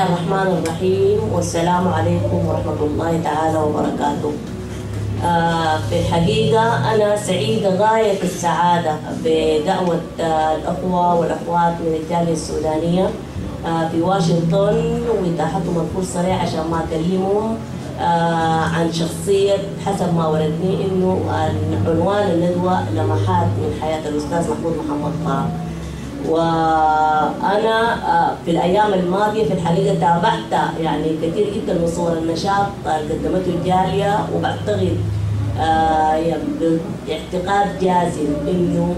الله الرحمن الرحيم والسلام عليكم ورحمة الله تعالى وبركاته آه، في الحقيقة أنا سعيدة غاية السعادة بدعوة آه، الأخوة والأخوات من الجالية السودانية آه، في واشنطن وإتاحتهم الفرصة لي عشان ما أكلمهم عن شخصية حسب ما وردني إنه عنوان الندوة لمحات من حياة الأستاذ محمود محمد طه وأنا آه، في الأيام الماضية في الحقيقة تابعت يعني كثير جدا من صور النشاط قدمته الجاليه وبعتقد آه، باعتقاد جازم إنه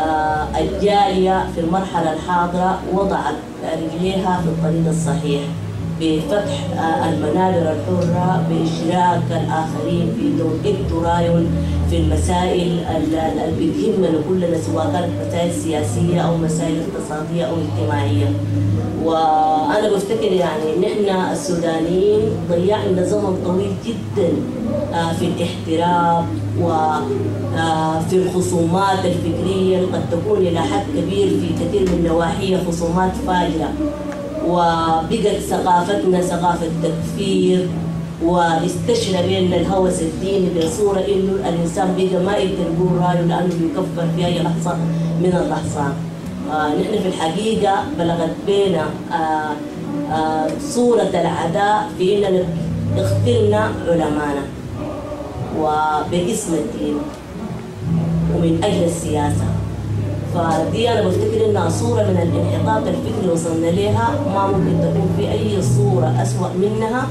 آه، الجاليه في المرحلة الحاضرة وضعت رجليها في الطريق الصحيح. بفتح آه، المنابر الحرة بإشراك الآخرين في دور راي في المسائل اللي بتهمنا كلنا سواء كانت مسائل سياسية أو مسائل اقتصادية أو اجتماعية. وأنا بفتكر يعني نحن السودانيين ضيعنا زمن طويل جدا آه، في الاحتراب وفي الخصومات الفكرية قد تكون إلى حد كبير في كثير من نواحيها خصومات فاجرة وبقت ثقافتنا ثقافة تكفير واستشرى بيننا الهوس الديني بصورة إنه الإنسان بقى ما يقدر يقول رأيه لأنه يكفر في أي لحظة من اللحظات. آه نحن في الحقيقة بلغت بينا آه آه صورة العداء في إننا اخترنا علمانا وباسم الدين ومن أجل السياسة فدي أنا بفتكر إنها صورة من الانحطاط الفكري وصلنا لها ما ممكن تكون في أي صورة أسوأ منها.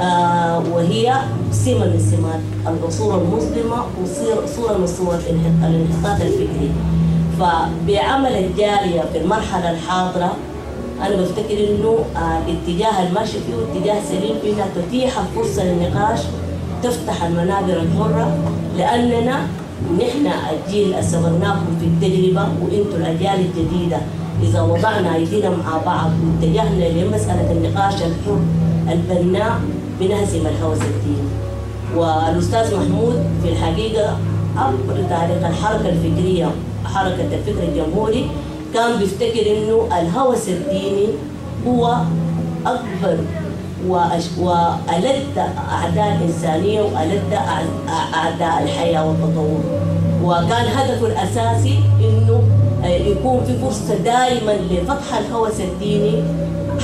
آه وهي سمة من سمات العصور المظلمة وصوره من صور الانحطاط الفكري. فبعمل الجاليه في المرحلة الحاضرة أنا بفتكر إنه آه الاتجاه الماشي فيه اتجاه سليم في إنها تتيح الفرصه للنقاش تفتح المنابر الحرة لأننا نحن الجيل سبقناكم في التجربة وأنتم الأجيال الجديدة. إذا وضعنا أيدينا مع بعض واتجهنا لمسألة النقاش الحر البناء بنهزم الهوس الديني والأستاذ محمود في الحقيقة عبر تاريخ الحركة الفكرية حركة الفكر الجمهوري كان بيفتكر إنه الهوس الديني هو أكبر وألد أعداء الإنسانية وألد أع- أعداء الحياة والتطور. وكان هدفه الأساسي إنه آه، يكون في فرصة دائما لفتح الهوس الديني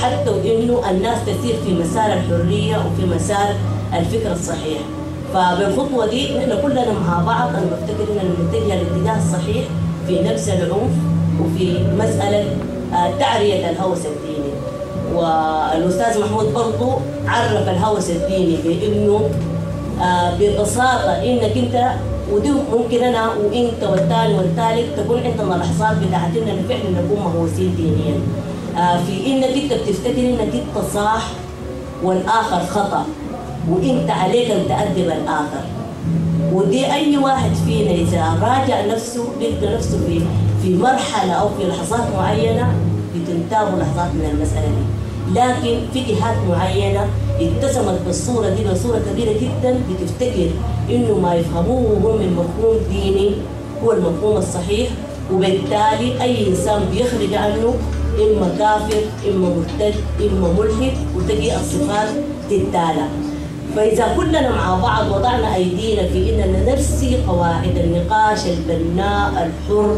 حتى وإنه الناس تسير في مسار الحرية وفي مسار الفكر الصحيح. فبالخطوة دي نحن كلنا مع بعض أنا بفتكر إننا نتجه الاتجاه الصحيح في نفس العنف وفي مسألة آه، تعرية الهوس الديني. والأستاذ محمود برضو عرف الهوس الديني بإنه آه ببساطة إنك أنت ودي ممكن أنا وإنت والثاني والثالث تكون عندنا لحظات بتاعت اننا فعلا نكون مهووسين دينيا. آه في إنك أنت بتفتكر إنك أنت صح والآخر خطأ وإنت عليك أن تأدب الآخر. ودي أي واحد فينا إذا راجع نفسه بيلقى نفسه في في مرحلة أو في لحظات معينة بتنتابه لحظات من المسألة دي. لكن في جهات معينة اتسمت بالصورة دي بصوره كبيرة جدا بتفتكر إنه ما يفهموه هو من مفهوم ديني هو المفهوم الصحيح وبالتالي أي إنسان بيخرج عنه إما كافر إما مرتد إما ملحد وتجي الصفات تتالى. فإذا كلنا مع بعض وضعنا أيدينا في أننا نرسي قواعد النقاش البناء الحر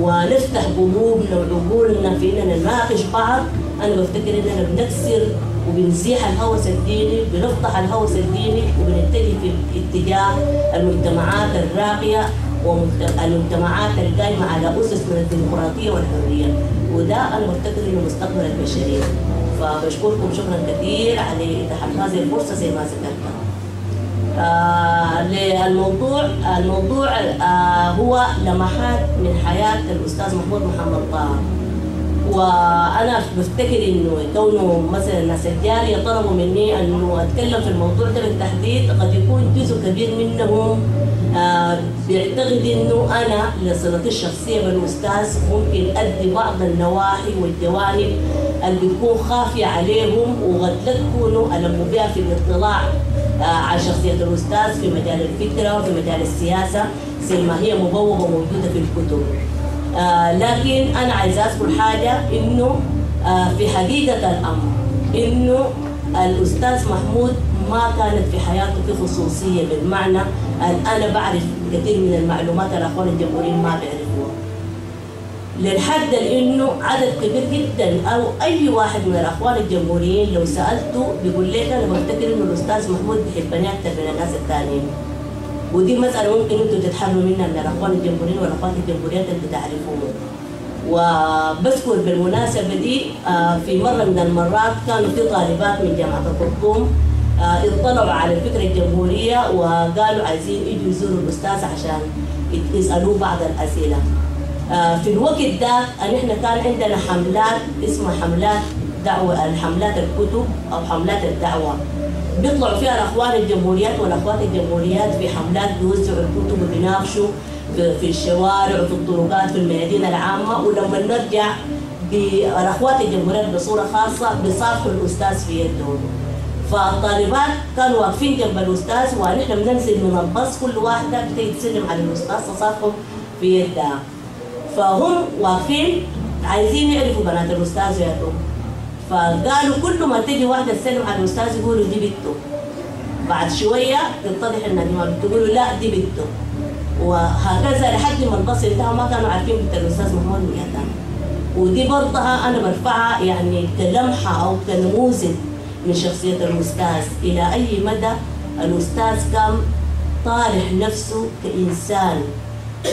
ونفتح قلوبنا وعقولنا في أننا نناقش بعض أنا بفتكر أننا بنكسر وبنزيح الهوس الديني بنفتح الهوس الديني وبنتجه في اتجاه المجتمعات الراقية والمجتمعات القائمة على أسس من الديمقراطية والحرية. وده أنا بفتكر إنه مستقبل البشرية. فبشكركم شكرا كثير على إتاحة هذه الفرصة زي ما ذكرت. آه للموضوع الموضوع آه هو لمحات من حياة الأستاذ محمود محمد طه وأنا بفتكر إنه كونه مثلا الناس الجارية طلبوا مني إنه أتكلم في الموضوع ده بالتحديد قد يكون جزء كبير منهم آه بيعتقد إنه أنا لصلتي الشخصية بالأستاذ ممكن أدي بعض النواحي والجوانب اللي بتكون خافية عليهم وقد لا تكونوا ألموا بها في الاطلاع آه على شخصية الأستاذ في مجال الفكرة وفي مجال السياسة زي ما هي مبوبة موجودة في الكتب. آه لكن أنا عايزة أذكر حاجة إنه آه في حقيقة الأمر إنه الأستاذ محمود ما كانت في حياته في خصوصية بالمعنى أنا بعرف كثير من المعلومات الأخوان الجمهوريين ما بيعرفوها. للحد إنه عدد كبير جدا أو أي واحد من الأخوان الجمهوريين لو سألته بيقول لك أنا بفتكر إنه الأستاذ محمود بيحبني أكثر من الناس الثانيين ودي مساله ممكن أنتم تتحروا منها من الأخوان الجمهوريين والأخوات الجمهوريات اللي بتعرفوهم. وبذكر بالمناسبة دي آه، في مرة من المرات كانوا في طالبات من جامعة الخرطوم آه، اطلعوا على الفكرة الجمهورية وقالوا عايزين يجوا يزوروا الأستاذ عشان يسألوه بعض الأسئلة. آه، في الوقت ده ان إحنا كان عندنا حملات اسمها حملات دعوة الحملات الكتب أو حملات الدعوة. بيطلعوا فيها الأخوان الجمهوريات والاخوات الجمهوريات في حملات بيوزعوا الكتب وبيناقشوا في الشوارع وفي الطرقات في الميادين العامة. ولما نرجع بالاخوات الجمهوريات بصورة خاصة بيصافحوا الأستاذ في يدهم. فالطالبات كانوا واقفين جنب الأستاذ ونحن بننزل من الباص كل واحدة بتيجي تسلم على الأستاذ تصافحوا في يدها فهم واقفين عايزين يعرفوا بنات الأستاذ ويدهم. فقالوا كل ما تجي واحدة تسلم على الأستاذ يقولوا دي بنته. بعد شوية تتضح انها دي يقولوا لا دي بنته. وهكذا لحد ما الباص انتهى ما كانوا عارفين بنت الأستاذ محمود ميادان ودي برضها أنا برفعها يعني كلمحة أو كنموذج من شخصية الأستاذ. إلى أي مدى الأستاذ كان طارح نفسه كإنسان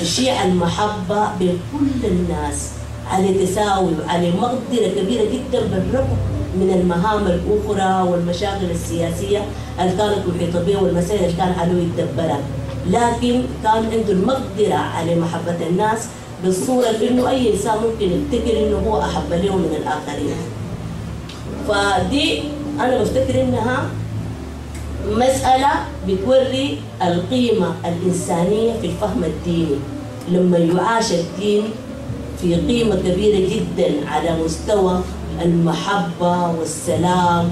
يشيع المحبة بين كل الناس. على تساوي وعلى مقدرة كبيرة جدا بالرغم من المهام الأخرى والمشاغل السياسية اللي كانت محيطه به والمسائل اللي كان عليه يتدبرها. لكن كان عنده المقدرة على محبة الناس بالصورة اللي إنه أي إنسان ممكن يفتكر إنه هو أحب له من الآخرين. فدي أنا بفتكر إنها مسألة بتوري القيمة الإنسانية في الفهم الديني. لما يعاش الدين في قيمة كبيرة جدا على مستوى المحبة والسلام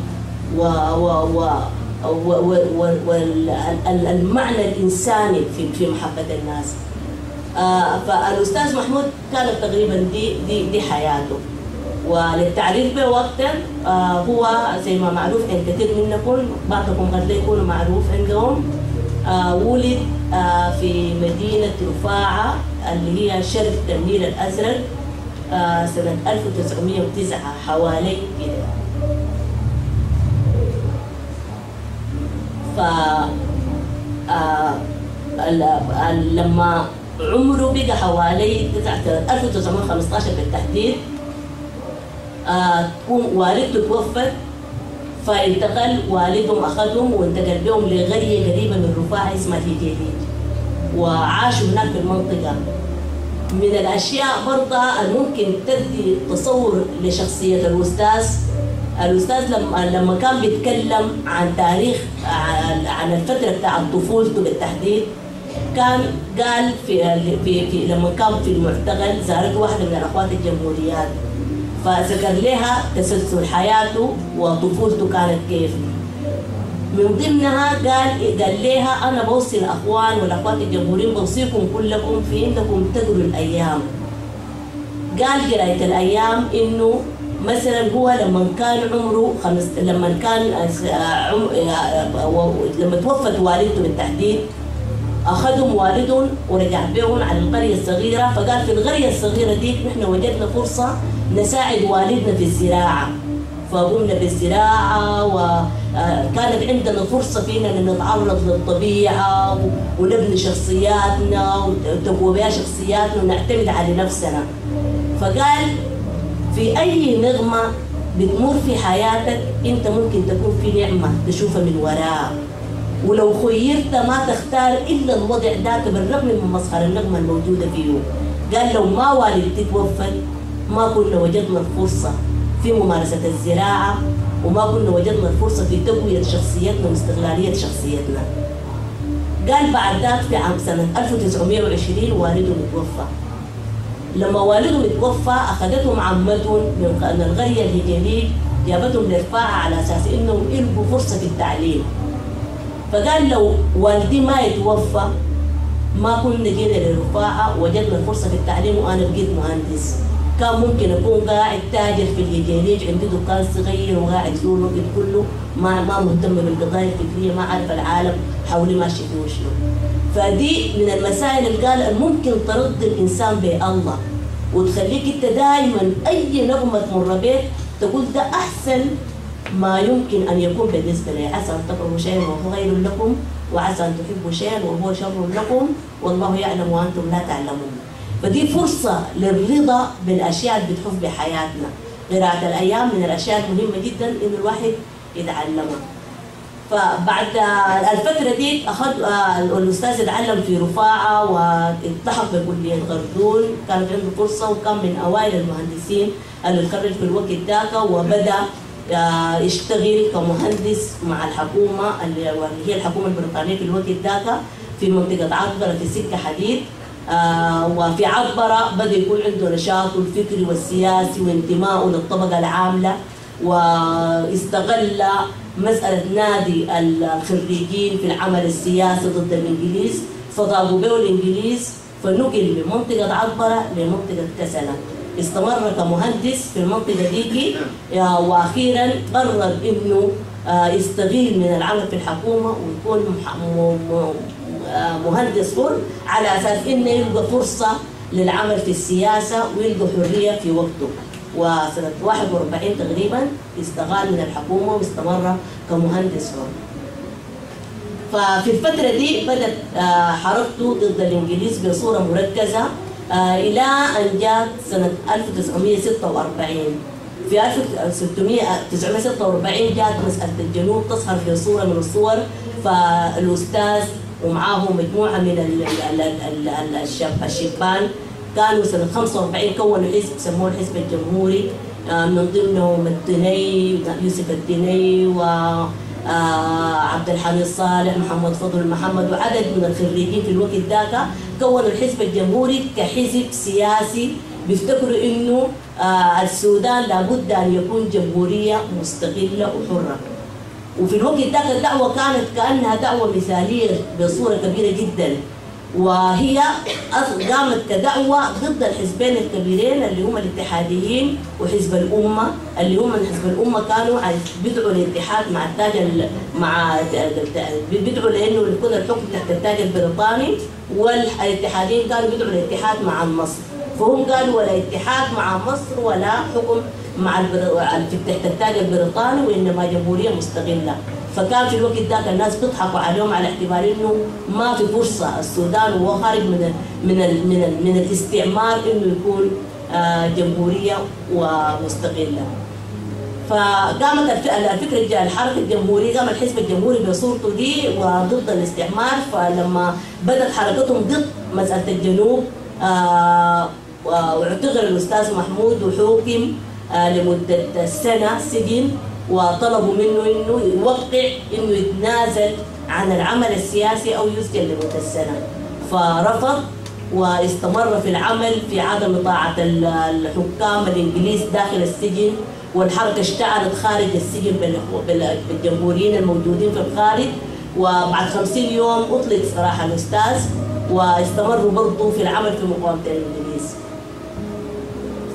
و و و والمعنى الإنساني في في محبة الناس. آه فالأستاذ محمود كانت تقريبا دي دي دي حياته. وللتعريف به وقتا آه هو زي ما معروف عند كثير منكم بعضكم قد لا يكون معروف عندهم آه ولد في مدينة رفاعة. اللي هي شرق النيل الأزرق آه سنة 1909 حوالي كده. ف آه لما عمره بقى حوالي 1915 بالتحديد آه والدته توفت فانتقل والدهم أخذهم وانتقل بهم لقريه قريبة من رفاعه اسمها الهجيليج وعاشوا هناك في المنطقة. من الأشياء برضه ممكن تدي تصور لشخصية الأستاذ. الأستاذ لما لما كان بيتكلم عن تاريخ عن الفترة بتاعت طفولته بالتحديد كان قال في, في, في لما كان في المعتقل زارته واحدة من الأخوات الجمهوريات. فذكر لها تسلسل حياته وطفولته كانت كيف. من ضمنها قال قال لها أنا بوصي الأخوان والأخوات الجمهوريين بوصيكم كلكم في انكم تقروا الأيام. قال قراية الأيام إنه مثلا هو لما كان عمره خمس لما كان عم... لما توفت والدته بالتحديد أخذهم والدهم ورجع بهم على القرية الصغيرة فقال في القرية الصغيرة دي نحن وجدنا فرصة نساعد والدنا في الزراعة. فقمنا بالزراعة وكانت عندنا فرصة فينا إن نتعرض للطبيعة ونبني شخصياتنا وتقوى بها شخصياتنا ونعتمد على نفسنا. فقال في أي نغمة بتمر في حياتك أنت ممكن تكون في نعمة تشوفها من وراها ولو خيرت ما تختار إلا الوضع ذاك بالرغم من مسخر النغمة الموجودة فيه. قال لو ما والدتي توفت ما كنا وجدنا الفرصة في ممارسة الزراعة وما كنا وجدنا الفرصة في تقوية شخصيتنا واستغلالية شخصيتنا. قال بعد ذاك في عام سنة 1920 والدهم توفى لما والدهم توفى اخذتهم عمتهم من القريه الهجيليه جابتهم لرفاعه على أساس إنهم يلقوا فرصة في التعليم. فقال لو والدي ما يتوفى ما كنا جينا لرفاعة وجدنا الفرصة في التعليم وأنا بقيت مهندس. كان ممكن أكون قاعد تاجر في الهجيريج عندي دكان صغير وقاعد فيه الوقت كله. ما ما مهتم بالقضايا الفكرية ما عارف العالم حولي ماشي فيه شنو فدي من المسائل اللي قال ممكن ترد الإنسان بالله. وتخليك أنت دائما أي نغمة تمر بك تقول ده أحسن ما يمكن أن يكون بالنسبة لي. عسى أن تكرهوا شيئا وهو خير لكم وعسى أن تحبوا شيئا وهو شر لكم. والله يعلم وأنتم لا تعلمون. فدي فرصة للرضا بالأشياء اللي بتحف بحياتنا. قراءه الأيام من الأشياء المهمة جدا إنه الواحد يتعلمها. فبعد الفترة دي أخذ الأستاذ اتعلم في رفاعة والتحق بكلية غردون كانت عنده فرصة وكان من أوائل المهندسين اللي تخرج في الوقت ذاك وبدأ يشتغل كمهندس مع الحكومة اللي هي الحكومة البريطانية في الوقت ذاك في منطقة عطبرة في سكة حديد. آه وفي عطبرة بدأ يكون عنده نشاطه الفكري والسياسي وانتمائه للطبقة العاملة واستغل مسألة نادي الخريجين في العمل السياسي ضد الإنجليز. فضابوا به الإنجليز فنقل من منطقة عطبرة لمنطقة كسلة. استمر كمهندس في المنطقة ديكي وأخيرا قرر إنه يستغيل من العمل في الحكومة ويكون مهندس حر على أساس إنه يلقى فرصة للعمل في السياسة ويلقى حرية في وقته. وسنة 41 تقريبا استغال من الحكومة واستمر كمهندس حر ففي الفترة دي بدأت حركته ضد الإنجليز بصورة مركزة إلى أن جاءت سنة 1946 في 1946 جاءت مسألة الجنوب تظهر في صورة من الصور فالأستاذ ومعاه مجموعة من الشبان. كانوا سنة 45 كونوا حزب سموه الحزب الجمهوري. من ضمنهم الدني يوسف الدني و عبد الحميد صالح محمد فضل محمد وعدد من الخريجين في الوقت ذاك كونوا الحزب الجمهوري كحزب سياسي. بيفتكروا إنه السودان لابد أن يكون جمهورية مستقلة وحرة. وفي الوقت ذاك الدعوة كانت كأنها دعوة مثالية بصورة كبيرة جدا. وهي قامت كدعوة ضد الحزبين الكبيرين اللي هم الاتحاديين وحزب الأمة اللي هم حزب الأمة كانوا بيدعوا الاتحاد مع التاج مع بيدعوا لأنه يكون الحكم تحت التاج البريطاني والاتحاديين كانوا بيدعوا الاتحاد مع مصر. فهم قالوا ولا اتحاد مع مصر ولا حكم مع تحت التاج البريطاني وإنما جمهورية مستقلة. فكان في الوقت ذاك الناس بيضحكوا عليهم على اعتبار إنه ما في فرصة. السودان وهو خارج من ال من ال من ال من الاستعمار إنه يكون آه جمهورية ومستقلة. فقامت الفكرة الحركه الجمهورية قام الحزب الجمهوري بصورته دي وضد الاستعمار. فلما بدأت حركتهم ضد مسألة الجنوب آه واعتقل الأستاذ محمود وحوكم آه لمدة سنة سجن وطلبوا منه إنه يوقع إنه يتنازل عن العمل السياسي أو يسجن لمدة سنة فرفض واستمر في العمل في عدم طاعة الحكام الإنجليز داخل السجن والحركة اشتعلت خارج السجن بالجمهوريين الموجودين في الخارج وبعد 50 يوم أطلق سراح الأستاذ واستمروا برضه في العمل في مقاومة الإنجليز.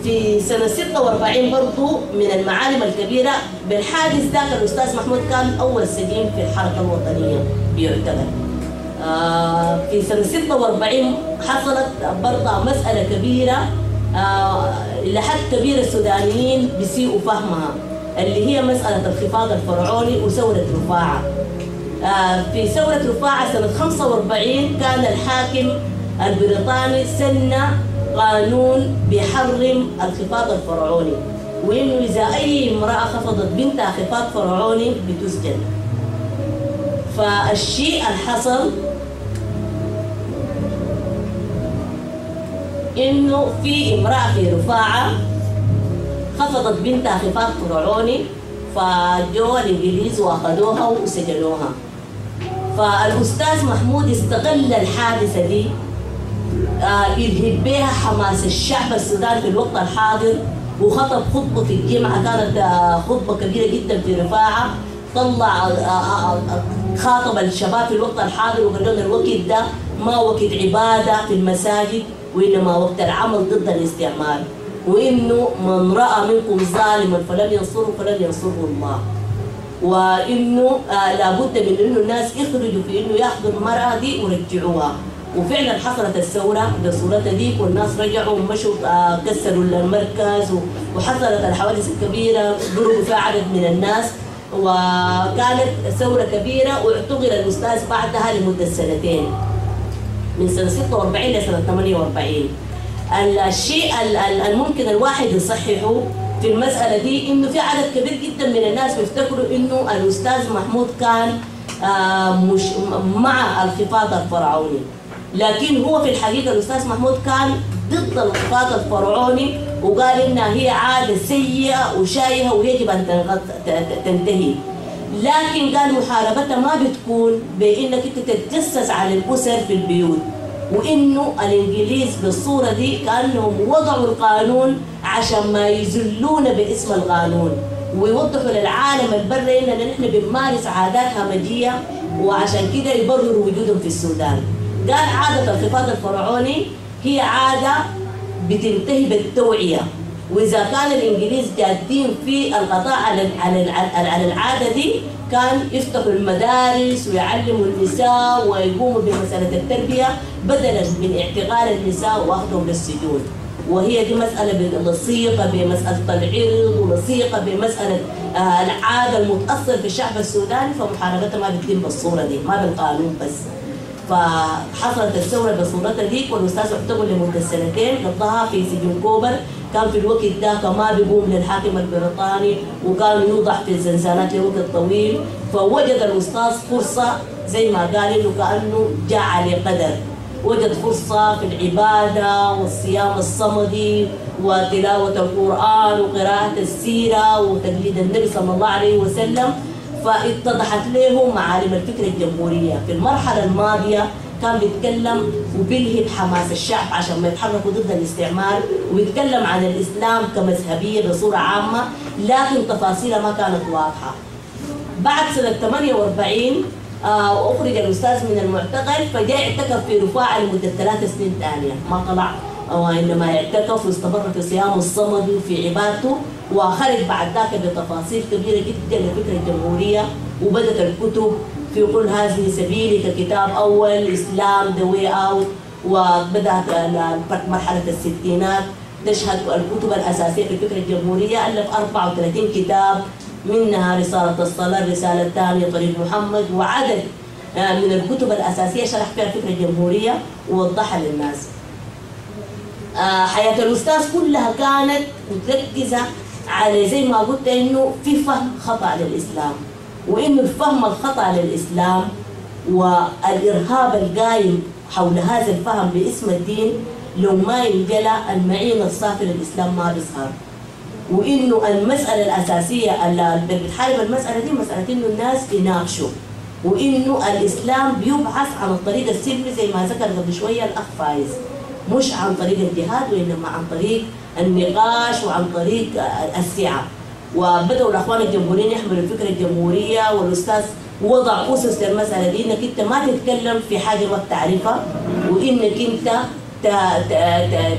في سنة 46 برضو من المعالم الكبيرة بالحادث ذاك الأستاذ محمود كان أول سجين في الحركة الوطنية بيعتبر. آه في سنة 46 حصلت برضه مسألة كبيرة آه لحد كبير السودانيين بيسيئوا فهمها اللي هي مسألة الخفاض الفرعوني وثورة رفاعة. آه في ثورة رفاعة سنة 45 كان الحاكم البريطاني سن قانون بيحرم الخفاض الفرعوني. وانه إذا أي امرأة خفضت بنتها خفاض فرعوني بتسجن. فالشيء اللي حصل إنه في امرأة في رفاعة خفضت بنتها خفاض فرعوني فجو الإنجليز وأخذوها وسجنوها. فالأستاذ محمود استغل الحادثة دي آه يلهب بها حماس الشعب السوداني في الوقت الحاضر وخطب خطبة في الجامعة كانت آه خطبة كبيرة جدا في رفاعة. طلع آه خاطب الشباب في الوقت الحاضر وقال لهم الوقت ده ما وقت عبادة في المساجد وإنما وقت العمل ضد الاستعمار وإنه من رأى منكم ظالما فلم ينصره فلن ينصره الله. وإنه آه لابد من إنه الناس يخرجوا في إنه يأخذوا المرأة دي ويرجعوها. وفعلا حصلت الثورة بصورتها ديك والناس رجعوا ومشوا آه كسروا المركز وحصلت الحوادث الكبيرة ضربوا فيها عدد من الناس. وكانت ثورة كبيرة واعتقل الأستاذ بعدها لمدة سنتين من سنة 46 لسنة 48 الشيء ال- ال- الممكن الواحد يصححه في المسألة دي إنه في عدد كبير جدا من الناس بيفتكروا إنه الأستاذ محمود كان آه، مش مع الخفاض الفرعوني. لكن هو في الحقيقة الأستاذ محمود كان ضد الخفاض الفرعوني وقال إنها هي عادة سيئة وشايهة ويجب ت- تنتهي. لكن قال محاربتها ما بتكون بإنك أنت تتجسس على الأسر في البيوت وإنه الإنجليز بالصورة دي كأنهم وضعوا القانون عشان ما يذلونا باسم القانون ويوضحوا للعالم البر إننا نحن بنمارس عادات همجيه وعشان كده يبرروا وجودهم في السودان. قال عادة الخفاض الفرعوني هي عادة بتنتهي بالتوعية. وإذا كان الإنجليز جادين في القضاء على العادة دي كان يفتحوا المدارس ويعلموا النساء ويقوموا بمسألة التربية بدلا من اعتقال النساء وأخذهم للسجون. وهي دي مسألة لصيقه بمسألة العرض ولصيقه بمسألة آه، العادة المتاثر في الشعب السوداني فمحاربتها ما بتتم بالصورة دي ما بالقانون بس. فحصلت الثورة بصورتها ديك والأستاذ اعتقل لمدة سنتين قضاها في سجن كوبر. كان في الوقت ذاك ما بيقوم للحاكم البريطاني وكان يوضع في الزنزانات لوقت طويل. فوجد الأستاذ فرصة زي ما قال إنه كأنه جاء عليه قدر وجد فرصة في العبادة والصيام الصمدي وتلاوة القرآن وقراءة السيرة وتقليد النبي صلى الله عليه وسلم. فاتضحت له معالم الفكر الجمهورية. في المرحلة الماضية كان بيتكلم وبيلهب حماس الشعب عشان ما يتحركوا ضد الاستعمار وبيتكلم عن الإسلام كمذهبية بصورة عامة لكن تفاصيلها ما كانت واضحة. بعد سنة 48 آه، أخرج الأستاذ من المعتقل فجاء اعتكف في رفاعة لمدة ثلاث سنين ثانية. ما طلع وإنما اعتكف واستمر في صيامه الصمد وفي عبادته. وخرج بعد ذاك بتفاصيل كبيرة جدا لفكرة الجمهورية وبدت الكتب في قل هذه سبيلي ككتاب أول إسلام ذا واي أوت وبدأت ال- مرحلة الستينات. تشهد الكتب الأساسية في الفكرة الجمهورية ألف 34 كتاب منها رسالة الصلاة الرسالة الثانية طريق محمد وعدد آه، من الكتب الأساسية شرح فيها الفكرة الجمهورية ووضحها للناس. آه، حياة الأستاذ كلها كانت متركزة على زي ما قلت إنه في فهم خطأ للإسلام وإنه الفهم الخطأ للإسلام والإرهاب القايم حول هذا الفهم باسم الدين لو ما ينجلى المعين الصافي للإسلام ما بيظهر. وإنه المسألة الأساسية اللي بتحارب المسألة دي مسألة إنه الناس يناقشوا وإنه الإسلام بيبعث عن الطريق السلمي زي ما ذكر قبل شوية الأخ فايز مش عن طريق الجهاد وإنما عن طريق النقاش وعن طريق السعه وبدأوا الأخوان الجمهوريين يحملوا الفكرة الجمهورية والأستاذ وضع أسس للمسألة دي إنك أنت ما تتكلم في حاجة ما بتعرفها وإنك أنت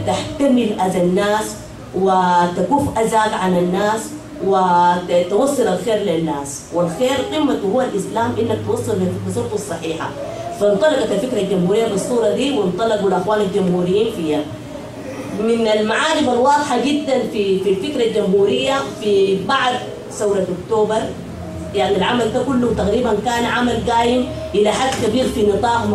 تحتمل أذى الناس وتكف أذاك عن الناس وتوصل الخير للناس. والخير قمته هو الإسلام إنك توصل بصورته الصحيحة. فانطلقت الفكرة الجمهورية بالصورة دي وانطلقوا الأخوان الجمهوريين فيها. من المعارف الواضحة جدا في في الفكرة الجمهورية في بعد ثورة أكتوبر. يعني العمل ده كله تقريبا كان عمل قايم إلى حد كبير في نطاق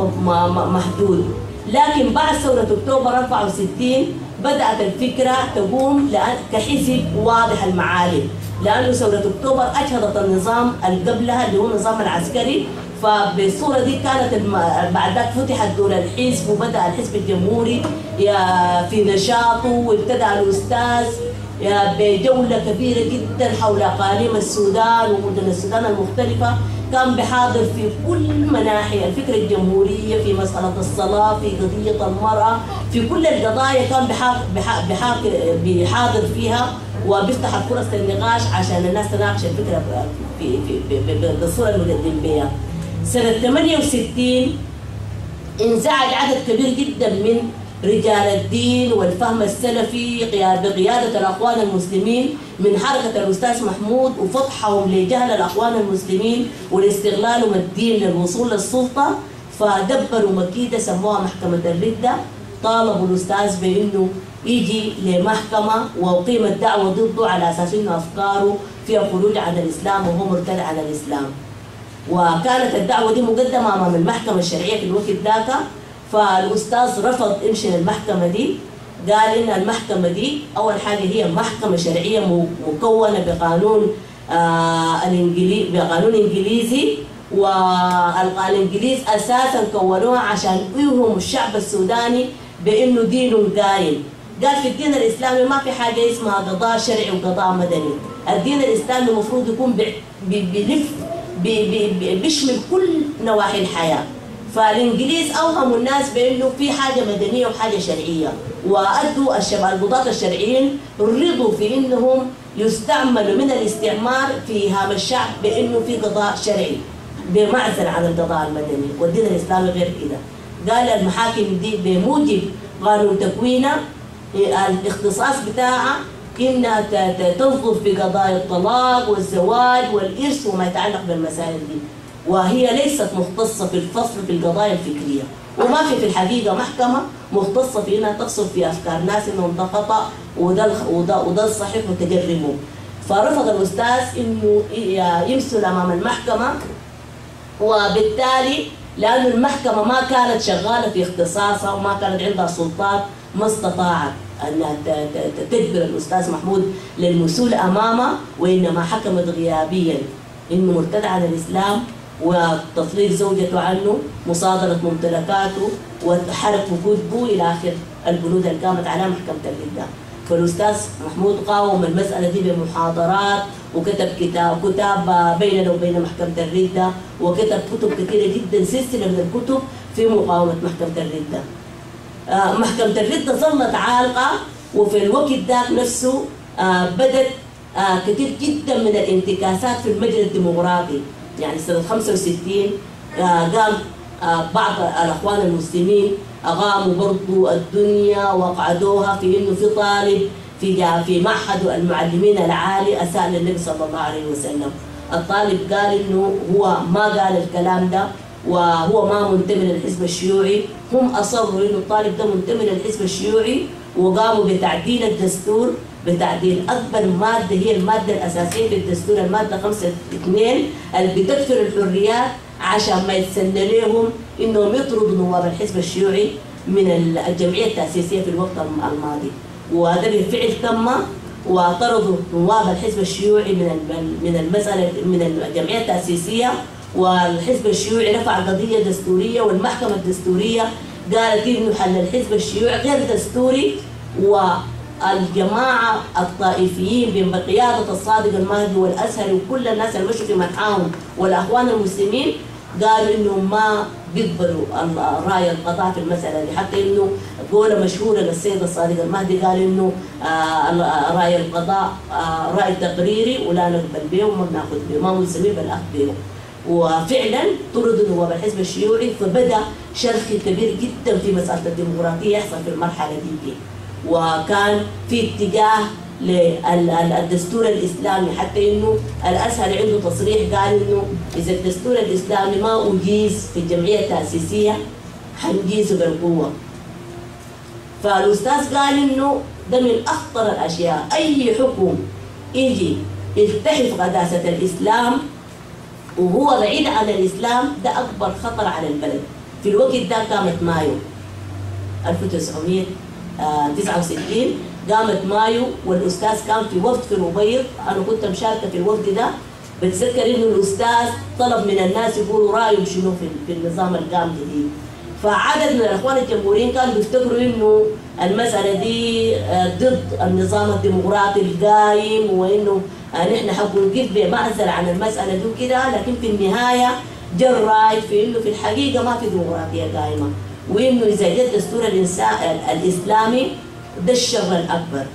محدود. لكن بعد ثورة أكتوبر 64 بدأت الفكرة تقوم كحزب واضح المعالم لأنه ثورة أكتوبر أجهضت النظام اللي قبلها اللي هو النظام العسكري. فبالصورة دي كانت. بعد ذاك فتحت دور الحزب وبدأ الحزب الجمهوري في نشاطه وابتدأ الأستاذ يا بجولة كبيرة جدا حول أقاليم السودان ومدن السودان المختلفة كان بحاضر في كل مناحي الفكرة الجمهورية في مسألة الصلاة في قضية المرأة في كل القضايا كان بحاضر, بحاضر, فيها وبيفتح فرص النقاش عشان الناس تناقش في- بالصورة اللي سنة 68 انزعج عدد كبير جدا من رجال الدين والفهم السلفي بقيادة الأخوان المسلمين من حركة الأستاذ محمود وفتحهم لجهل الأخوان المسلمين والاستغلال الدين للوصول للسلطة فدبروا مكيدة سموها محكمة الردة. طالبوا الأستاذ بأنه يجي لمحكمة وأقيمت دعوة ضده على أساس أنه أفكاره فيها خروج عن الإسلام وهو مرتد على الإسلام. وكانت الدعوة دي مقدمة أمام المحكمة الشرعية في الوقت ذاك فالأستاذ رفض يمشي للمحكمة دي. قال إن المحكمة دي أول حاجة هي محكمة شرعية مكونة بقانون آه الإنجليزي بقانون إنجليزي والإنجليز أساسا كونوها عشان يوهموا الشعب السوداني بأنه دين قايم قال في الدين الإسلامي ما في حاجة اسمها قضاء شرعي وقضاء مدني. الدين الإسلامي المفروض يكون بيلف بيشمل كل نواحي الحياة. فالإنجليز أوهموا الناس بأنه في حاجة مدنية وحاجة شرعية وأدوا الشباب القضاة الشرعيين رضوا في أنهم يستعملوا من الاستعمار في هام الشعب بأنه في قضاء شرعي بمعزل عن القضاء المدني والدين الإسلامي غير كده. قال المحاكم دي بموجب قانون تكوينها الاختصاص بتاعها إنها تنظر في قضايا الطلاق والزواج والإرث وما يتعلق بالمسائل دي. وهي ليست مختصة في الفصل في القضايا الفكرية. وما في في الحقيقة محكمة مختصة في إنها تفصل في أفكار ناس إنهم ده خطا وده وده وده الصحيح وتجرمه فرفض الأستاذ إنه يمثل أمام المحكمة وبالتالي لأن المحكمة ما كانت شغالة في اختصاصها وما كانت عندها سلطات ما استطاعت. أنها تجبر الأستاذ محمود للمسؤول أمامه وإنما حكمت غيابيا إنه مرتد عن الإسلام وتطليق زوجته عنه مصادرة ممتلكاته وحرق كتبه إلى آخر البنود اللي قامت على محكمة الإدارة فالأستاذ محمود قاوم المسألة دي بمحاضرات وكتب كتاب كتاب بيننا وبين محكمة الرده وكتب كتب كثيرة جدا سلسلة من الكتب في مقاومة محكمة الرده. آه محكمة الرده ظلت عالقة وفي الوقت ذاك نفسه آه بدت آه كثير جدا من الانتكاسات في المجلس الديمقراطي. يعني سنة 65 قام بعض الأخوان المسلمين أقاموا برضو الدنيا وقعدوها في إنه في طالب في في معهد المعلمين العالي أساء للنبي صلى الله عليه وسلم. الطالب قال إنه هو ما قال الكلام ده وهو ما منتمي للحزب الشيوعي. هم أصروا إنه الطالب ده منتمي للحزب الشيوعي وقاموا بتعديل الدستور بتعديل أكبر مادة هي المادة الأساسية في الدستور المادة 5 2 اللي بتكثر الحريات عشان ما يتسنى لهم إنهم يطردوا نواب الحزب الشيوعي من الجمعية التأسيسية في الوقت الماضي. وهذا بالفعل تم وطردوا نواب الحزب الشيوعي من من المسألة من الجمعية التأسيسية والحزب الشيوعي رفع قضية دستورية والمحكمة الدستورية قالت انه حل الحزب الشيوعي؟ غير دستوري والجماعة الطائفيين بقيادة الصادق المهدي والأزهري وكل الناس اللي مشوا في محاهم والأخوان المسلمين قالوا إنه ما بيقبلوا راي القضاء في المسألة دي. حتى إنه قولة مشهورة للسيد الصادق المهدي قال إنه آه رأي القضاء آه رأي تقريري ولا نقبل به وما بناخذ به ما ملزمين بالأخذ به. وفعلا طردوا نواب الحزب الشيوعي فبدأ شرخ كبير جدا في مسألة الديمقراطية يحصل في المرحلة دي, دي. وكان في اتجاه للدستور الإسلامي حتى إنه الازهر عنده تصريح قال إنه إذا الدستور الإسلامي ما أجيز في الجمعية التأسيسية حنجيزه بالقوة. فالأستاذ قال إنه ده من أخطر الأشياء أي حكم يجي يلتحف قداسة الإسلام وهو بعيد عن الإسلام ده أكبر خطر على البلد. في الوقت ده قامت مايو 1969 قامت مايو والأستاذ كان في وفد في الابيض أنا كنت مشاركة في الوفد ده. بتذكر إنه الأستاذ طلب من الناس يقولوا رأيهم شنو في, النظام القام جديد فعدد من الإخوان الجمهوريين كانوا بيفتكروا إنه المسألة دي ضد النظام الديمقراطي القايم وإنه نحن حنقف بمعزل عن المسألة دي وكده لكن في النهاية جا الراي في إنه في الحقيقة ما في ديمقراطيه قائمه وإنه إذا جاء الدستور الإسلامي ده الشر الأكبر.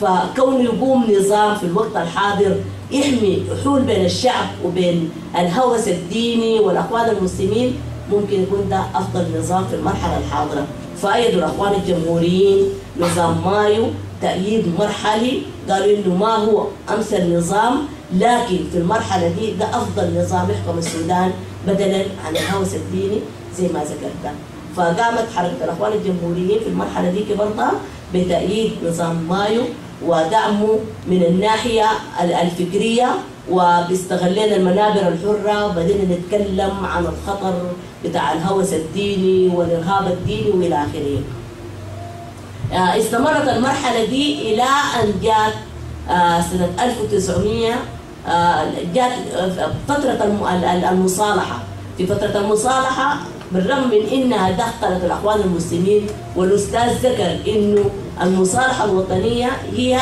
فكونه يقوم نظام في الوقت الحاضر يحمي حول بين الشعب وبين الهوس الديني والأخوان المسلمين ممكن يكون ده أفضل نظام في المرحلة الحاضرة. فأيدوا الأخوان الجمهوريين نظام مايو تأييد مرحلي قالوا إنه ما هو أمثل نظام لكن في المرحلة دي ده أفضل نظام يحكم السودان بدلا عن الهوس الديني زي ما ذكرت. فقامت حركة الأخوان الجمهوريين في المرحلة دي برضه بتأييد نظام مايو ودعمه من الناحية الفكرية وباستغلينا المنابر الحرة وبدينا نتكلم عن الخطر بتاع الهوس الديني والإرهاب الديني وإلى آخره. استمرت المرحلة دي إلى أن جاءت آه، سنة 1900 آه، جاءت فترة المصالحة. في فترة المصالحة بالرغم من إنها دخلت الأخوان المسلمين والأستاذ ذكر إنه المصالحة الوطنية هي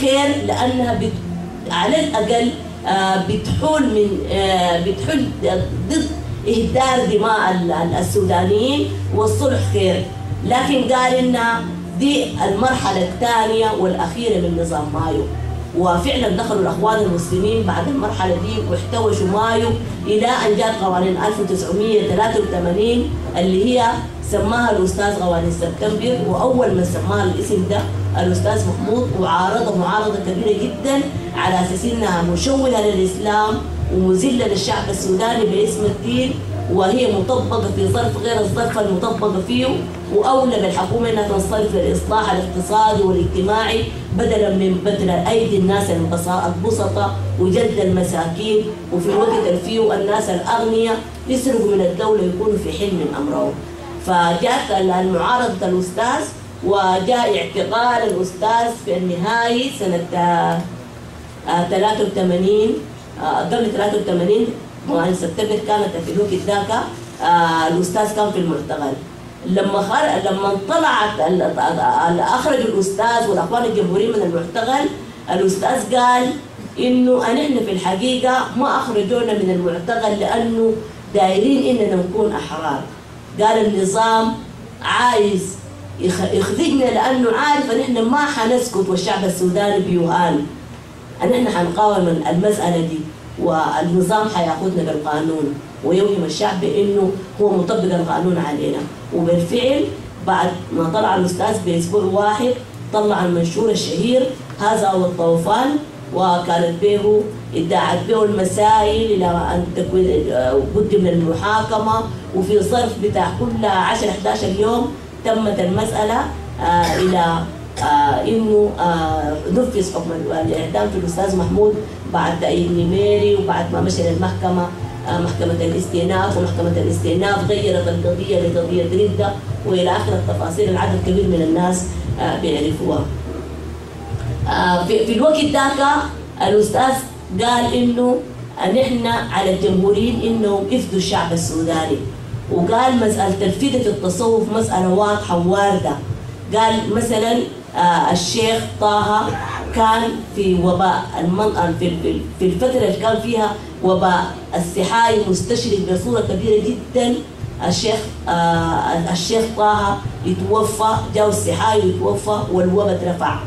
خير لأنها بت... على الأقل بتحول من بتحول ضد إهدار دماء السودانيين والصلح خير. لكن قال إنها دي المرحلة الثانية والأخيرة من نظام مايو. وفعلا دخلوا الأخوان المسلمين بعد المرحلة دي واحتوشوا مايو إلى أن جاءت قوانين 1983 اللي هي سماها الأستاذ قوانين سبتمبر وأول من سماها الاسم ده الأستاذ محمود وعارضه معارضة كبيرة جدا على أساس إنها مشوهه للإسلام ومذلة للشعب السوداني باسم الدين وهي مطبقة في ظرف غير الظرف المطبقة فيه وأولى بالحكومة إنها تنصرف للاصلاح الاقتصادي والاجتماعي بدلا من بذل أيدي الناس البسطاء وجلد المساكين. وفي الوقت فيه الناس الأغنياء يسرقوا من الدولة يكونوا في حلم من امرهم فجاءت المعارضة الأستاذ وجاء اعتقال الأستاذ في النهاية سنة 83 قبل 83 وان سبتمبر كانت في الوقت ذاك الأستاذ كان في المعتقل لما خر... لما طلعت أخرج الأستاذ والأخوان الجمهوريين من المعتقل الأستاذ قال إنه نحن في الحقيقة ما أخرجونا من المعتقل لأنه دايرين إننا نكون أحرار. قال النظام عايز يخرجنا لأنه عارف إن إحنا ما حنسكت والشعب السوداني بيهان. إن إحنا حنقاوم المسألة دي. والنظام حياخذنا بالقانون. ويوهم الشعب بانه هو مطبق القانون علينا. وبالفعل بعد ما طلع الأستاذ بإسبوع واحد طلع المنشور الشهير هذا هو الطوفان وكانت به ادعت به المسائل إلى أن قدم للمحاكمه وفي ظرف بتاع كل 10 11 يوم تمت المسألة آه إلى آه إنه آه نفذ حكم الإعدام في الأستاذ محمود. بعد تأييد نميري وبعد ما مشى للمحكمة آه محكمة الاستئناف ومحكمة الاستئناف غيرت القضية لقضية رده وإلى آخر التفاصيل العدد كبير من الناس آه بيعرفوها. آه في, الوقت ذاك الأستاذ قال إنه نحن على الجمهوريين إنهم يفدوا الشعب السوداني وقال مسألة الفداء في التصوف مسألة واضحة وواردة قال مثلا الشيخ طه كان في وباء المنطقة في الفترة اللي كان فيها وباء. السحاي مستشرق بصورة كبيرة جدا. الشيخ آه الشيخ طه يتوفى جاء السحاي ويتوفى والوباء اترفع.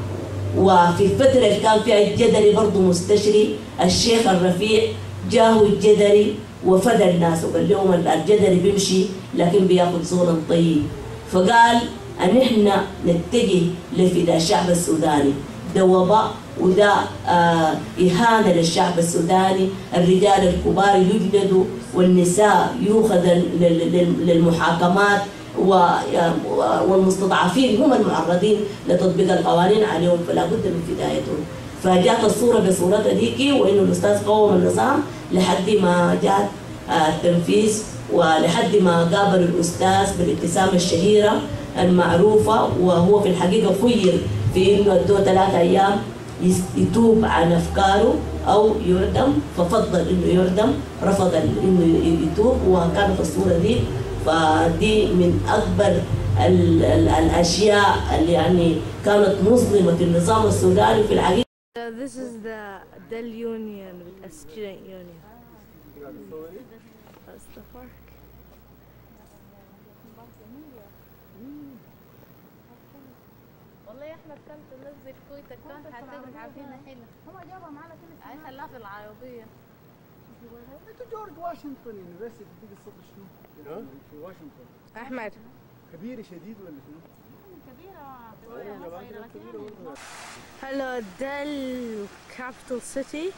وفي الفترة اللي كان فيها الجدري برضه مستشري. الشيخ الرفيع جاه الجدري وفدى الناس وقال لهم الجدري بيمشي لكن بياخذ زولا طيب. فقال أن إحنا نتجه لفداء الشعب السوداني. ده وباء وده آه إهانة للشعب السوداني. الرجال الكبار يجلدوا والنساء يؤخذ للمحاكمات والمستضعفين هم المعرضين لتطبيق القوانين عليهم فلا بد من فدايتهم. فجاءت الصورة بصورتها ديكي وإنه الأستاذ قوم النظام لحد ما جاء آه التنفيذ ولحد ما قابل الأستاذ بالابتسامة الشهيرة المعروفة وهو في الحقيقة خير في انه ادوه ثلاثة أيام يتوب عن أفكاره أو يعدم ففضل إنه يعدم رفض إنه يتوب. وكانت الصورة دي فدي من أكبر ال ال الأشياء اللي يعني كانت مظلمة في النظام السوداني في الحقيقة This is the Dell Union, a student union. احمد كنت تنزل كويتك كان عارفينها حلو هم جابوا معنا كلمة خلاها في العربية أنتوا جورج واشنطن يونيفرستي شنو؟ في واشنطن Ahmed, كبيرة شديد ولا شنو؟ كبيرة أيوة. Hello, Del capital city.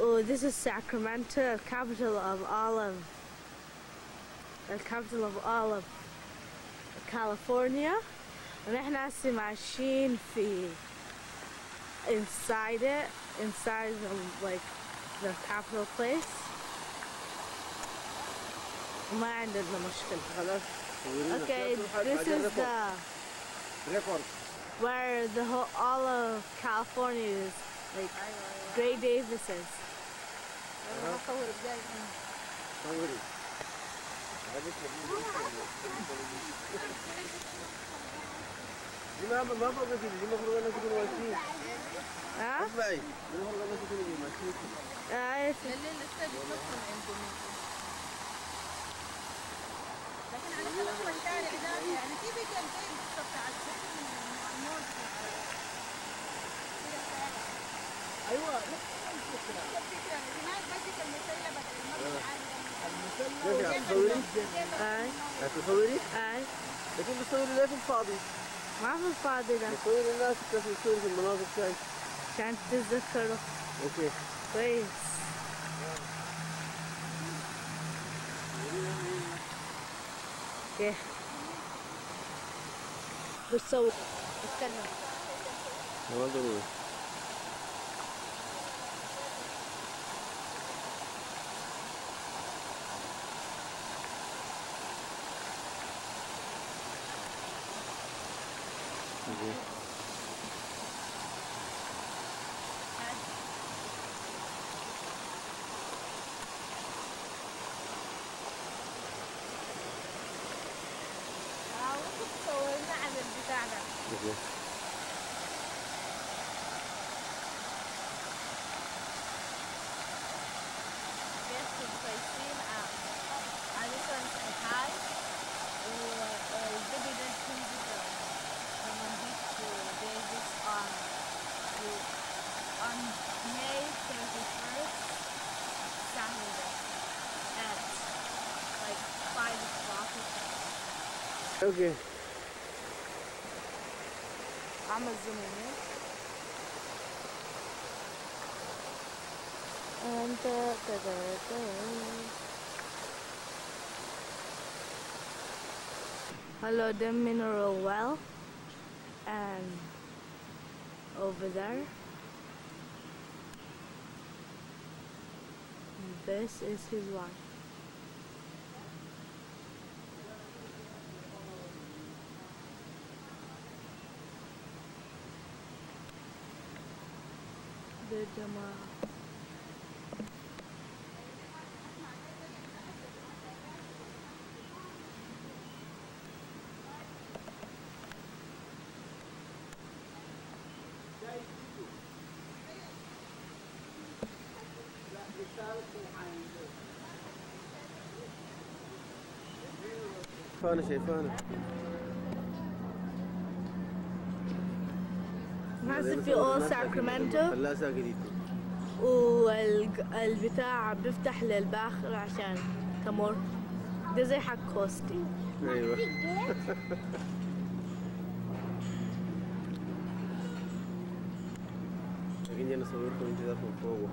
Oh, this is Sacramento, capital of all of the capital of all of California. ونحن هسه ماشيين في inside it, inside the, like the capital place. وما عندنا مشكلة خلاص. ورينا Okay, شوف حاجة- this حاجة is ريكورد. the ريكورد where the whole all of California is like Gray Davis's. بصور بجاي صوري ما ما بقى كده دي المفروض أنا كده ماشيين Huh? اسمعي المفروض أنا كده ماشيين Uh, لليل السادس نصهم عندهم لكن على يعني في فيديو زي القصة بتاعت سجن الموت أيوه الفكرة هناك مسجد المسلة بدل المسجد عادي ليش تصوري؟ aye, تصوري؟ aye. لكن بتصوري ليه في الفاضي؟ ما في الفاضي ده بتصوري الناس كيف تصوري في المناظر شاي عشان تتذكروا okay كويس okay بتصور استنى ما ضروري people. أوكي عمل زمانين انت Hello, the mineral well, and over there, this is his wife. The Jama. شايفانا شايفانا نازل في اول ساكرامنتو والبتاع بيفتح للباخر عشان تمر. ده زي حق كوستي. أيوه. لكن صوركم انت فوق.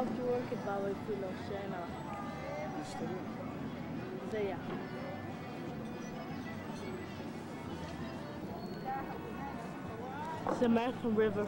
How to work it بابا يقول شينا زي It's American River.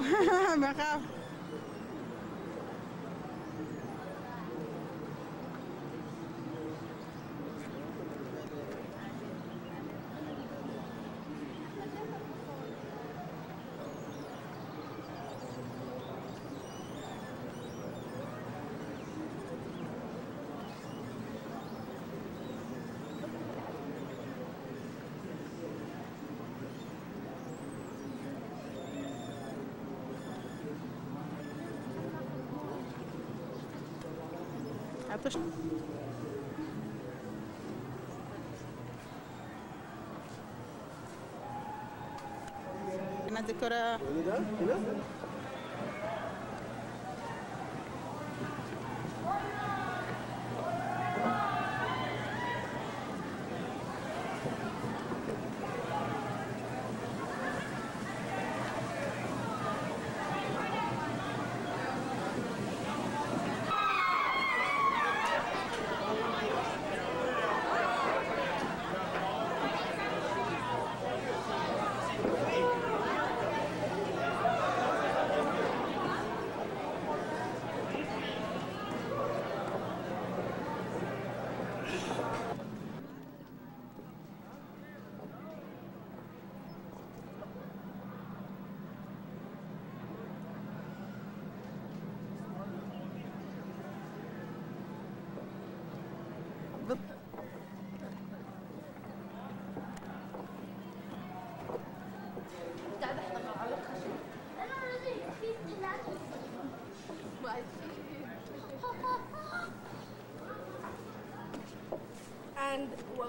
Bravo. baratas. Mas agora...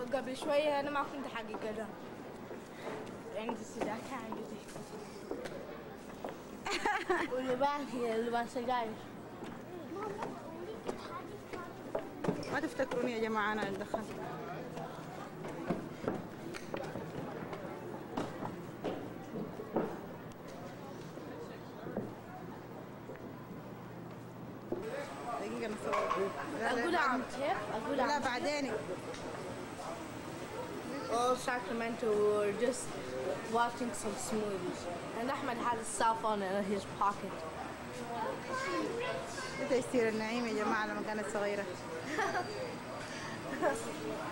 قبل شوية أنا ما كنت حقيقة ده عندي سداكة عندي. واللي باقي اللي باقي سجاير ما تفتكروني يا جماعة أنا اللي Well, Sacramento, we were just watching some smoothies. And Ahmed had his cell phone in his pocket. متى يصير النعيم يا جماعة لما كانت صغيرة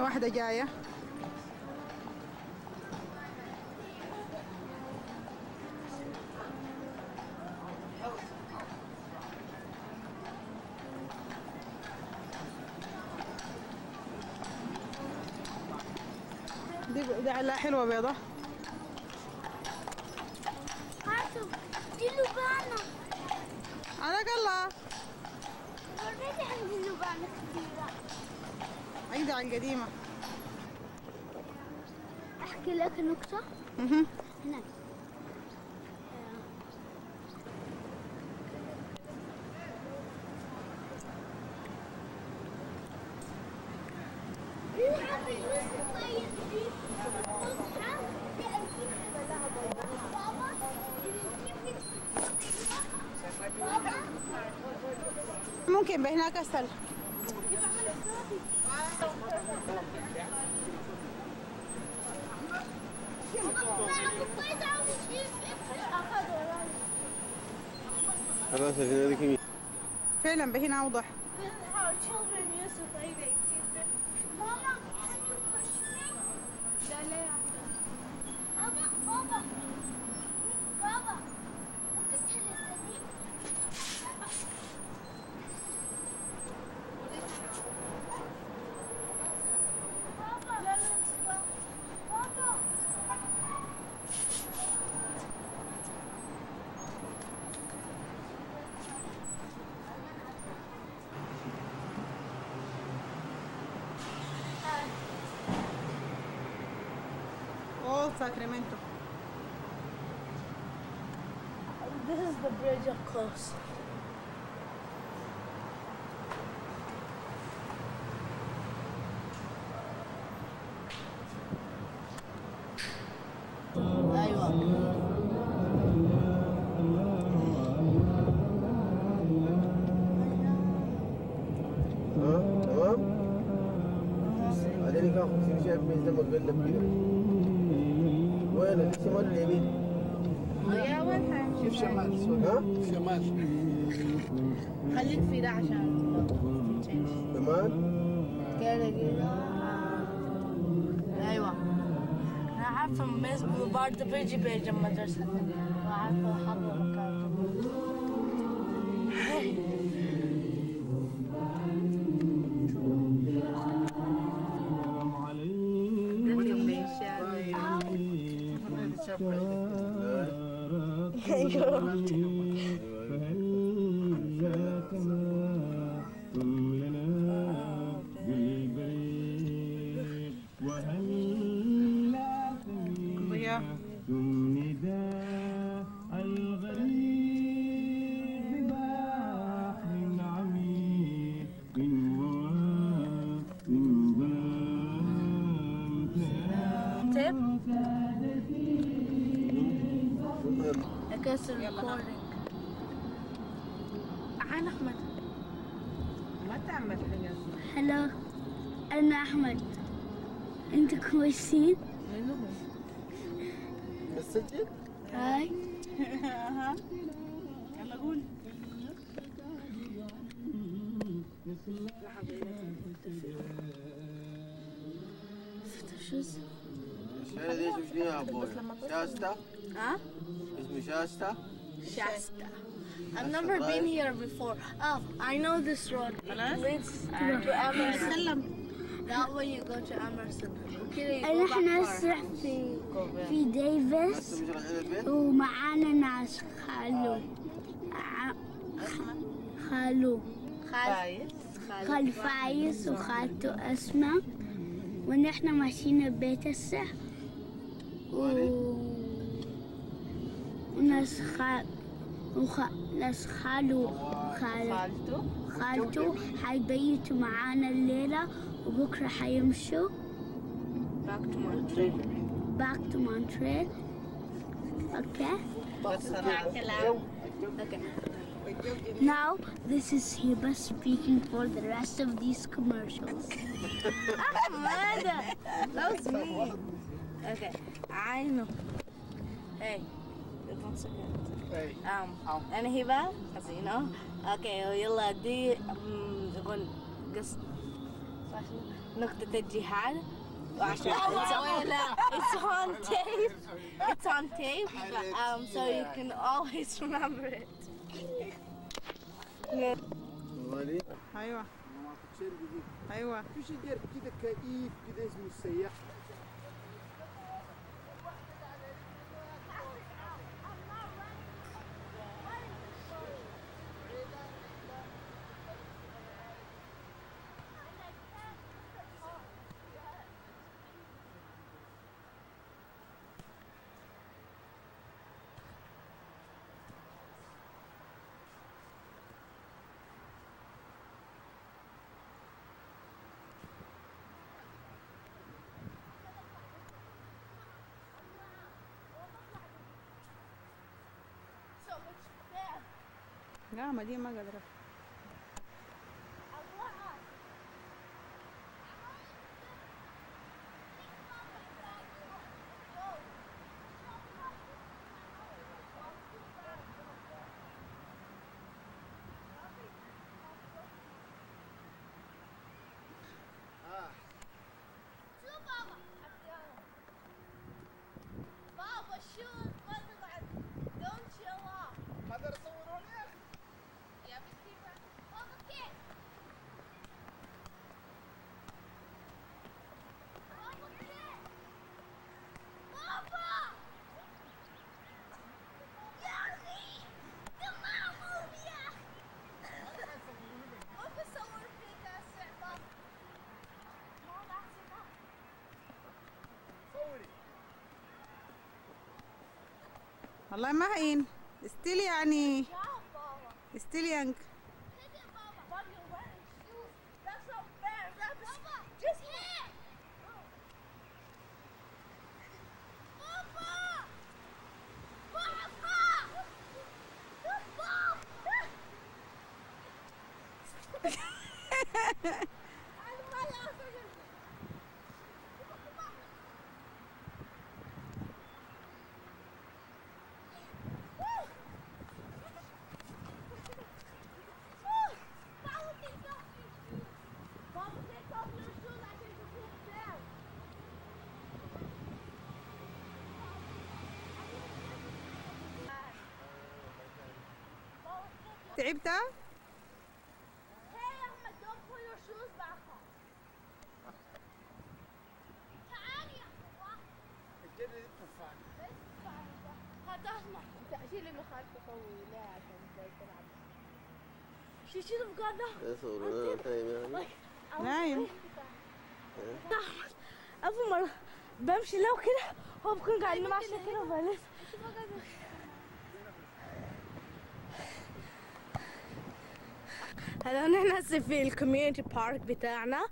واحدة جاية؟ دي دي حلوة بيضة هاتوا دي لبانة على الله عيدي على القديمة احكي لك نكته مهم. هناك بهناك أسهل. خلاص فعلا بهنا أوضح. Sacramento This is the bridge up close. كيف شمال شمال خليك في ده عشان شمال كده كده أيوه. أنا عارفة ميس بولفارد بيجي بيجي المدرسة وعارفه حظ شاستا؟ Shasta. I've never been here before. Oh, I know this road. It leads to Emerson. That way you go to Emerson. Okay, you go نحن back هسه far. في في ديفيس ومعانا ناس. خالو. ع- خالو. خال فايز وخالته أسماء. ونحن ماشيين ببيت هسه و... وناس خال وخ... ناس خالو خال... خالته خالته حيبيتوا معانا الليلة وبكرة حيمشوا back to Montreal. back to Montreal. Okay. Okay. Now this is Hiba speaking for the rest of these commercials. Amanda, that was me. Okay, I know. Hey, wait One second. Hey. Um, أنا هبة حسينة. Okay, ويلا دي أم، نقول قص نقطة الجهاد. وعشان it's on tape. It's on tape. Um, so you can always remember it. والله أيوه أيوه في شجر كده كئيب كده اسمه السياح لا ما دي ما قادرة بابا شو ما تقعد don't show off ما أقدر اصوروني يا أخي يا بسيبة بابا كيف بابا كيف بابا يا أخي تمام يا أخي ما بصور فيك اسع بابا ما بحسبها صوري والله ما هين. ستيل يعني يا بابا ستيل يانج قوي لا عشان تلعب. شو شو يعني نايم. أحمد أول مرة بمشي لو كده هو بكون قاعد ماشي كده وبلف هلا نحن هسه في الكوميونتي بارك بتاعنا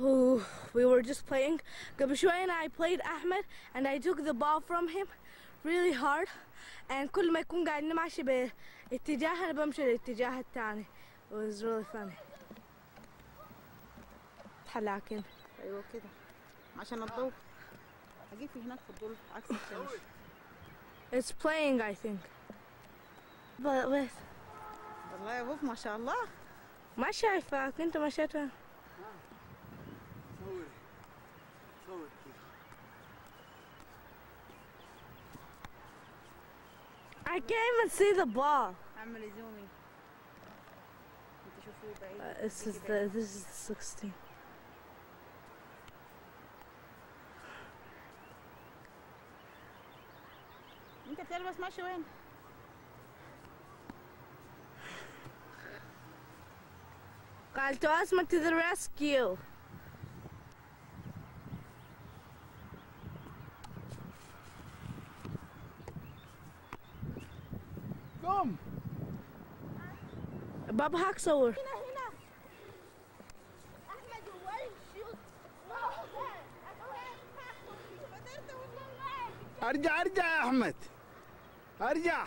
و we were just playing. قبل شوي أنا I played أحمد and I took the ball from him really hard. And كل ما يكون قاعد ماشي باتجاه أنا بمشي للاتجاه الثاني it was really funny. لكن أيوه كده. عشان الضوء. أجي في هناك في الضوء عكس الشمس. It's playing, I think. But wait, والله يا بوف ما شاء الله. ما شايفك انت ما شايفها صوري صور كذا I can't even see the ball. اعملي زومي انت شوفوه بعيد Uh, this is the this is the 16. انت بتلبس ماشي وين قال to Asma to the rescue. قم بابا هاك صور. هنا هنا احمد shoes no أرجع أرجع يا أحمد. أرجع.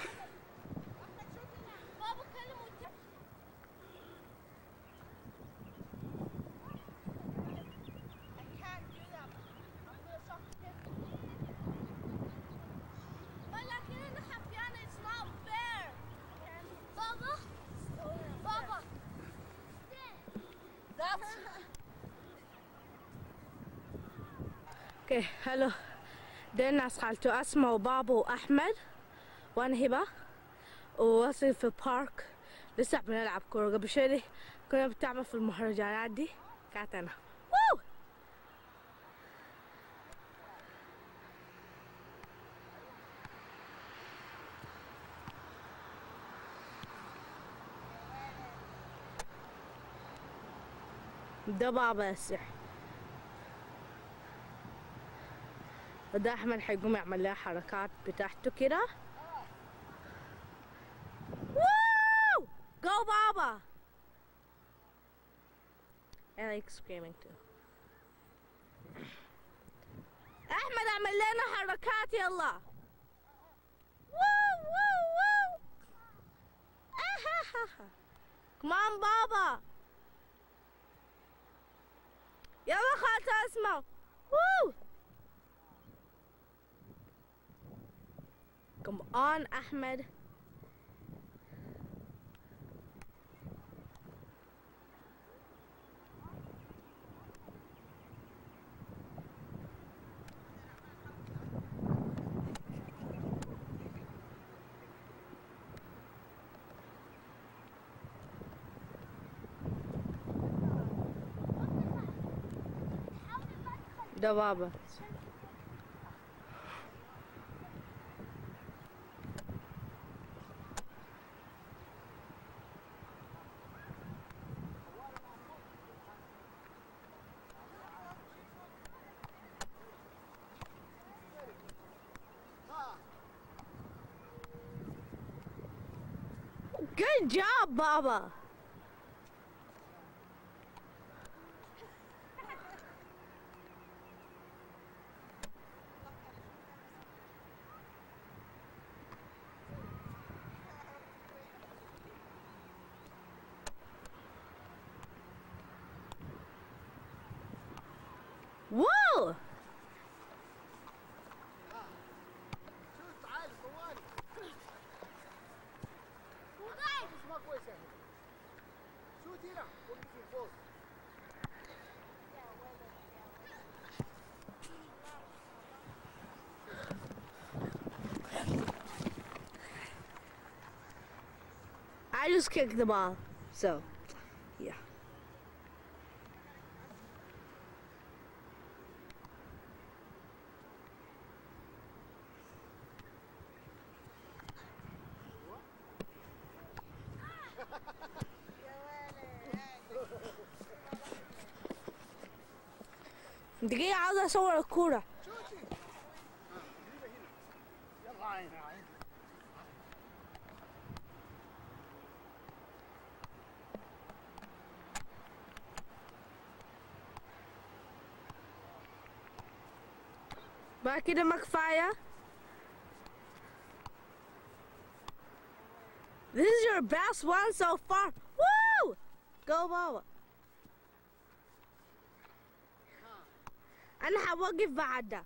أوكي هلو. ده الناس خالته أسماء وبابا وأحمد. وأنا هبة وواصل في البارك. لسه بنلعب كورة. قبل شوي كنا بتعمل في المهرجانات دي. كانت أنا. ووو ده بابا السحر ده أحمد هيقوم يعمل لها حركات بتاعته كده. واو! جو بابا I like screaming too. أحمد اعمل لنا حركات يلا. Wow wow wow. اهاهاها كمان بابا يلا خلاص اسمع واو. Come on, Ahmed. دبابة job, Baba! just kick the ball. So, yeah. دقيقة عاوز أصور الكورة Get him, McFire. This is your best one so far. Woo! Go, Bob. أنا هواقف بعدك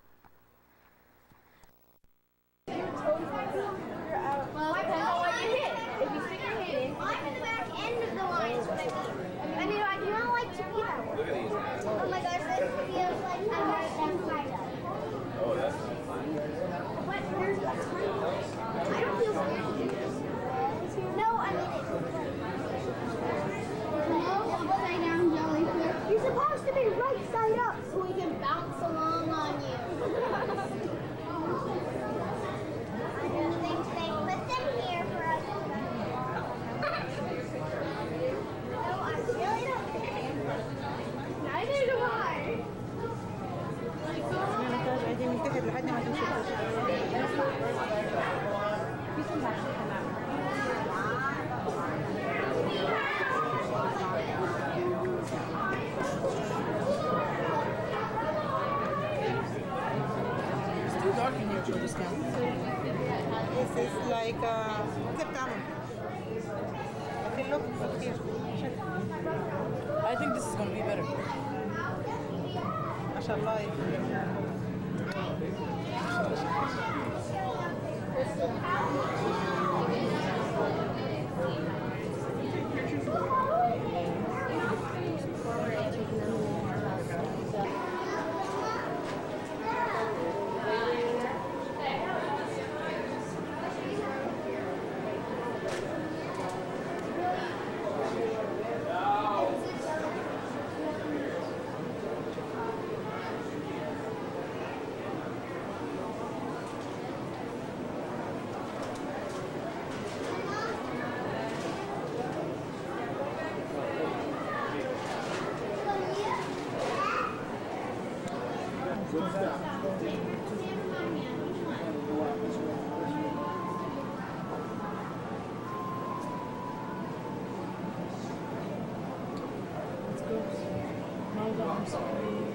I'm sorry.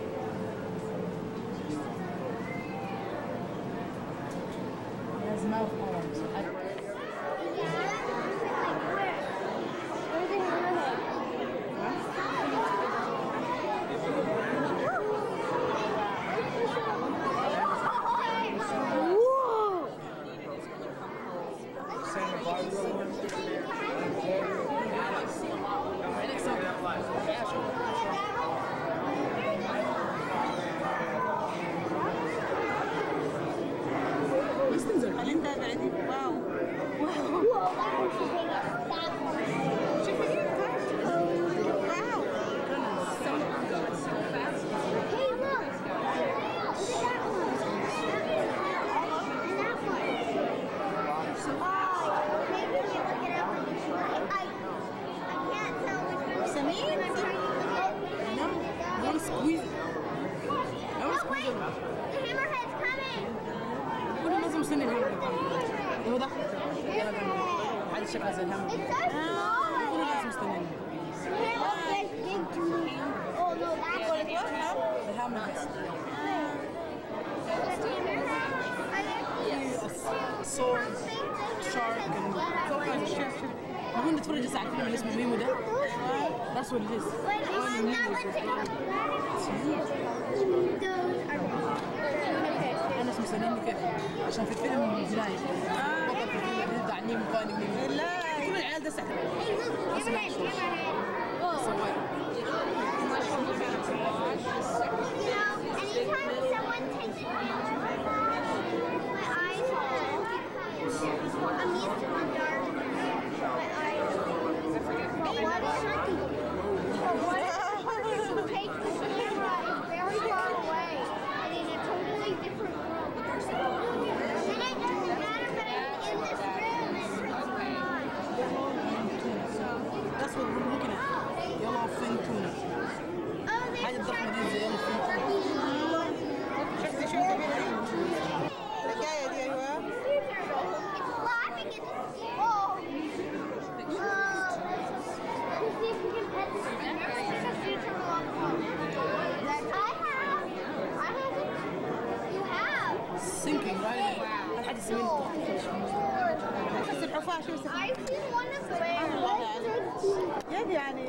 That's what it is. الناس مستنيني كيف؟ عشان في الفيلم من بطل في الفيلم بيبدأ نيمو فايندينج نيمو لا كل العيال ده سحر سواق Very far away and in a totally different room. And it doesn't matter, but I'm in this room. It's That's what we're looking at. Yellow fin tuna. Oh, there's حاجة a ضخمة shark. دي زي yellow fin tuna. شفت شفت الجاية دي أيوه It's laughing at the Oh. Oh, let's see if we can pet this. Let's just do it from a long I have. I have it. You have. Sinking right الحاجة اسمها بس الحفاة شو اسمه I've seen one of the bears. يد يعني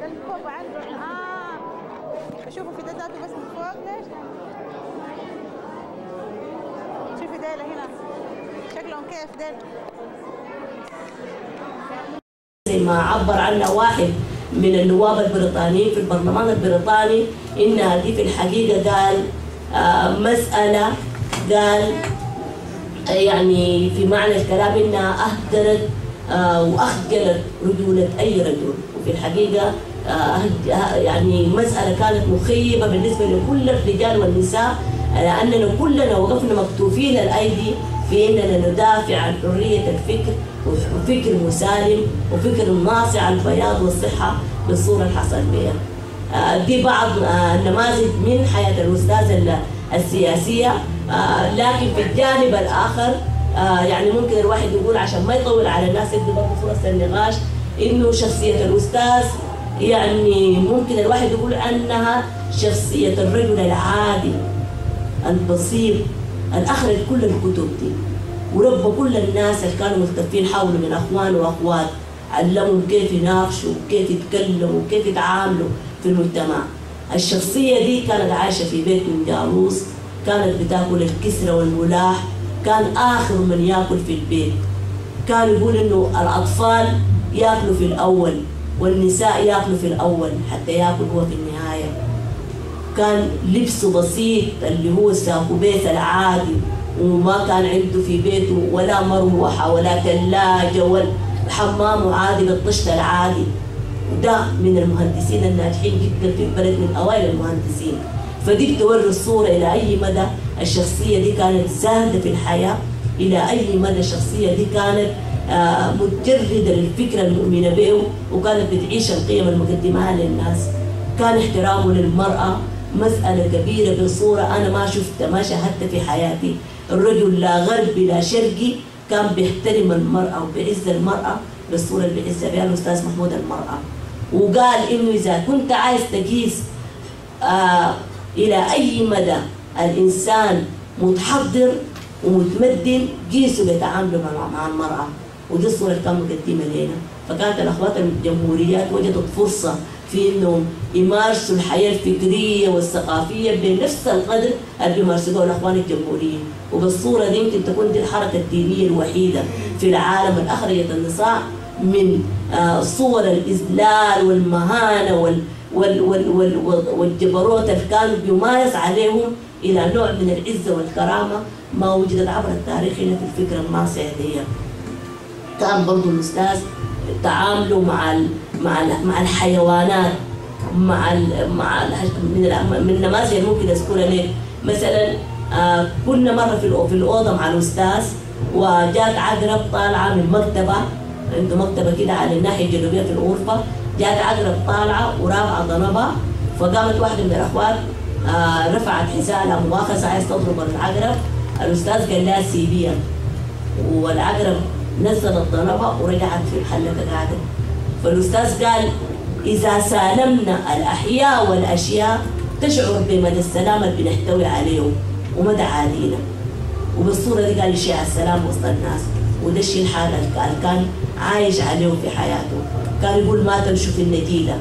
ده اللي فوق عنده آه اشوفه في ده ذاته بس من فوق ليش؟ شوفي ديله هنا زي ما عبر عنها واحد من النواب البريطانيين في البرلمان البريطاني. انها دي في الحقيقة قال آه، مسألة قال يعني في معنى الكلام إنها أهدرت آه، وأخجلت رجولة أي رجل. وفي الحقيقة آه، يعني مسألة كانت مخيبة بالنسبة لكل الرجال والنساء لأننا كلنا وقفنا مكتوفين الأيدي في اننا ندافع عن حرية الفكر وفكر مسالم وفكر ناصع البياض والصحة بالصورة اللي بها. آه، دي بعض آه، النماذج من حياة الأستاذ ال- السياسية آه، لكن في الجانب الآخر آه، يعني ممكن الواحد يقول عشان ما يطول على الناس يدي برضه فرص النقاش إنه شخصية الأستاذ يعني ممكن الواحد يقول عنها شخصية الرجل العادي البسيط الأخرج كل الكتب دي. وربى كل الناس اللي كانوا ملتفين حوله من أخوان وأخوات. علمهم كيف يناقشوا وكيف يتكلموا وكيف يتعاملوا في المجتمع. الشخصية دي كانت عايشة في بيت من جالوس. كانت بتاكل الكسرة والملاح. كان آخر من ياكل في البيت. كان يقول إنه الأطفال ياكلوا في الأول والنساء ياكلوا في الأول حتى ياكل هو في النهاية كان لبسه بسيط اللي هو الساكوبيس العادي وما كان عنده في بيته ولا مروحة ولا ثلاجة ولا حمامه عادي بالطشت العادي. وده من المهندسين الناجحين جدا في البلد من أوائل المهندسين. فدي بتوري الصورة إلى أي مدى الشخصية دي كانت زاهدة في الحياة إلى أي مدى الشخصية دي كانت آه، متجردة للفكرة المؤمنة به وكانت بتعيش القيم المقدمها للناس. كان احترامه للمرأة مسألة كبيرة بصورة أنا ما شفت ما شاهدت في حياتي. الرجل لا غربي لا شرقي كان بيحترم المرأة وبيعز المرأة بالصورة اللي بيعز بها الأستاذ محمود المرأة. وقال إنه إذا كنت عايز تقيس آه إلى أي مدى الإنسان متحضر ومتمدن قيسوا بيتعاملوا مع مع المرأة. ودي الصورة اللي كان مقدمة لنا فكانت الأخوات الجمهوريات وجدت فرصة في إنهم يمارسوا الحياة الفكرية والثقافية بنفس القدر اللي بيمارسوه الأخوان الجمهوريين. وبالصورة دي يمكن تكون دي الحركة الدينية الوحيدة في العالم اللي أخرجت النساء من آه، صور الإذلال والمهانة وال وال وال وال وال- والجبروت اللي كانوا بيمارس عليهم إلى نوع من العزة والكرامة ما وجدت عبر التاريخ هنا في الفكرة الناصعة دي. كان برضو الأستاذ تعامله مع مع مع الحيوانات مع مع من من النماذج اللي ممكن اذكرها لك مثلا آه كنا مرة في في الأوضة مع الأستاذ وجات عقرب طالعة من المكتبه عنده مكتبة كده على الناحية الجنوبية في الغرفة. جات عقرب طالعة ورافعة ضنبها فقامت واحدة من الأخوات آه رفعت حسالها مؤاخذة عايز تضرب العقرب. الأستاذ قال لها سيبيها والعقرب نزلت ضنبها ورجعت في محلها قاعدة. فالأستاذ قال إذا سالمنا الأحياء والأشياء تشعر بمدى السلام اللي بنحتوي عليه ومدى عادينا. وبالصورة دي قال يشيع السلام وسط الناس. وده الشيء الحال اللي كان عايش عليه في حياته. كان يقول ما تمشوا في النجيلة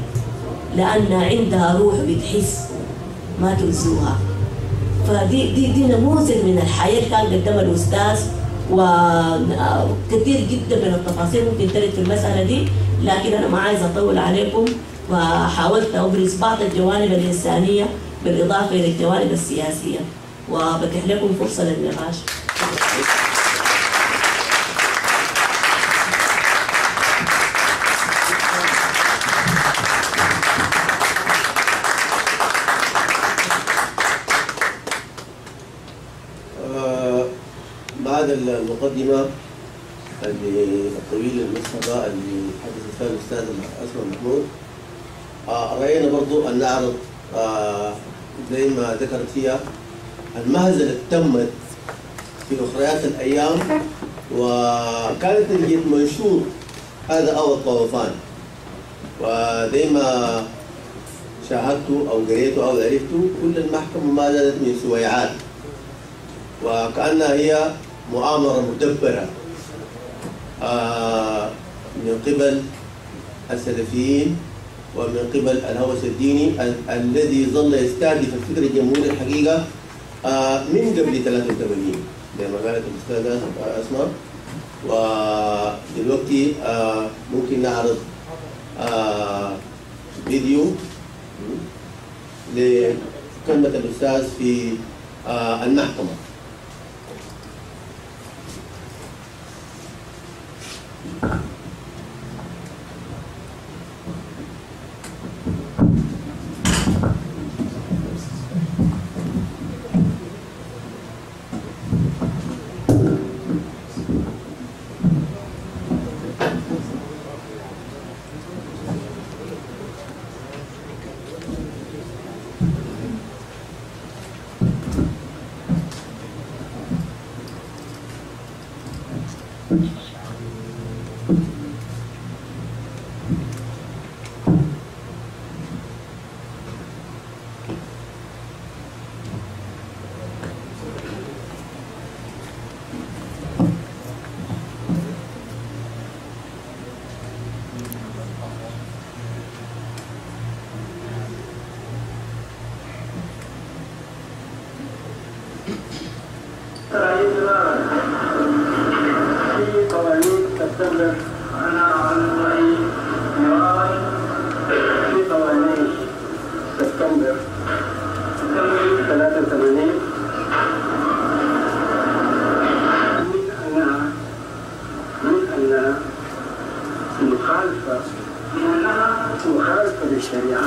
لأن عندها روح بتحس ما تؤذوها. فدي دي دي نموذج من الحياة اللي كان قدمها الأستاذ. وكثير جدا من التفاصيل ممكن ترد في المسألة دي. لكن أنا ما عايزة أطول عليكم وحاولت أبرز بعض الجوانب الإنسانية بالإضافة إلى الجوانب السياسية وبتيح لكم فرصة للنقاش. آه، بعد المقدمة اللي الطويلة المسبقة اللي حدث فيها الأستاذ أسماء محمود. آه، رأينا برضو أن نعرض آه، زي ما ذكرت فيها المهزلة اللي تمت في أخريات الأيام وكانت نتيجة منشور هذا أو الطوفان وزي ما شاهدته أو قريته أو عرفته كل المحكمة ما زالت من سويعات. وكأنها هي مؤامرة مدبرة. آه، من قبل السلفيين ومن قبل الهوس الديني ال- الذي ظل يستهدف الفكر الجمهوري الحقيقة آه، من قبل 83 زي ما قالت الأستاذة أسماء. ودلوقتي آه، ممكن نعرض آه، فيديو لكلمة الأستاذ في آه، المحكمة في قوانين سبتمبر أنا على الرأي يرى في قوانين سبتمبر 83 من أنها من أنها مخالفة للشريعة.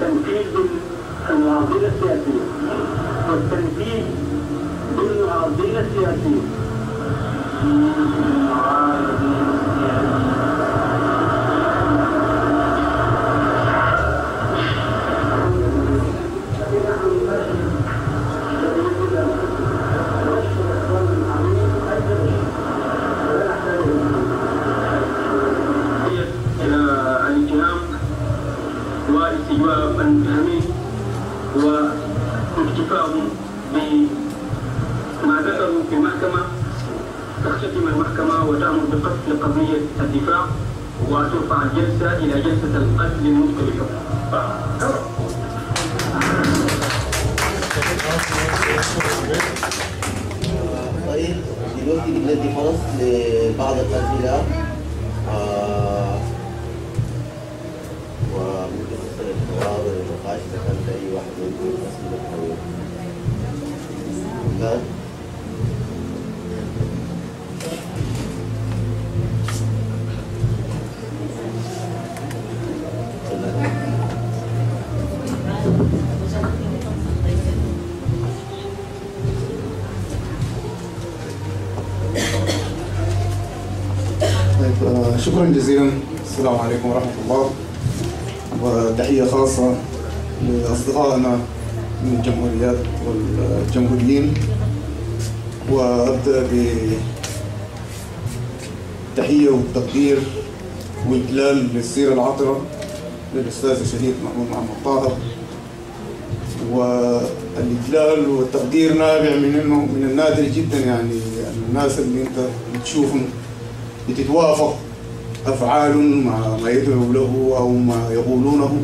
والتنفيذ بالمعارضين السياسيين والتنفيذ بالمعارضين السياسيين شكرا جزيلا. السلام عليكم ورحمة الله. وتحية خاصة لأصدقائنا من الجمهوريات والجمهوريين. وأبدأ بتحية وتقدير وإجلال للسيرة العطرة للأستاذ الشهيد محمود محمد طاهر. والإجلال والتقدير نابع من إنه من النادر جدا يعني الناس اللي أنت بتشوفهم بتتوافق أفعال مع ما يدعو له أو ما يقولونه.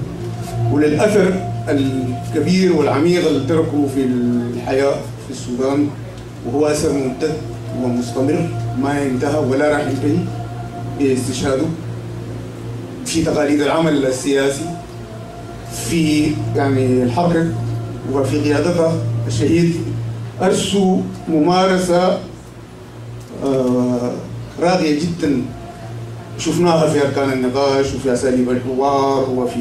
وللأثر الكبير والعميق اللي تركه في الحياة في السودان وهو أثر ممتد ومستمر ما ينتهى ولا راح ينتهي باستشهاده في تقاليد العمل السياسي في يعني الحركة وفي قيادتها الشهيد. أرسوا ممارسة آه راقية جدا شفناها في أركان النقاش وفي أساليب الحوار وفي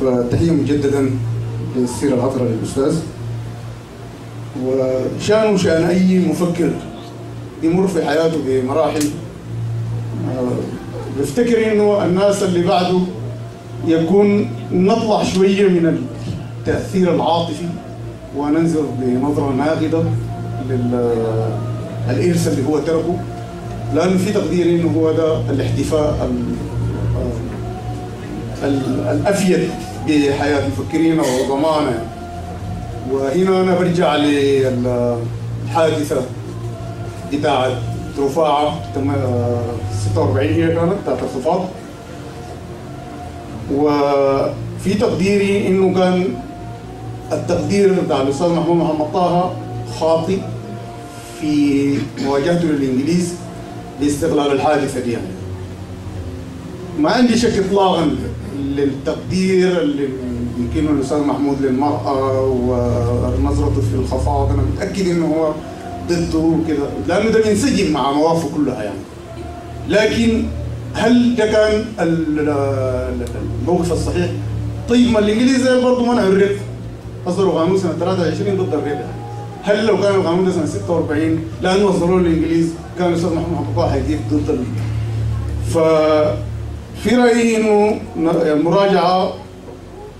فتحية مجددا للسيرة العطرة للأستاذ. وشأنه شأن أي مفكر يمر في حياته بمراحل. آه، بفتكر إنه الناس اللي بعده يكون نطلع شوية من ال- التأثير العاطفي. وننظر بنظرة ناقدة للإرث اللي هو تركه. لأنه في تقديري إنه هو ده الاحتفاء ال- ال- الأفيد بحياة المفكرين وضمانه وهنا أنا برجع للحادثة بتاعت رفاعة تم 46 هي كانت بتاعت الخفاض وفي تقديري إنه كان التقدير بتاع الأستاذ محمود محمد طه خاطئ في مواجهته للإنجليز. باستغلال الحادثه دي يعني. ما عندي شك اطلاقا للتقدير اللي يمكنه الأستاذ محمود للمرأة ونظرته في الخفاض أنا متأكد إنه هو ضده وكذا لأنه ده بينسجم مع مواقفه كلها يعني لكن هل ده كان ال- ال- الموقف الصحيح؟ طيب ما الانجليز برضه منعوا الرق اصدروا قانون سنة 23 ضد الرق يعني. هل لو كان القانون ده سنه 46 لأنه اصدروه الإنجليز كان الاستاذ محمد طه هيجيب ضد ال... ففي رأيي إنه المراجعه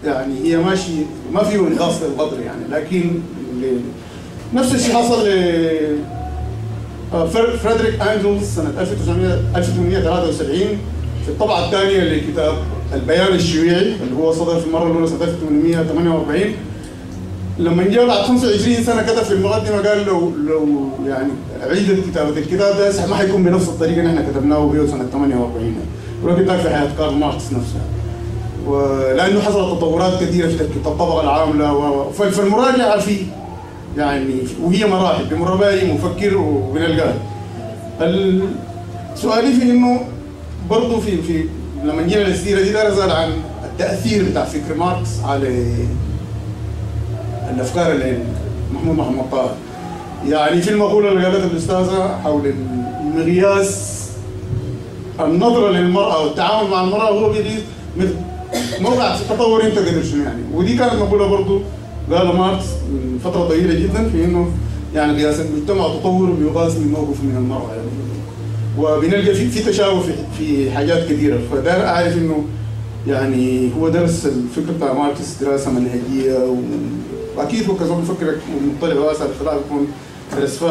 يعني هي ماشي ما فيه انغاص للقدر يعني لكن نفس الشيء حصل آه، فر- فريدريك أنجلز 1900 1873 في الطبعة الثانية لكتاب البيان الشيوعي اللي هو صدر في المرة الأولى سنة 1848 لما جاء بعد 25 سنة كتب في المقدمة قال لو لو يعني عيدت كتابة الكتاب ده ما حيكون بنفس الطريقة اللي إحنا كتبناه به سنة 48 ولكن ده في حياة كارل ماركس نفسها ولأنه حصلت تطورات كثيرة في تركيب الطبقة العاملة و- ف- فالمراجعة فيه يعني وهي مراحل بمر باي مفكر وبنلقاه ال- سؤالي في إنه برضه في في لما جينا للسيره دي اسال عن التأثير بتاع فكر ماركس على الأفكار اللي محمود محمد طه. يعني في المقولة اللي قالتها الأستاذة حول المقياس النظرة للمرأة والتعامل مع المرأة هو بيقيس موقع في التطور انت قدر شنو يعني. ودي كانت مقولة برضه قال ماركس من فترة طويلة جدا في إنه يعني قياس المجتمع تطور بيقاس من موقف من المرأة يعني. وبنلقى في في تشابه في في حاجات كثيرة. فدار أعرف إنه يعني هو درس الفكر بتاع ماركس دراسة منهجية. واكيد هو كزول بفكر مطلع واسع الاطلاع يكون درس ف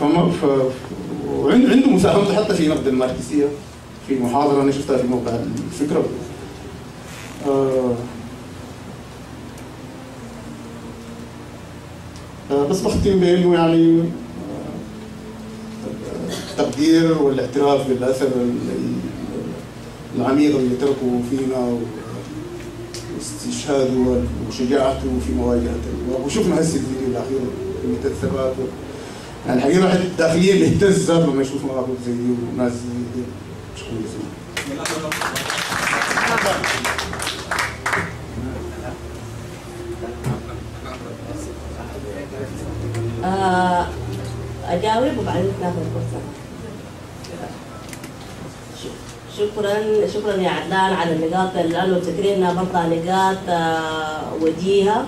فما ف... وعنده عنده مساهمته حتى في نقد الماركسية في محاضرة أنا شفتها في موقع الفكرة. آه آه، بس بختم بإنه يعني آه، التقدير والاعتراف بالاثر ال- ال- العميق اللي تركه فينا واستشهاده وشجاعته في مواجهته وشفنا هسه الفيديو الأخير في الثبات يعني الحقيقة الواحد داخليا بيهتز لما يشوف مواقف زي دي وناس زي دي. كويسين آه، أجاوب وبعدين ناخذ فرصة. شكرا شكرا يا عدنان على النقاط اللي أنا انها برضه نقاط آه، وجيهة.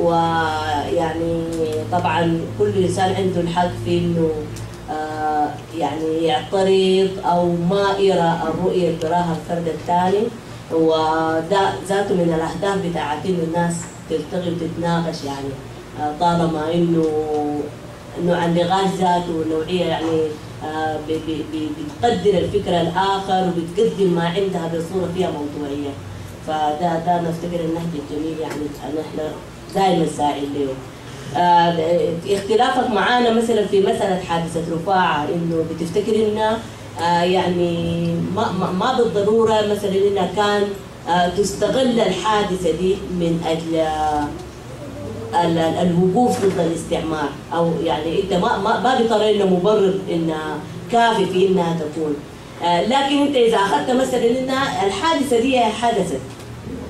ويعني طبعا كل إنسان عنده الحق في إنه آه، يعني يعترض أو ما يرى الرؤية اللي يراها الفرد الثاني. وده ذاته من الأهداف بتاعت إنه الناس تلتقي وتتناقش يعني آه، طالما إنه نوع النقاش ذاته والنوعيه يعني بتقدر الفكرة الآخر وبتقدم ما عندها بصورة فيها موضوعية. فده ده نفتكر النهج الجميل يعني نحن دائما ساعين له آه، اختلافك معانا مثلا في مسألة حادثة رفاعة إنه بتفتكر انها آه، يعني ما ما- بالضرورة مثلا انها كان آه، تستغل الحادثة دي من أجل آه، الوقوف ضد الاستعمار. أو يعني إنت ما ما بترى إنه مبرر انها كافي في إنها تكون. آه، لكن إنت إذا أخذت مثلا إنها الحادثة دي حدثت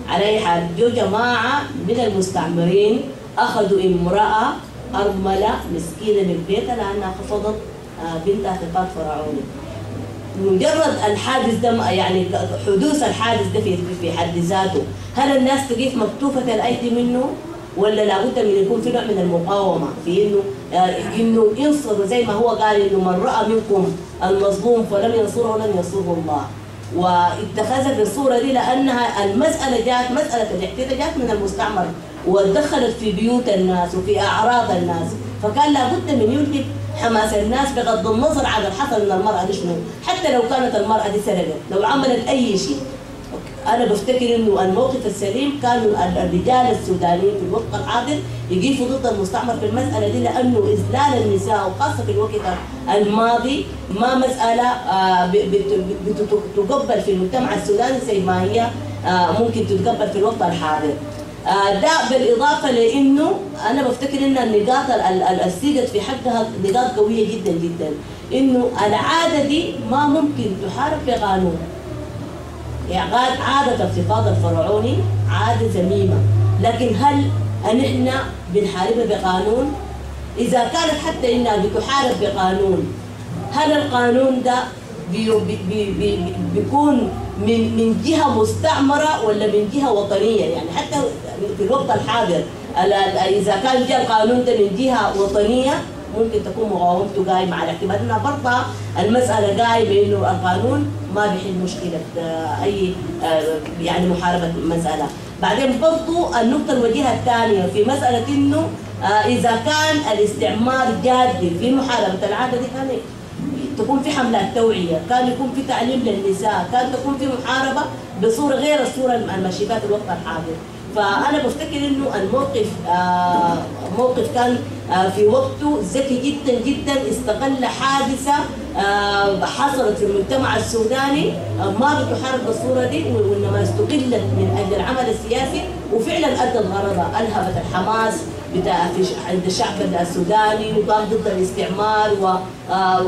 على أي حال جو جماعة من المستعمرين أخذوا امرأة أرملة مسكينة من بيتها لأنها خفضت آه، بنتها خطاب فرعوني. مجرد الحادث ده يعني حدوث الحادث ده في في حد ذاته. هل الناس تقف مكتوفة الأيدي منه؟ ولا لابد من يكون في نوع من المقاومة في إنه آه، إنه ينصر زي ما هو قال إنه من رأى منكم المظلوم فلم ينصره لن ينصره الله. واتخذها بالصورة دي لأنها المسألة جات مسألة الاحتلال جات من المستعمر ودخلت في بيوت الناس وفي أعراض الناس. فكان لابد من يلهب حماس الناس بغض النظر عن الحصل من المرأة دي شنو. حتى لو كانت المرأة دي سرقت لو عملت أي شيء. أنا بفتكر إنه الموقف السليم كانوا الرجال السودانيين في الوقت الحاضر يقفوا ضد المستعمر في المسألة دي لأنه إذلال النساء وخاصة في الوقت الماضي ما مسألة آه، ب- بت- بت- تقبل في المجتمع السوداني زي ما هي آه، ممكن تتقبل في الوقت الحاضر. آه، ده بالإضافة لإنه أنا بفتكر إن النقاط ال- ال- ال- السيجت في حقها نقاط قوية جدا جدا إنه العادة دي ما ممكن تحارب بقانون يعني عاد- عادة الفض الفرعوني عادة ذميمة لكن هل أن إحنا بنحاربها بقانون؟ إذا كانت حتى إنها بتحارب بقانون هل القانون ده بي بي بي بيكون من من جهة مستعمرة ولا من جهة وطنية يعني حتى في الوقت الحاضر ال- ال- إذا كان جاء القانون ده من جهة وطنية ممكن تكون مقاومته قايمة على اعتبار انها برضه المسألة قايمة انه القانون ما بيحل مشكلة آه، أي آه، يعني محاربة مسألة. بعدين برضه النقطة الوجيهة الثانية في مسألة إنه آه، إذا كان الاستعمار جاد في محاربة العادة دي كان تكون في حملات توعية كان يكون في تعليم للنساء كان تكون في محاربة بصورة غير الصورة المشيبات الوقت الحاضر. فأنا بفتكر إنه الموقف آه موقف كان آه في وقته ذكي جدا جدا استغل حادثة آه حصلت في المجتمع السوداني آه ما بتحارب بالصورة دي وإنما استغلت من أجل العمل السياسي وفعلا أدت غرضها ألهبت الحماس بتاع عند الشعب السوداني وقام ضد الاستعمار و- آه،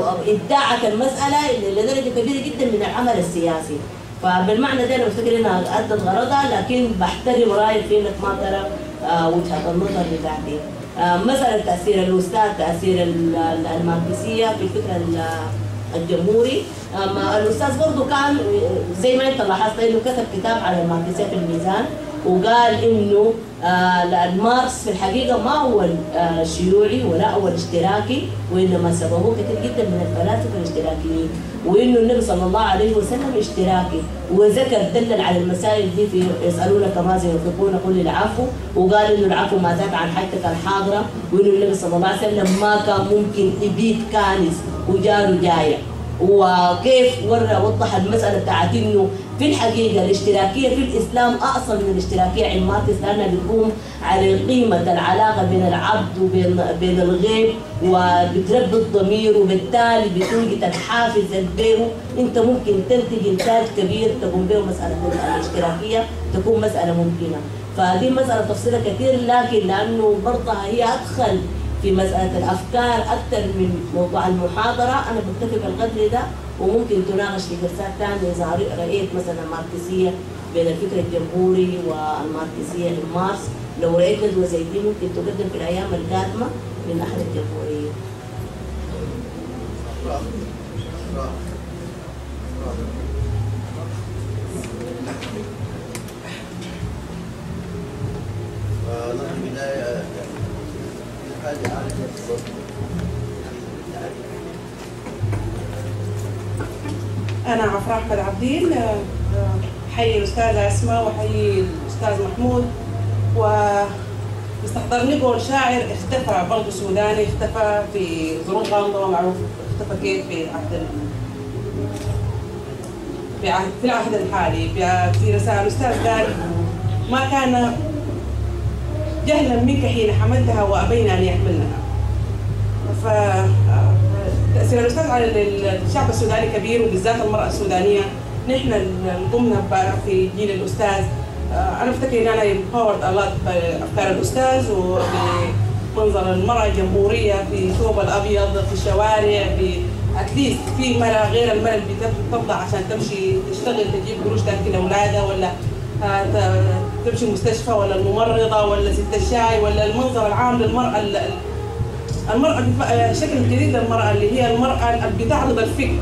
المسألة لدرجة كبيرة جدا من العمل السياسي. فبالمعنى ده أنا بفتكر انها ادت غرضها لكن بحترم رايك في انك ما ترى آه، وجهة النظر بتاعتي. آه، مساله تأثير الأستاذ تأثير ال- ال- الماركسية في الفكر ال- الجمهوري. أما الأستاذ برضه كان آه، زي ما أنت لاحظت إنه كتب كتاب على الماركسية في الميزان وقال إنه آه لأن ماركس في الحقيقة ما هو آه شيوعي ولا هو الاشتراكي وإنما سبقه كثير جدا من الفلاسفة الاشتراكيين. وإنه النبي صلى الله عليه وسلم اشتراكي. وذكر دلل على المسائل دي في يسألونك ماذا ينفقون قل العفو. وقال إنه العفو ما زاد عن حاجتك الحاضرة. وإنه النبي صلى الله عليه وسلم ما كان ممكن يبيت كانز وجاره جايع وكيف ورى وضح المسألة بتاعت إنه في الحقيقة الاشتراكية في الإسلام أعصر من الاشتراكية عند ماركس لأنها بتقوم على قيمة العلاقة بين العبد وبين بين الغيب وبتربي الضمير وبالتالي بتوجد الحافز البيه أنت ممكن تنتج إنتاج كبير تقوم به مسألة الاشتراكية تكون مسألة ممكنة. فدي مسألة تفصيلها كثير لكن لأنه برضها هي أدخل في مسألة الأفكار أكثر من موضوع المحاضرة أنا بكتفي بالقدر ده وممكن تناقش في جلسات ثانية إذا رأيت مثلا ماركسية بين الفكر الجمهوري والماركسية في مارس. لو رأيت ندوة زي دي ممكن تقدم في الأيام القادمة من أحد الجمهورية فنحن في البداية يعني حاجة عالية. الصوت أنا عفرة أحمد عبدين آه، آه، حي الأستاذة أسماء وحي الأستاذ محمود. واستحضرني قول شاعر اختفى برضه سوداني اختفى في ظروف غامضة ومعروف اختفى كيف في عهد في عهد في العهد الحالي في- رسالة الأستاذ قال ما كان جهلا منك حين حملتها وأبينا أن يحملنها. ف تأثير الأستاذ على الشعب السوداني كبير وبالذات المرأة السودانية. نحن ب- في جيل الأستاذ. آه، أنا أفتكر إن أنا empowered a lot بأفكار الأستاذ وبمنظر المرأة الجمهورية في ثوب الأبيض في الشوارع في اتليست في مرأة غير المرأة اللي بتطلع عشان تمشي تشتغل تجيب قروش تاكل أولادها ولا تمشي مستشفى ولا الممرضة ولا ست الشاي ولا المنظر العام ال- المرأة بف- شكل جديد للمرأة اللي هي المرأة اللي بتعرض الفكر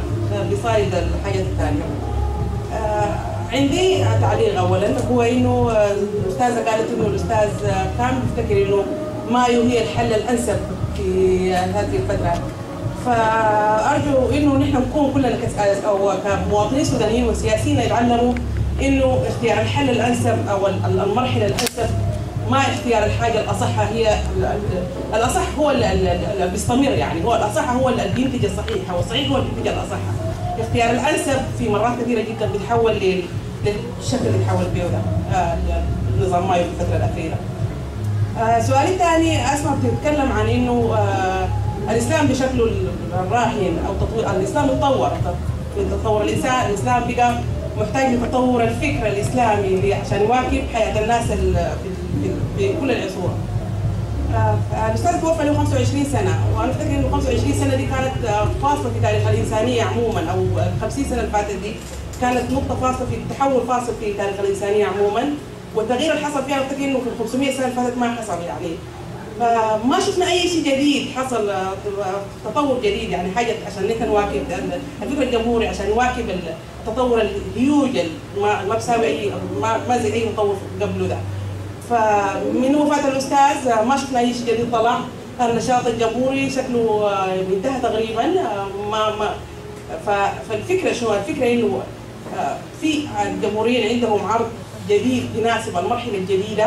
بصايد الحاجات الثانية. آه، عندي تعليق أولا هو إنه آه، الأستاذة قالت إنه الأستاذ آه، كان بيفتكر إنه مايو هي الحل الأنسب في هذه الفترة. فأرجو إنه نحن نكون كلنا أو كمواطنين سودانيين وسياسيين يتعلموا إنه اختيار الحل الأنسب أو ال- المرحلة الأنسب ما اختيار الحاجة الاصح هي ال- ال- الأصح هو ال- ال- ال- اللي بيستمر يعني. هو الأصح هو اللي بينتج الصحيح. والصحيح هو اللي بينتج الأصح. اختيار الأنسب في مرات كثيرة جدا بيتحول لل- للشكل اللي تحول به ده آه، النظام مايو في الفترة الأخيرة. آه، سؤالي الثاني أسمع بتتكلم عن إنه آه، الإسلام بشكله الراهن أو تطوير الإسلام اتطور في تطور الإنسان الإسلام بقى محتاج لتطور الفكر الإسلامي عشان يواكب حياة الناس ال- في, في, كل العصور. آه، الأستاذ توفى له 25 سنة وأنا افتكر إنه 25 سنة دي كانت آه، فاصلة في تاريخ الإنسانية عموما أو ال 50 سنة اللي فاتت دي كانت نقطة فاصلة في تحول فاصل في تاريخ الإنسانية عموما والتغيير اللي حصل فيها افتكر إنه في ال 500 سنة اللي فاتت ما حصل يعني فما شفنا أي شيء جديد حصل آه، تطور جديد يعني حاجة عشان نحن نواكب ال- الفكر الجمهوري عشان نواكب التطور الهيوج ما بيساوي أي ما زي أي تطور قبله ده فمن وفاه الأستاذ آه، ما شفنا أي شيء جديد طلع. النشاط الجمهوري شكله انتهى تقريبا. ما ما ف- فالفكرة شو؟ الفكرة إنه آه، في الجمهوريين عندهم عرض جديد يناسب المرحلة الجديدة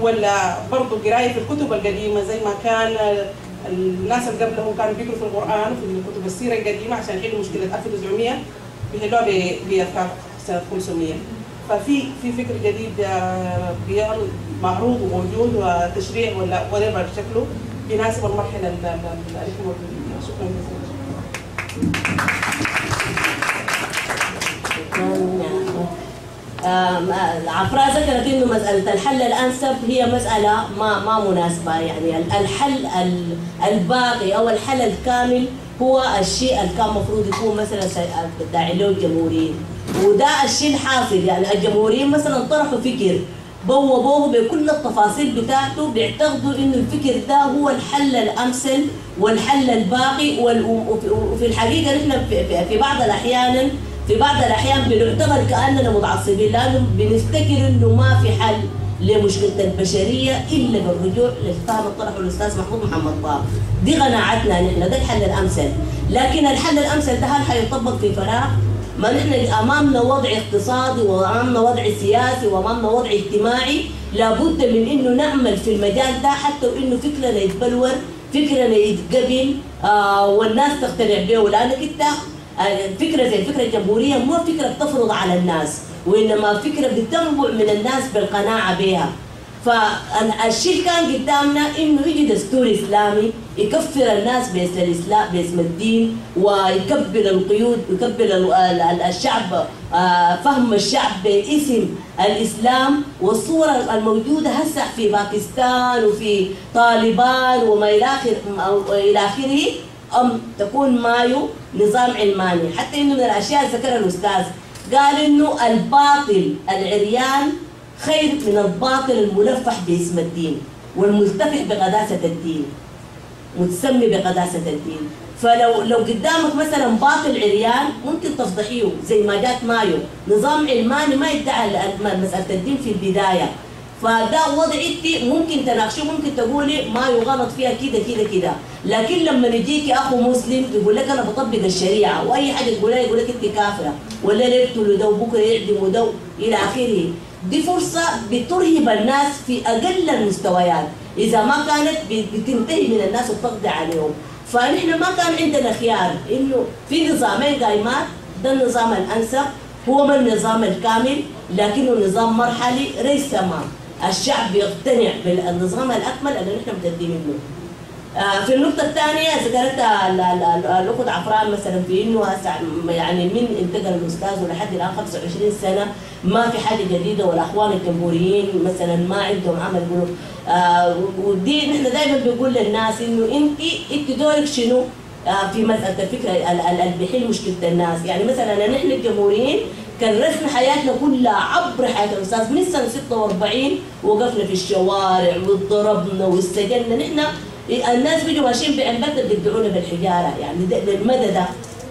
ولا برضه قراية في الكتب القديمة زي ما كان آه، الناس اللي قبلهم كانوا بيقروا في القرآن وفي كتب السيرة القديمة عشان يحلوا مشكلة 1900 بيحلوها بأفكار سنه 500 ففي في فكر جديد آه، معروض وموجود وتشريع ولا whatever شكله بيناسب المرحلة اللي إحنا موجودين فيها شكرا جزيلا. آه، عفراء ذكرت إنه مسألة الحل الانسب هي مسألة ما ما مناسبة. يعني ال- الحل ال- الباقي أو الحل الكامل هو الشيء اللي كان المفروض يكون مثلا سي- داعي له الجمهوريين وده الشيء الحاصل. يعني الجمهوريين مثلا طرحوا فكر بوبوه بكل التفاصيل بتاعته بيعتقدوا إنه الفكر ده هو الحل الأمثل والحل الباقي. وفي الحقيقة نحن في- بعض الأحيان في بعض الأحيان بنعتبر كأننا متعصبين لأنه بنفتكر إنه ما في حل لمشكلة البشرية إلا بالرجوع للفهم اللي طرحه الأستاذ محمود محمد طه. دي قناعتنا نحن ده الحل الأمثل. لكن الحل الأمثل ده هل حيطبق في فراغ؟ ما نحن امامنا وضع اقتصادي وامامنا وضع سياسي وامامنا وضع اجتماعي. لابد من إنه نعمل في المجال ده حتى وانه فكرنا يتبلور فكرنا يتقبل آه والناس تقتنع به. لانك انت الفكرة زي الفكرة الجمهورية مو فكرة بتفرض على الناس وإنما فكرة بتنبع من الناس بالقناعة بها. فالشيء كان قدامنا إنه يجي دستور إسلامي يكفر الناس باسم الاسلام باسم الدين ويكبل القيود ال- الشعب آه، فهم الشعب باسم الإسلام والصورة الموجودة هسه في باكستان وفي طالبان وما إلى إلى آخره. أم تكون مايو نظام علماني. حتى إنه من الأشياء ذكرها الأستاذ. قال إنه الباطل العريان خير من الباطل الملفح باسم الدين والملتفح بقداسة الدين متسمي بقداسة الدين. فلو لو قدامك مثلا باطل عريان ممكن تفضحيه زي ما جات مايو. نظام علماني ما ال- مسألة الدين في البداية. فده وضع انت ممكن تناقشه ممكن تقولي مايو غلط فيها كده كده كده لكن لما يجيكي أخو مسلم يقول لك أنا بطبق الشريعة وأي حاجة تقولها يقول لك انت كافرة ولا يقتلوا ده وبكرة يعدموا ده إلى آخره. دي فرصة بترهب الناس في أقل المستويات. إذا ما كانت بتنتهي من الناس وتقضي عليهم. فنحن ما كان عندنا خيار إنه في نظامين قايمات ده النظام الانسب هو ما النظام الكامل لكنه نظام مرحلي ليس ما الشعب يقتنع بالنظام الأكمل اللي نحن له. آه، في النقطة الثانية ذكرتها ال- ال- ال- الأخت عفران مثلا في إنه يعني من انتقل الأستاذ ولحد الآن 25 سنة ما في حاجة جديدة والأخوان الجمهوريين مثلا ما عندهم عمل يقولوا آه ودي نحن دائما بنقول للناس إنه أنت أنت دورك شنو؟ آه، في مسألة الفكرة ال- ال- اللي بيحل مشكلة الناس يعني مثلا نحن الجمهوريين كرسنا حياتنا كلها عبر حياة الأستاذ من سنة 46 وقفنا في الشوارع وضربنا واستجلنا نحن الناس بيجوا ماشيين بعنبتنا بيدعونا بالحجارة يعني ده للمدى ده.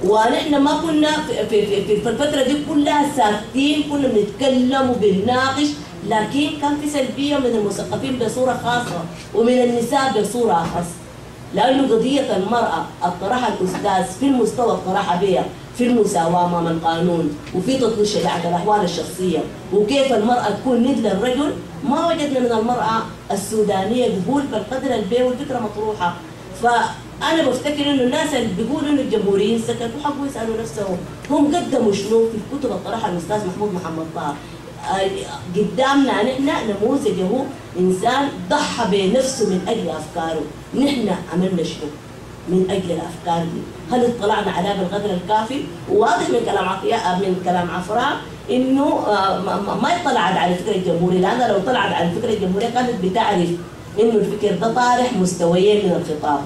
ونحن ما كنا في, في, في, في الفترة دي كلها ساكتين كنا بنتكلم وبنناقش لكن كان في سلبية من المثقفين بصورة خاصة ومن النساء بصورة أخص. لأنه قضية المرأة اطرحها الأستاذ في المستوى اطرحها بها في المساواة أمام القانون وفي تطوير شريعة الأحوال الشخصية. وكيف المرأة تكون ند للرجل ما وجدنا من المرأة السودانية قبول بالقدر البيع والفكرة مطروحة. فأنا بفتكر إنه الناس اللي بيقولوا إنه الجمهوريين سكتوا حقوا يسألوا نفسهم. هم قدموا شنو في الكتب؟ اللي طرحها الأستاذ محمود محمد طه آه، قدامنا نحن نموذج هو إنسان ضحى بنفسه من أجل أفكاره، نحن عملنا شنو؟ من أجل الأفكار دي، هل اطلعنا عليها بالقدر الكافي؟ وواضح من كلام عطياء من كلام عفراء إنه آه، ما- اطلعت على الفكر الجمهوري، لانها لو طلعت على الفكر الجمهوري كانت بتعرف إنه الفكر ده طارح مستويين من الخطاب.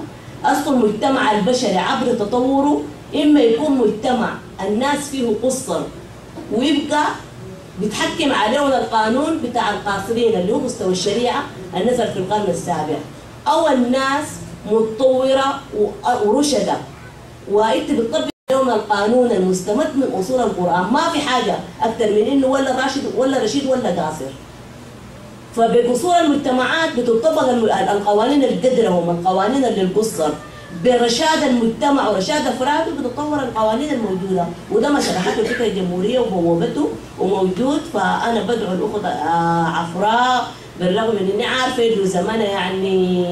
أصل المجتمع البشري عبر تطوره إما يكون مجتمع الناس فيه قصر ويبقى بيتحكم عليهم القانون بتاع القاصرين اللي هو مستوى الشريعة اللي نزل في القرن السابع أو الناس متطورة و- ورشدة. وانت بتطبق عليهم القانون المستمد من أصول القرآن. ما في حاجة أكثر من إنه ولا راشد ولا رشيد ولا قاصر. فبقصور المجتمعات بتطبق القوانين القدرهم القوانين اللي القصر برشاد المجتمع ورشاد افراده بتطور القوانين الموجودة. وده ما شرحته الفكرة الجمهورية وبوابته وموجود. فأنا بدعو الأخت آه، عفراء بالرغم من إني عارفة إنه زمانها يعني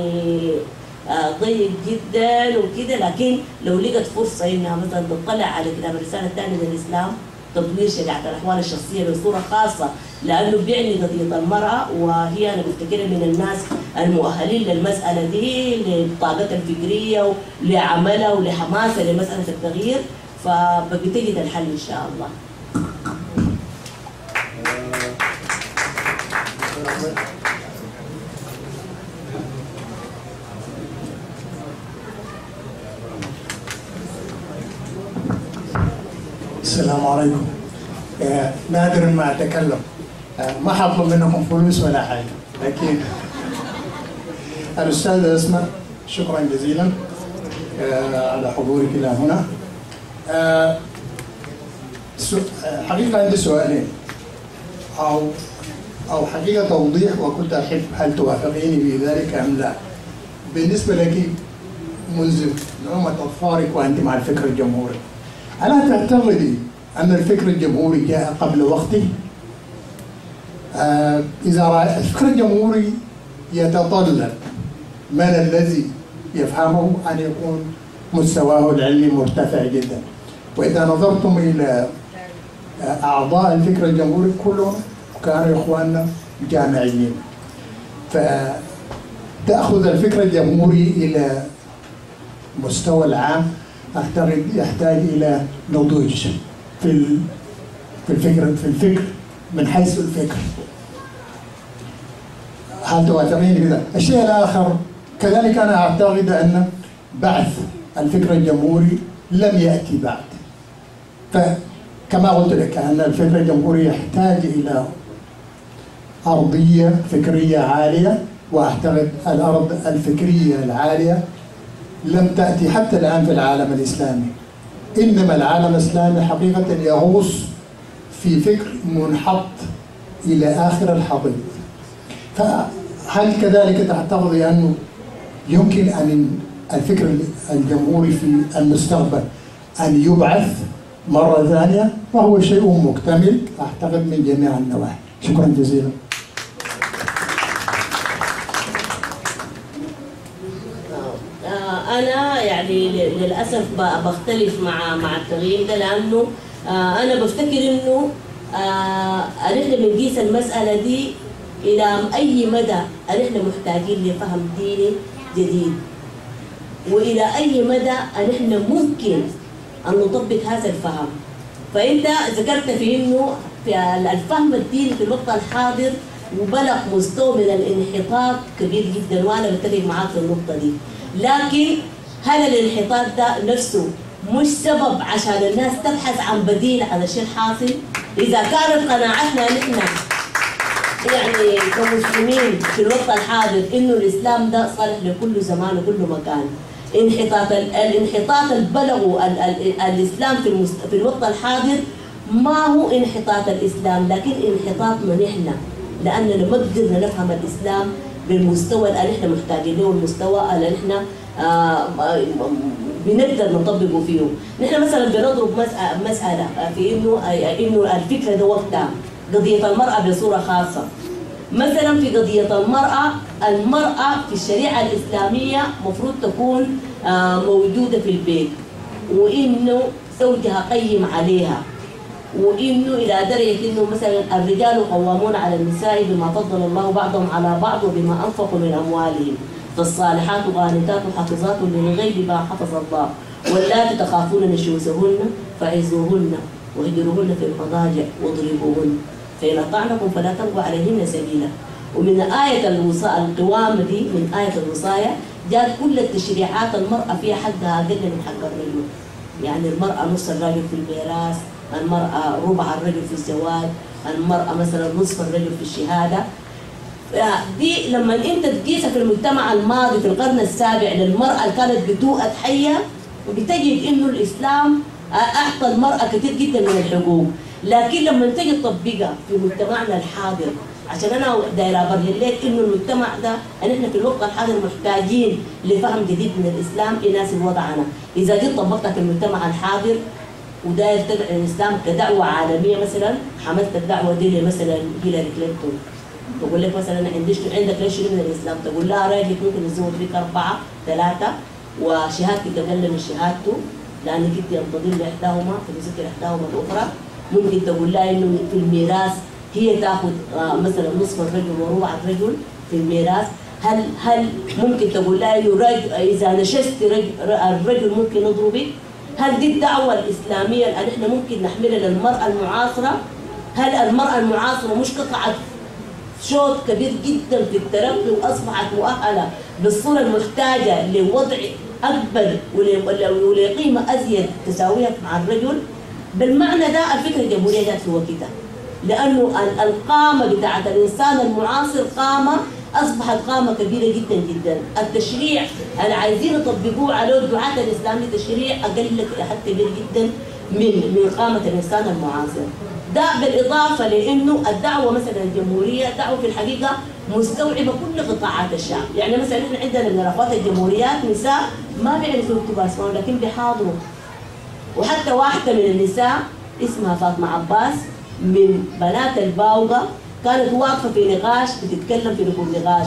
ضيق جدا وكده لكن لو لقت فرصة إنها مثلا تطلع على كتاب الرسالة الثانية من الاسلام تطوير شريعة الأحوال الشخصية بصورة خاصة لأنه بيعني قضية المرأة وهي أنا بفتكرها من الناس المؤهلين للمسألة دي لطاقتها الفكرية ولعملها ولحماسها لمسألة التغيير فبتجد الحل إن شاء الله. السلام عليكم. آه، نادرا ما أتكلم. آه، ما حطلب منكم فلوس ولا حاجة. لكن الأستاذ اسماء شكرا جزيلا آه، على حضورك إلى هنا. حقيقة عندي سؤالين. أو أو حقيقة توضيح وكنت أحب هل توافقيني بذلك أم لا. بالنسبة لك منذ نعومه اظفارك وأنت مع الفكر الجمهوري ألا تعتقدي أن الفكر الجمهوري جاء قبل وقته؟ آه إذا رأى الفكر الجمهوري يتطلب من الذي يفهمه أن يكون مستواه العلمي مرتفع جدا وإذا نظرتم إلى أعضاء الفكر الجمهوري كلهم كانوا إخواننا جامعيين فتأخذ الفكر الجمهوري إلى مستوى العام اعتقد يحتاج إلى نضوج في في الفكر في الفكر من حيث الفكر هل توافقين بذا؟ الشيء الآخر كذلك أنا أعتقد أن بعث الفكر الجمهوري لم يأتي بعد فكما قلت لك أن الفكر الجمهوري يحتاج إلى أرضية فكرية عالية وأعتقد الأرض الفكرية العالية لم تأتي حتى الآن في العالم الإسلامي. إنما العالم الإسلامي حقيقة يغوص في فكر منحط إلى آخر الحضيض فهل كذلك تعتقد أنه يمكن أن الفكر الجمهوري في المستقبل أن يبعث مرة ثانية؟ وهو شيء مكتمل أعتقد من جميع النواحي. شكرا جزيلا. أنا يعني للأسف بختلف مع مع التغيير ده لأنه آه، أنا بفتكر إنه آه، نحن بنقيس المسألة دي إلى أي مدى نحن محتاجين لفهم ديني جديد. وإلى أي مدى نحن ممكن أن نطبق هذا الفهم. فأنت ذكرت في إنه في الفهم الديني في الوقت الحاضر وبلغ مستوى من الانحطاط كبير جدا وأنا بتفق معاك في النقطة دي. لكن هل الانحطاط ده نفسه مش سبب عشان الناس تبحث عن بديل؟ على الشيء الحاصل إذا كانت قناعتنا نحن يعني كمسلمين في الوقت الحاضر إنه الإسلام ده صالح لكل زمان وكل مكان. انحطاط ال- الانحطاط اللي بلغه ال- ال- الإسلام في المست... في الوقت الحاضر ما هو انحطاط الإسلام لكن انحطاطنا نحن لاننا ما قدرنا نفهم الإسلام بالمستوى اللي إحنا محتاجين له اللي إحنا آه، آه، بنقدر نطبقه فيه نحن مثلا بنضرب مسألة, مسألة في إنه آه، إنه الفكرة ده وقتها قضية المرأة بصورة خاصة. مثلا في قضية المرأة المرأة في الشريعة الإسلامية مفروض تكون آه، موجودة في البيت وإنه زوجها قيم عليها. وإنه إلى درجه انه مثلا الرجال قوامون على النساء بما فضل الله بعضهم على بعض وبما أنفقوا من أموالهم فالصالحات قانتات حافظات للغيب بما حفظ الله واللاتي تخافون نشوزهن فعزوهن واهجروهن في المضاجع واضربوهن فإن أطعنكم فلا تبغوا عليهن سبيلا. ومن آية القوامة دي من آية الوصاية جاءت كل التشريعات المرأة فيها حقها أقل من حق الرجل. يعني المرأة نص الرجل في الميراث المرأة ربع الرجل في الزواج المرأة مثلا نصف الرجل في الشهادة. دي لما أنت تقيسها في المجتمع الماضي في القرن السابع للمرأة اللي كانت بتوءة حية بتجد إنه الإسلام أعطى المرأة كثير جدا من الحقوق. لكن لما تجي تطبقها في مجتمعنا الحاضر عشان أنا دايره أبرهن لك إنه المجتمع ده ان إحنا في الوقت الحاضر محتاجين لفهم جديد من الإسلام يناسب وضعنا، إذا جيت طبقتها في المجتمع الحاضر وداير تدعي الاسلام كدعوة عالمية مثلا حملت الدعوة دي مثلا هيلاري كلينتون تقول لك مثلا عندك عندك ليش من الإسلام؟ تقول لها راجل ممكن يزود فيك أربعة ثلاثة وشهادتك أقل من شهادته لأنك أنت ينتظر لاحداهما فتذكر إحداهما الأخرى ممكن تقول لها إنه في الميراث هي تأخذ آه، مثلا نصف الرجل وربع الرجل في الميراث هل هل ممكن تقول لها إنه إذا نشست رجل الرجل ممكن يضربك؟ هل دي الدعوة الإسلامية اللي إحنا ممكن نحملها للمرأة المعاصرة؟ هل المرأة المعاصرة مش قطعت شوط كبير جدا في الترقي وأصبحت مؤهلة بالصورة المحتاجة لوضع أكبر ول- ولقيمة أزيد تساويها مع الرجل بالمعنى ده الفكرة الجمهورية جات في وقتها لأنه ال- القامة بتاعت الإنسان المعاصر قامة أصبحت قامة كبيرة جدا جدا. التشريع اللي عايزين يطبقوه؟ على الدعاة الاسلامي تشريع أقل حد كبير جدا من من قامة الإنسان المعاصر. ده بالإضافة لإنه الدعوة مثلا الجمهورية دعوة في الحقيقة مستوعبة كل قطاعات الشعب، يعني مثلا إحنا عندنا من الاخوات الجمهوريات نساء ما بيعرفوا يكتبوا اسمائهم لكن بيحاضروا. وحتى واحدة من النساء اسمها فاطمة عباس من بنات الباوغة. كانت واقفة في نقاش بتتكلم في ركوب نقاش.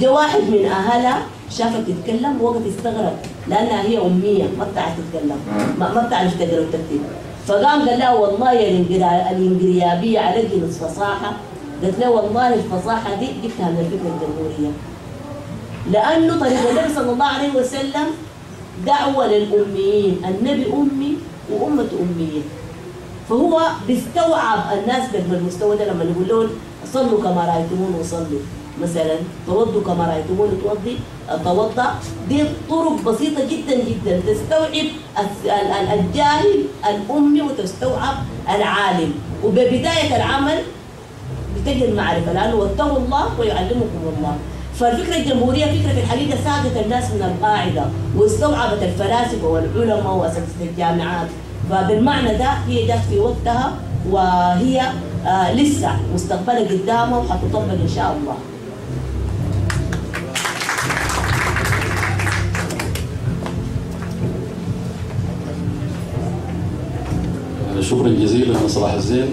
جاء واحد من أهلها شافها تتكلم وقف استغرب لأنها هي أمية ما بتعرف تتكلم. ما, بتعرف تقرا وتكتب فقام قال لها والله يا الإنقريابية عليك نصف فصاحه قالت له والله الفصاحة دي جبتها من الفكرة الجمهورية. لأنه طريق النبي صلى الله عليه وسلم دعوة للأميين النبي أمي وأمة أمية. فهو بيستوعب الناس بالمستوى ده لما نقول لهم صلوا كما رايتموني اصلي مثلا توضوا كما رايتموني توضي اتوضا دي طرق بسيطة جدا جدا. تستوعب الجاهل الأمي وتستوعب العالم. وببداية العمل بتجي المعرفه لأنه واتقوا الله ويعلمكم الله. فالفكرة الجمهورية فكرة في الحقيقة ساعدت الناس من القاعدة واستوعبت الفلاسفة والعلماء وأساتذة الجامعات. فبالمعنى ده هي جت في وقتها وهي آه لسه مستقبلها قدامها وحتطبق إن شاء الله. شكرا جزيلا لصلاح الزين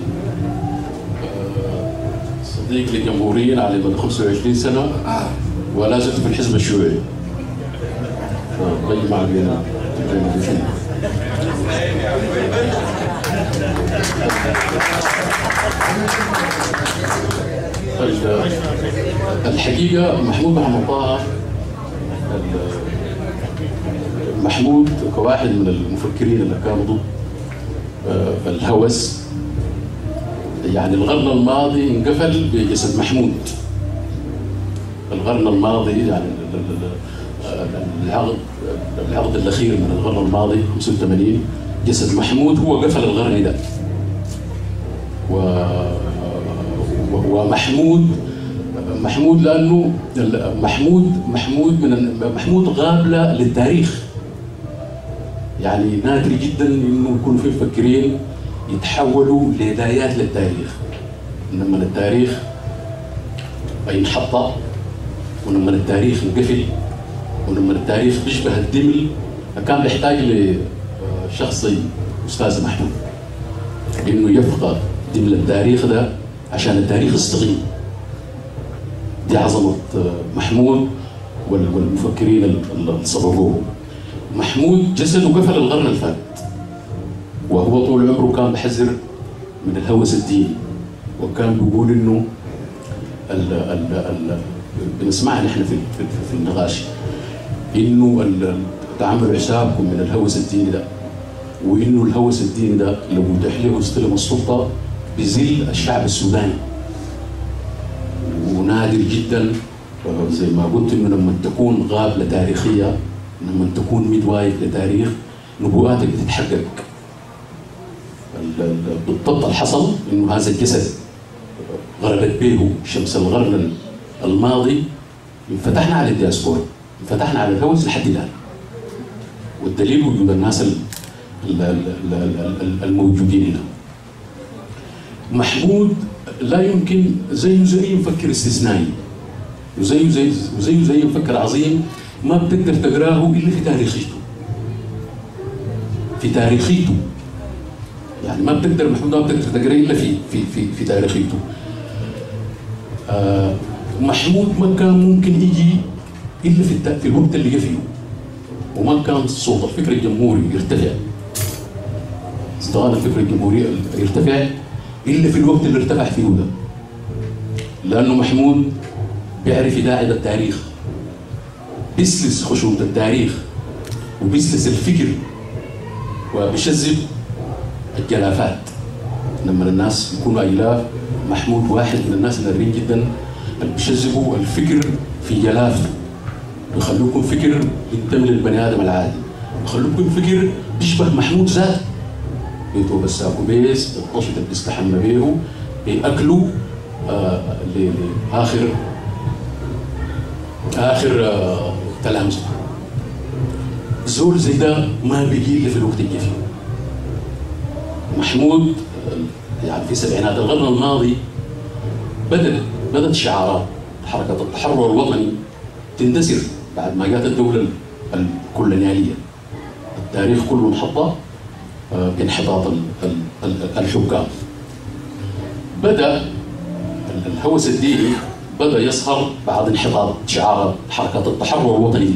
آه، صديق لجمهوريين على مدى 25 سنة ولا زلت في الحزب الشيوعي. طيب مع بينا ال- الحقيقة محمود محمد ال- محمود كواحد من المفكرين اللي كانوا ضد آه، الهوس. يعني القرن الماضي انقفل بجسد محمود. القرن الماضي يعني ال- ال- ال- العقد العقد الأخير من القرن الماضي 85 جسد محمود هو قفل القرن ده و ومحمود محمود لأنه محمود محمود من محمود قابله للتاريخ. يعني نادر جدا إنه يكون في مفكرين يتحولوا لهدايات للتاريخ. لما التاريخ ينحط ولما التاريخ انقفل ولما التاريخ بيشبه الدمل. كان بيحتاج لشخص زي أستاذ محمود. انه يبقى دمل التاريخ ده عشان التاريخ يستقيم دي عظمة محمود وال- والمفكرين اللي سبقوه محمود جسده قفل القرن الفات وهو طول عمره كان بحذر من الهوس الديني وكان بيقول إنه ال ال ال بنسمعها نحن في في, النقاش إنه تعملوا حسابكم من الهوس الديني ده وإنه الهوس الديني ده لو اتاح له واستلم السلطة بيذل الشعب السوداني. ونادر جدا زي ما قلت إنه لما تكون غابلة تاريخية لما تكون ميدوايف لتاريخ نبوءاتك بتتحقق. ال- ال- بالضبط اللي حصل إنه هذا الجسد غربت به شمس القرن الماضي. انفتحنا على الدياسبورا انفتحنا على الهوس لحد الآن. والدليل وجود الناس الموجودين هنا. محمود لا يمكن زيه زي مفكر استثنائي. وزيه زي وزيه زي مفكر عظيم ما بتقدر تقرأه إلا في تاريخيته. في تاريخيته. يعني ما بتقدر محمود ما بتقدر تقرأه إلا في في في في تاريخيته. آه محمود ما كان ممكن يجي إلا في في الوقت اللي فيه وما كان صوت. الفكر الجمهوري يرتفع. ازدهار الفكر الجمهوري يرتفع. الا في الوقت اللي ارتفع فيه ده؟ لأنه محمود بيعرف يداعب التاريخ. بيسلس خشونة التاريخ وبيسلس الفكر وبيشذب الجلافات. لما الناس يكونوا أيلاف محمود واحد من الناس النارين جدا اللي بيشذبوا الفكر في جلافته بيخلوكم فكر ينتمي للبني آدم العادي. بيخلوكم فكر بيشبه محمود ذاته. بيتو بساكو بيس الطشت اللي بيستحمى بيه بيأكلوا آه ل- لاخر اخر آه تلامذه زول زي ده ما بيجي إلا في الوقت اللي فيه محمود آه، يعني في سبعينات القرن الماضي بدأت بدأت شعارات حركة التحرر الوطني تندثر بعد ما جاءت الدولة ال- الكولونيالية. التاريخ كله انحط ال- الحكام. بدأ ال- الهوس الديني بدأ يظهر بعد انحطاط شعارات حركة التحرر الوطني.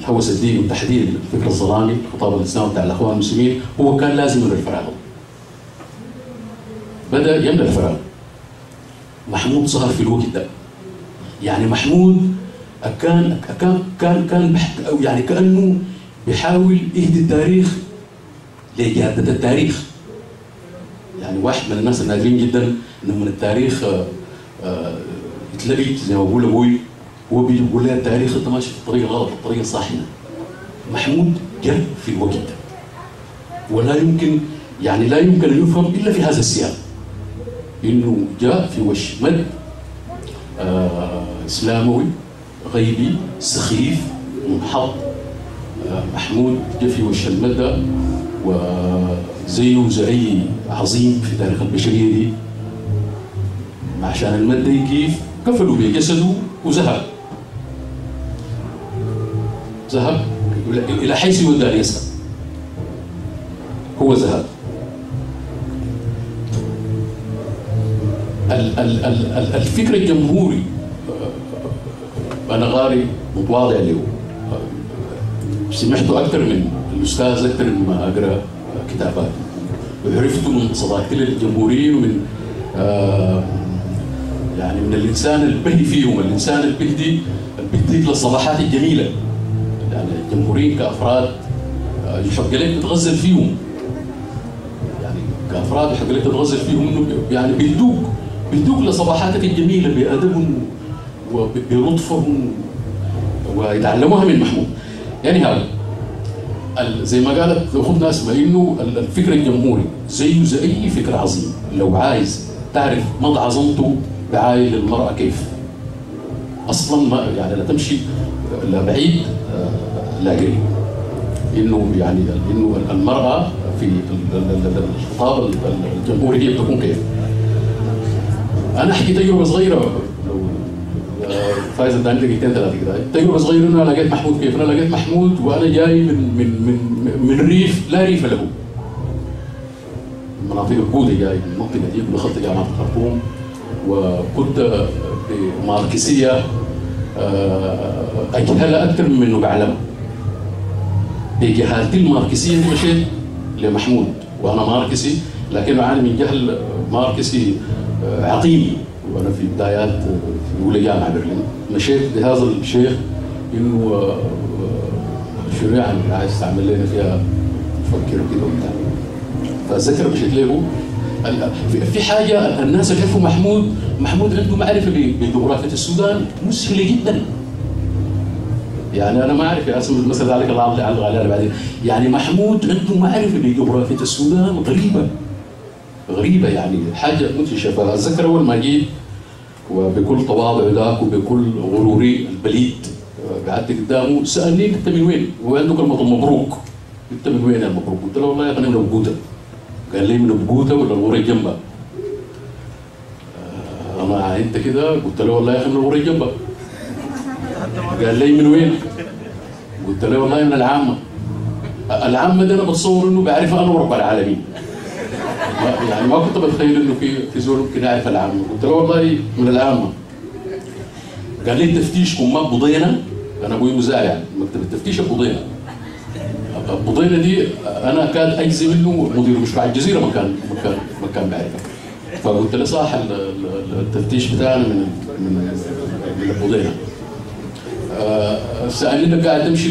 الهوس الديني وتحديد الفكر الظلامي الخطاب الاسلامي بتاع الأخوان المسلمين هو كان لازم من الفراغ. بدأ يملى الفراغ. محمود ظهر في الوقت ده. يعني محمود كان كان كان كان يعني كأنه بيحاول يهدي التاريخ لجاده التاريخ؟ يعني واحد من الناس النادرين جدا إنه من التاريخ آه، آه، يتلقي زي ما بقول أبوي هو بيقول لي التاريخ أنت ماشي في الطريق الغلط الطريق الصح هنا. محمود جاء في الوقت ده. ولا يمكن يعني لا يمكن أن يفهم إلا في هذا السياق. إنه جاء في وش مد آه إسلاموي غيبي سخيف منحط. محمود جاء في وش المدى وزيه زي عظيم في تاريخ البشرية دي. عشان المادة كيف كفلوا بجسده وذهب. ذهب إلى حيث يود أن يذهب. هو ذهب. ال- ال- ال- ال- الفكر الجمهوري أنا غاري متواضع له سمعته أكثر من الأستاذ أكثر مما أقرأ كتابات. وعرفته من صداقتي للجمهوريين ومن آه، يعني من الإنسان البهي فيهم. الإنسان البهدي البهدي للصلاحات الجميله يعني الجمهوريين كأفراد آه، يحق لك تتغزل فيهم. يعني كأفراد يحق لك تتغزل فيهم. إنه يعني بيهدوك بيهدوك لصباحاتك الجميلة بأدبهم وبلطفهم ويتعلموها من محمود. يعني هذا. زي ما قالت اخوتنا اسماء إنه ال- الفكر الجمهوري زيه زي أي فكر عظيم. لو عايز تعرف مدى عظمته بعايل المرأة كيف. أصلا ما يعني لا تمشي لا بعيد آه، لا قريب. إنه يعني إنه المرأة في ال- ال- ال- الخطاب ال- الجمهوري هي بتكون كيف. أنا أحكي تجربة صغيرة فايز اداني دقيقتين ثلاثة كده. تجربه صغيره أنا لقيت محمود كيف؟ أنا لقيت محمود وأنا جاي من من من من ريف لا ريف له. مناطق البوده جاي من المنطقة دي دخلت جامعة الخرطوم وكنت بماركسيه آه، اجهلها أكثر من انه بعلمها بجهالتي الماركسية دي مشيت لمحمود. وأنا ماركسي لكن اعاني من جهل ماركسي آه، عقيم وأنا في بدايات آه، في اولى جامعه برلين. مشيت لهذا الشيخ إنه شنو يعني عايز تعمل لنا فيها تفكر كده وبتاع. فاتذكر مشيت له. في- حاجة الناس يعرفوا محمود محمود عنده معرفة بجغرافيا السودان مسهلة جدا. يعني أنا ما أعرف يا اسم المثل ذلك الله يعلق عليها بعدين. يعني محمود عنده معرفة بجغرافيا السودان غريبة. غريبة يعني حاجة مدهشه فاتذكر أول ما جيت وبكل تواضع ذاك وبكل غروري البليد آه، قعدت قدامه سألني انت من وين؟ هو عنده كلمه مبروك انت من وين يا مبروك؟ قلت له والله يا أخي أنا من بقوته قال لي من بقوته ولا الغوري جنبها؟ آه، أنا انت كده قلت له والله يا أخي من الغوري جنبها قال لي من وين؟ قلت له والله من العامة العامة دي أنا بتصور إنه بعرفها أنا ورب العالمين يعني ما كنت بتخيل إنه في في زول ممكن يعرف العامة قلت له والله من العامة قال لي تفتيشكم ما بضينة أنا أبوي مزارع مكتب التفتيش بضينة بضينة دي أنا كاد أجزم إنه مدير مشروع الجزيرة مكان مكان مكان بعرفه. فقلت له صح ال- ال- التفتيش بتاعنا من من من البضينة آه، سألني انك قاعد تمشي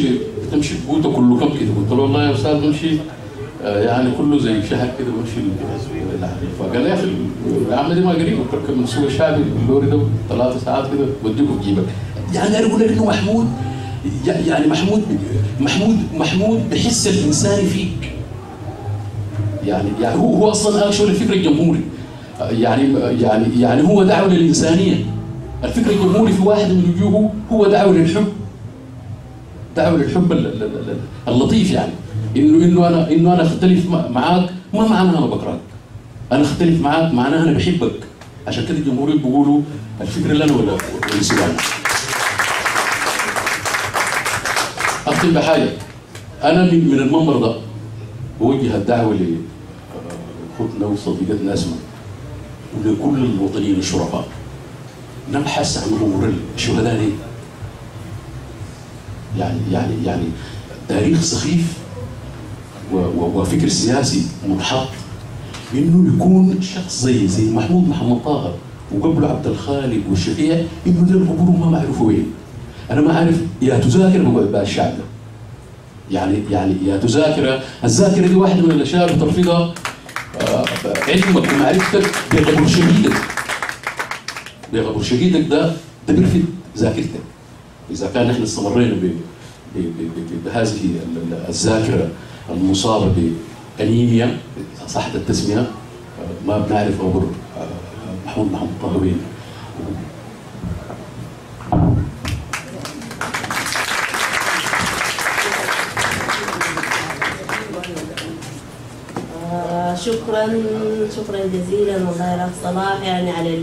تمشي بوته كله كم كده؟ قلت له والله يا أستاذ بمشي يعني كله زي شهر كده ل- فقال يا أخي العمل دي ما قريب. بركب من السوق الشعبي اللوري ده ثلاث ساعات كده بديك وتجيبك يعني أنا أقول لك إنه محمود يعني محمود محمود محمود بحس الانساني فيك. يعني يعني هو هو أصلا actually الفكر الجمهوري. آه، يعني يعني يعني هو دعوة للإنسانية. الفكر الجمهوري في واحد من وجوهه هو دعوة للحب. دعوة للحب ال- ال- ال- اللطيف يعني. انه إنه أنا إنه أنا أختلف مع- معاك ما معناها أنا بكرهك. أنا أختلف معاك معناها أنا بحبك. عشان كده الجمهوريين بيقولوا الفكر لنا ولا سوانا أختم بحاجة. أنا من من المنبر ده بوجه الدعوة لاخوتنا وصديقتنا اسماء ولكل الوطنيين الشرفاء. نبحث عن ظهور الشهداء؟ يعني يعني يعني تاريخ سخيف وفكر سياسي منحط إنه يكون شخص زي زي محمود محمد طاهر وقبله عبد الخالق والشفيع إنه دول قبورهم ما معروفوا وين. أنا ما أعرف يا تذاكر بها الشعب. ده يعني يعني يا تذاكرة الذاكرة دي واحدة من الأشياء اللي بترفضها آه، علمك ومعرفتك بقبر شديدك. بقبر شديدك ده ده بيرفد ذاكرتك. إذا كان إحنا استمرينا بهذه ال- ال- الذاكرة المصابه بأنيميا صحت التسمية آه، ما بنعرف آه، محمود محمد طه وين آه، شكرا شكرا جزيلا والله يا صلاح يعني على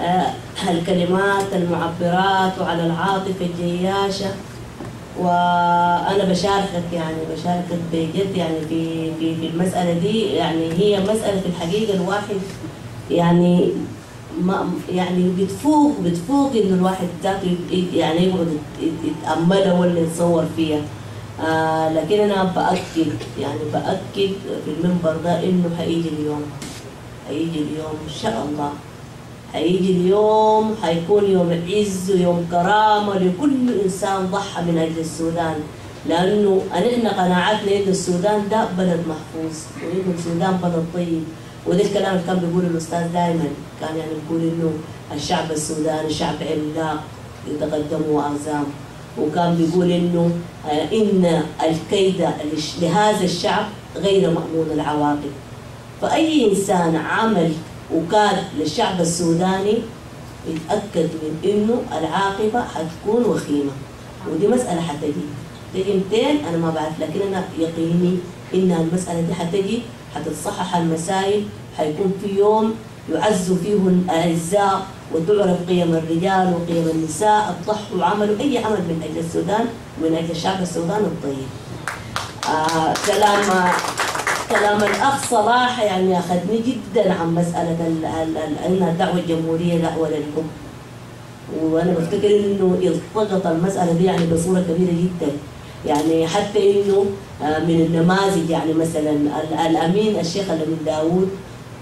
آه، الكلمات المعبرات وعلى العاطفة الجياشة. وأنا بشاركك يعني بشاركك بجد يعني في في في المسألة دي. يعني هي مسألة في الحقيقة الواحد يعني ما يعني بتفوق بتفوق انه الواحد ذاته يعني يقعد يت- يتأملها ولا يتصور فيها. آه لكن أنا بأكد يعني بأكد في المنبر ده إنه حيجي اليوم حيجي اليوم إن شاء الله. حيجي اليوم حيكون يوم عز ويوم كرامة لكل إنسان ضحى من أجل السودان. لأنه إحنا قناعتنا ان السودان ده بلد محفوظ وأن السودان بلد طيب. وده الكلام اللي كان بيقوله الأستاذ دائما كان يعني بيقول إنه الشعب السوداني شعب عملاق يتقدم واعزام وكان بيقول إنه آه، إن الكيد لهذا الشعب غير مأمون العواقب. فأي إنسان عمل وكاد للشعب السوداني يتأكد من إنه العاقبة حتكون وخيمة. ودي مسألة حتجي. تجي متين أنا ما بعرف لكن أنا يقيني إن المسألة دي حتجي حتتصحح المسائل حيكون في يوم يعز فيه الأعزاء وتعرف قيم الرجال وقيم النساء الضحوا وعملوا أي عمل من أجل السودان ومن أجل شعب السودان الطيب. آه كلام كلام الأخ صلاح يعني أخذني جدا عن مسألة ال- ال- ال- أن الدعوة الجمهورية دعوة للحب وأنا بفتكر إنه التقط المسألة دي يعني بصورة كبيرة جدا. يعني حتى إنه آه، من النماذج يعني مثلا ال- الأمين الشيخ الأمين داوود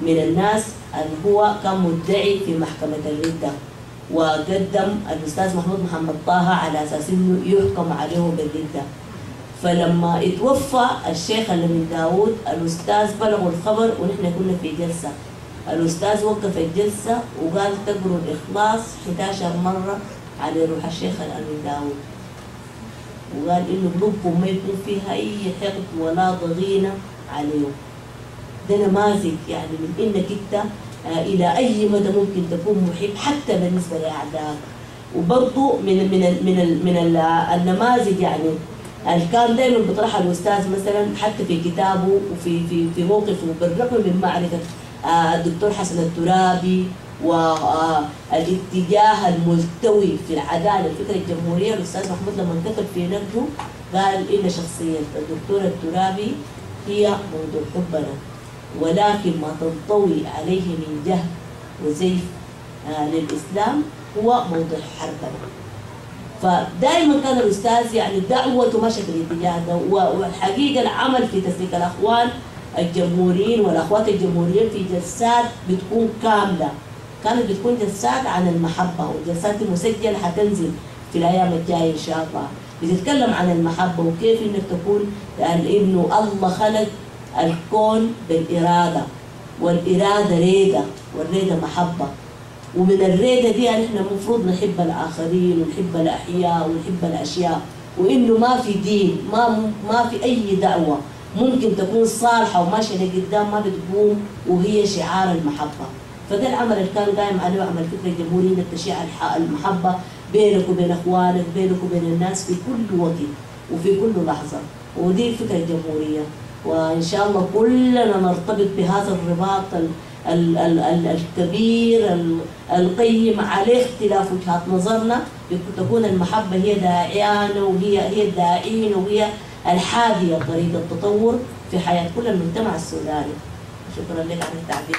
من الناس اللي هو كان مدعي في محكمة الردة. وقدم الأستاذ محمود محمد طه على أساس إنه يحكم عليه بالردة. فلما اتوفى الشيخ الامين داوود الأستاذ بلغوا الخبر ونحن كنا في جلسة. الأستاذ وقف الجلسة وقال تقروا الإخلاص 11 مرة على روح الشيخ الأمين داود وقال إنه قلوبكم ما يكون فيها أي حقد ولا ضغينة عليهم. ده نماذج يعني من إنك أنت آه، إلى أي مدى ممكن تكون محب حتى بالنسبة لأعدائك. وبرضه من من من من ال النماذج يعني اللي كان دائما بيطرحها الأستاذ مثلا حتى في كتابه وفي في في موقفه بالرغم من معرفة آه، الدكتور حسن الترابي والاتجاه الملتوي في العدالة الفكرة الجمهورية. الأستاذ محمود لما كتب في نقده قال إن شخصية الدكتور الترابي هي موضوع حبنا ولكن ما تنطوي عليه من جهل وزيف آه، للإسلام هو موضوع حربنا. فدائما كان الأستاذ يعني دعوته مشت الاتجاه ده والحقيقة العمل في تسليك الأخوان الجمهوريين والأخوات الجمهوريين في جلسات بتكون كاملة. كانت بتكون جلسات عن المحبة والجلسات المسجله حتنزل في الأيام الجاية إن شاء الله. بتتكلم عن المحبة وكيف إنك تكون يعني إنه الله خلق الكون بالإرادة والإرادة ريدة والريدة محبة. ومن الريدة دي يعني إحنا المفروض نحب الآخرين ونحب الأحياء ونحب الأشياء. وإنه ما في دين ما ما في أي دعوة ممكن تكون صالحة وماشية لقدام ما بتقوم وهي شعار المحبة. فده العمل اللي كان قايم عليه عمل فكرة جمهورية إنك تشيع المحبة بينك وبين إخوانك بينك وبين الناس في كل وقت وفي كل لحظة. ودي الفكرة الجمهورية. وإن شاء الله كلنا نرتبط بهذا الرباط ال ال ال ال الكبير ال- القيم عليه اختلاف وجهات نظرنا. تكون المحبة هي داعيانا وهي هي الداعين وهي الحادية طريق التطور في حياة كل المجتمع السوداني. شكرا لك على التعبير.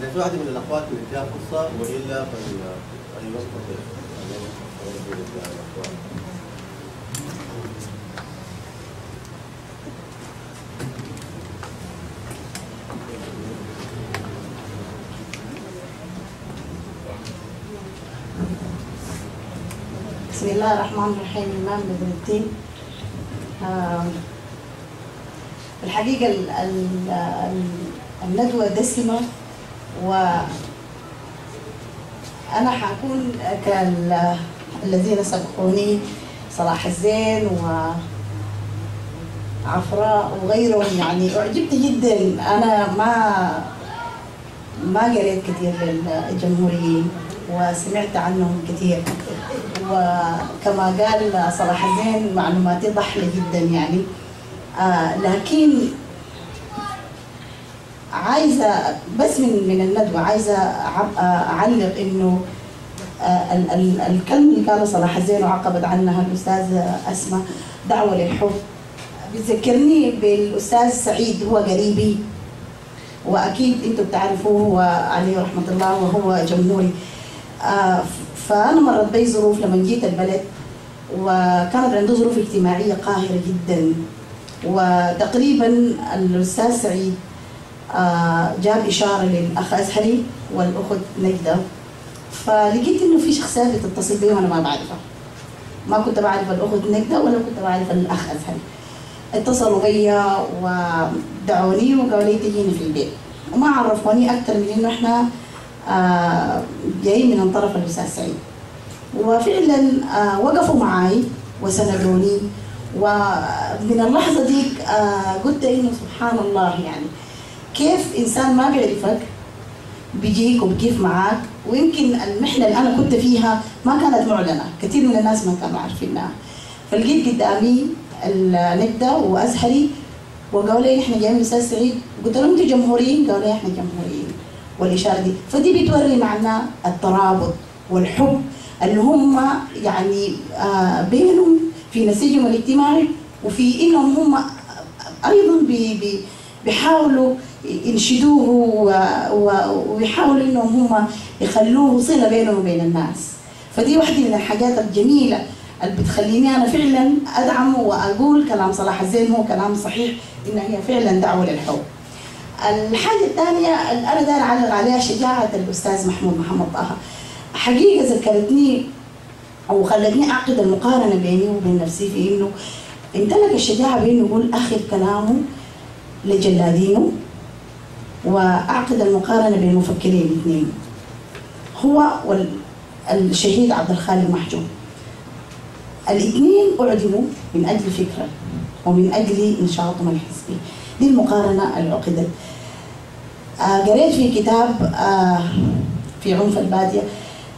إذا في واحد من الأخوات نديها فرصة وإلا فال بسم الله الرحمن الرحيم الإمام بدر الدين. الحقيقة ال- ال- ال- الندوة دسمة وأنا حكون كالذين سبقوني صلاح الزين وعفراء وغيرهم يعني أعجبت جدا. أنا ما ما قريت كثير للجمهوريين وسمعت عنهم كثير. وكما قال صلاح الدين معلوماتي ضحلة جدا يعني. آه لكن عايزة بس من من الندوة عايزة أع- أعلق إنه آه ال- ال- الكلمة اللي قالها صلاح الدين وعقبت عنها الأستاذ أسماء دعوة للحب. بتذكرني بالأستاذ سعيد هو قريبي. وأكيد أنتم بتعرفوه هو عليه رحمة الله وهو جمهوري. آه، فأنا مرت بي ظروف لما جيت البلد وكانت عنده ظروف اجتماعية قاهرة جدا. وتقريبا الأستاذ سعيد آه، جاب إشارة للأخ أزهري والأخت نجدة. فلقيت إنه في شخصيات بتتصل بي وأنا ما بعرفها. ما كنت بعرف الأخت نجدة ولا كنت بعرف الأخ أزهري. اتصلوا بيا ودعوني وقالوا لي تجيني في البيت. وما عرفوني أكثر من إنه إحنا آه جايين من طرف الاستاذ سعيد وفعلا آه وقفوا معي وسندوني. ومن اللحظة ديك آه قلت إنه سبحان الله يعني كيف إنسان ما بيعرفك بيجيك وبكيف معاك. ويمكن المحنة اللي أنا كنت فيها ما كانت معلنة. كثير من الناس ما كانوا عارفينها فلقيت قدامي النجدة وأزهري وقالوا لي إحنا جايين من سعيد قلت لهم أنتوا جمهوريين؟ قالوا لي إحنا جمهوريين. والإشارة دي فدي بتوري معناه الترابط والحب اللي هم يعني آه بينهم في نسيجهم الاجتماعي وفي إنهم هم أيضا بي بي بيحاولوا ينشدوه ويحاولوا إنهم هم يخلوه صلة بينهم وبين الناس فدي واحدة من الحاجات الجميلة اللي بتخليني أنا فعلا ادعم وأقول كلام صلاح الزين هو كلام صحيح إن هي فعلا دعوة للحب. الحاجة الثانية اللي أنا داير اعلق عليها شجاعة الأستاذ محمود محمد طه. حقيقة ذكرتني أو خلتني أعقد المقارنة بيني وبين نفسي في إنه امتلك الشجاعة بانه يقول اخر كلامه لجلادينه وأعقد المقارنة بين مفكرين الاثنين هو والشهيد عبد الخالق محجوب. الاثنين اعدموا من أجل فكرة ومن أجل نشاطهم الحزبي. دي المقارنه اللي عقدت آه قريت في كتاب آه في عنف البادية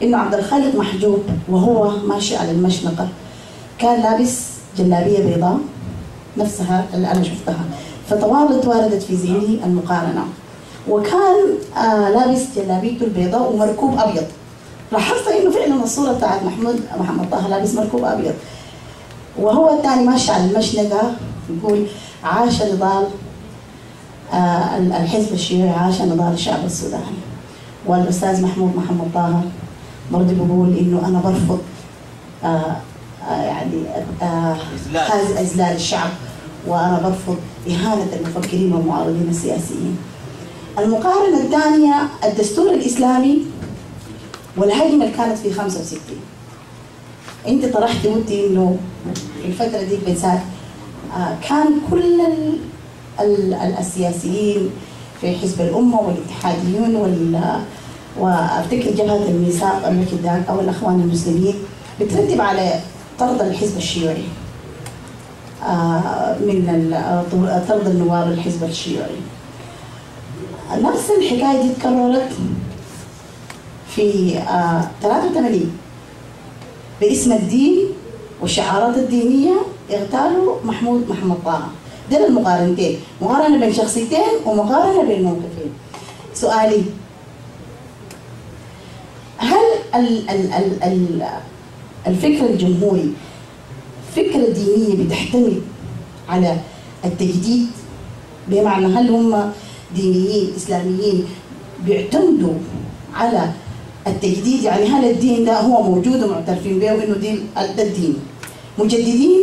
إنه عبد الخالق محجوب وهو ماشي على المشنقة. كان لابس جلابية بيضاء نفسها اللي أنا شفتها. فطوالت واردت في ذهني المقارنة. وكان آه لابس جلابيته البيضاء ومركوب أبيض. لاحظت إنه فعلا الصورة بتاعت محمود محمد طه لابس مركوب أبيض. وهو الثاني ماشي على المشنقة يقول عاش نضال الحزب الشيوعي عاش نضال الشعب السوداني. والأستاذ محمود محمد طه برضه بيقول إنه أنا برفض آه آه يعني آه هذا اذلال الشعب. وأنا برفض إهانة المفكرين والمعارضين السياسيين. المقارنة الثانية الدستور الإسلامي والهجمة اللي كانت في 65 أنت طرحت قلتي إنه الفترة دي بالذات آه كان كل السياسيين في حزب الأمة والاتحاديون وال وأفتكر جبهه الميثاق ذاك أو الأخوان المسلمين بترتب على طرد الحزب الشيوعي آه من طرد النواب الحزب الشيوعي. نفس الحكاية دي تكررت في آه 83 باسم الدين والشعارات الدينية اغتالوا محمود محمد طه. دول المقارنتين مقارنة بين شخصيتين ومقارنة بين موقفين. سؤالي هل ال ال ال ال الفكر الجمهوري فكرة دينية بتحتمل على التجديد؟ بمعنى هل هم دينيين إسلاميين بيعتمدوا على التجديد؟ يعني هل الدين ده هو موجود ومعترفين به وإنه دين الدين مجددين؟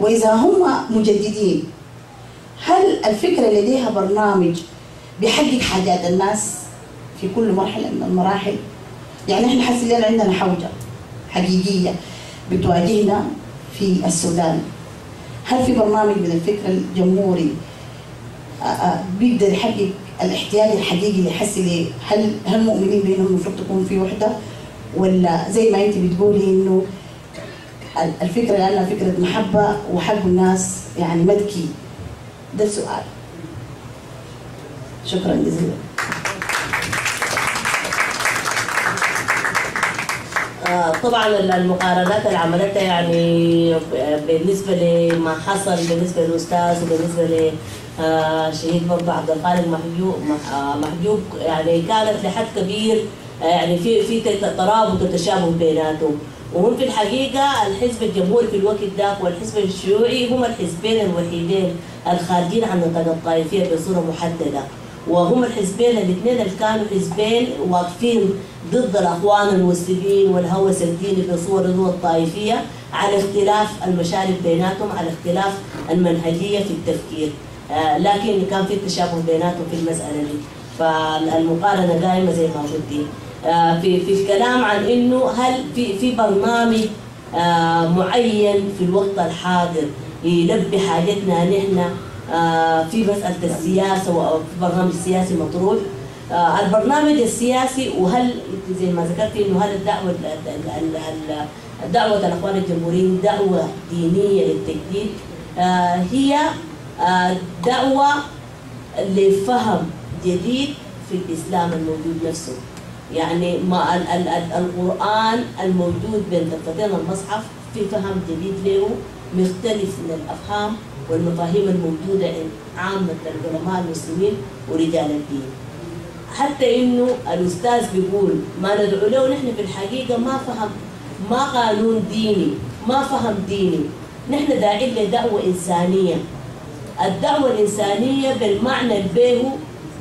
وإذا هم مجددين هل الفكرة لديها برنامج بيحقق حاجات الناس في كل مرحلة من المراحل؟ يعني إحنا حاسين لنا عندنا حوجة حقيقية بتواجهنا في السودان. هل في برنامج من الفكر الجمهوري بيقدر يحقق الاحتياج الحقيقي اللي يحس لي هل هل مؤمنين بانه المفروض تكون في وحدة؟ ولا زي ما أنت بتقولي إنه الفكرة لأنها فكرة محبة وحب الناس يعني مدكي. ده السؤال. شكرا جزيلا. طبعا المقارنات اللي عملتها يعني بالنسبة لما حصل بالنسبة للأستاذ وبالنسبه لشهيد برضه عبد الخالق محجوب محجوب يعني كانت لحد كبير يعني في في ترابط وتشابه بيناتهم. وهم في الحقيقة الحزب الجمهوري في الوقت ذاك والحزب الشيوعي هما الحزبين الوحيدين الخارجين عن نطاق الطائفية بصورة محددة. وهم الحزبين الاثنين اللي كانوا حزبين واقفين ضد الأخوان المسلمين والهوس الديني بصوره ذو الطائفية على اختلاف المشارب بيناتهم على اختلاف المنهجية في التفكير. آه لكن كان في تشابه بيناتهم في المسألة دي. فالمقارنة دائما زي ما قلتي آه في في الكلام عن إنه هل في في برنامج آه معين في الوقت الحاضر يلبي حاجتنا نحن آه في مسألة السياسة وفي برنامج سياسي مطروح. آه البرنامج السياسي وهل زي ما ذكرت إنه هل الدعوة الدعوة الأخوان الجمهوريين دعوة دينية للتجديد آه هي دعوة لفهم جديد في الإسلام الموجود نفسه. يعني ما ال ال القرآن الموجود بين دفتين المصحف في فهم جديد له مختلف من الأفهام والمفاهيم الموجودة عند عامة العلماء المسلمين ورجال الدين. حتى إنه الأستاذ بيقول ما ندعو له نحن في الحقيقة ما فهم ما قانون ديني ما فهم ديني. نحن داعين لدعوة إنسانية. الدعوة الإنسانية بالمعنى البيه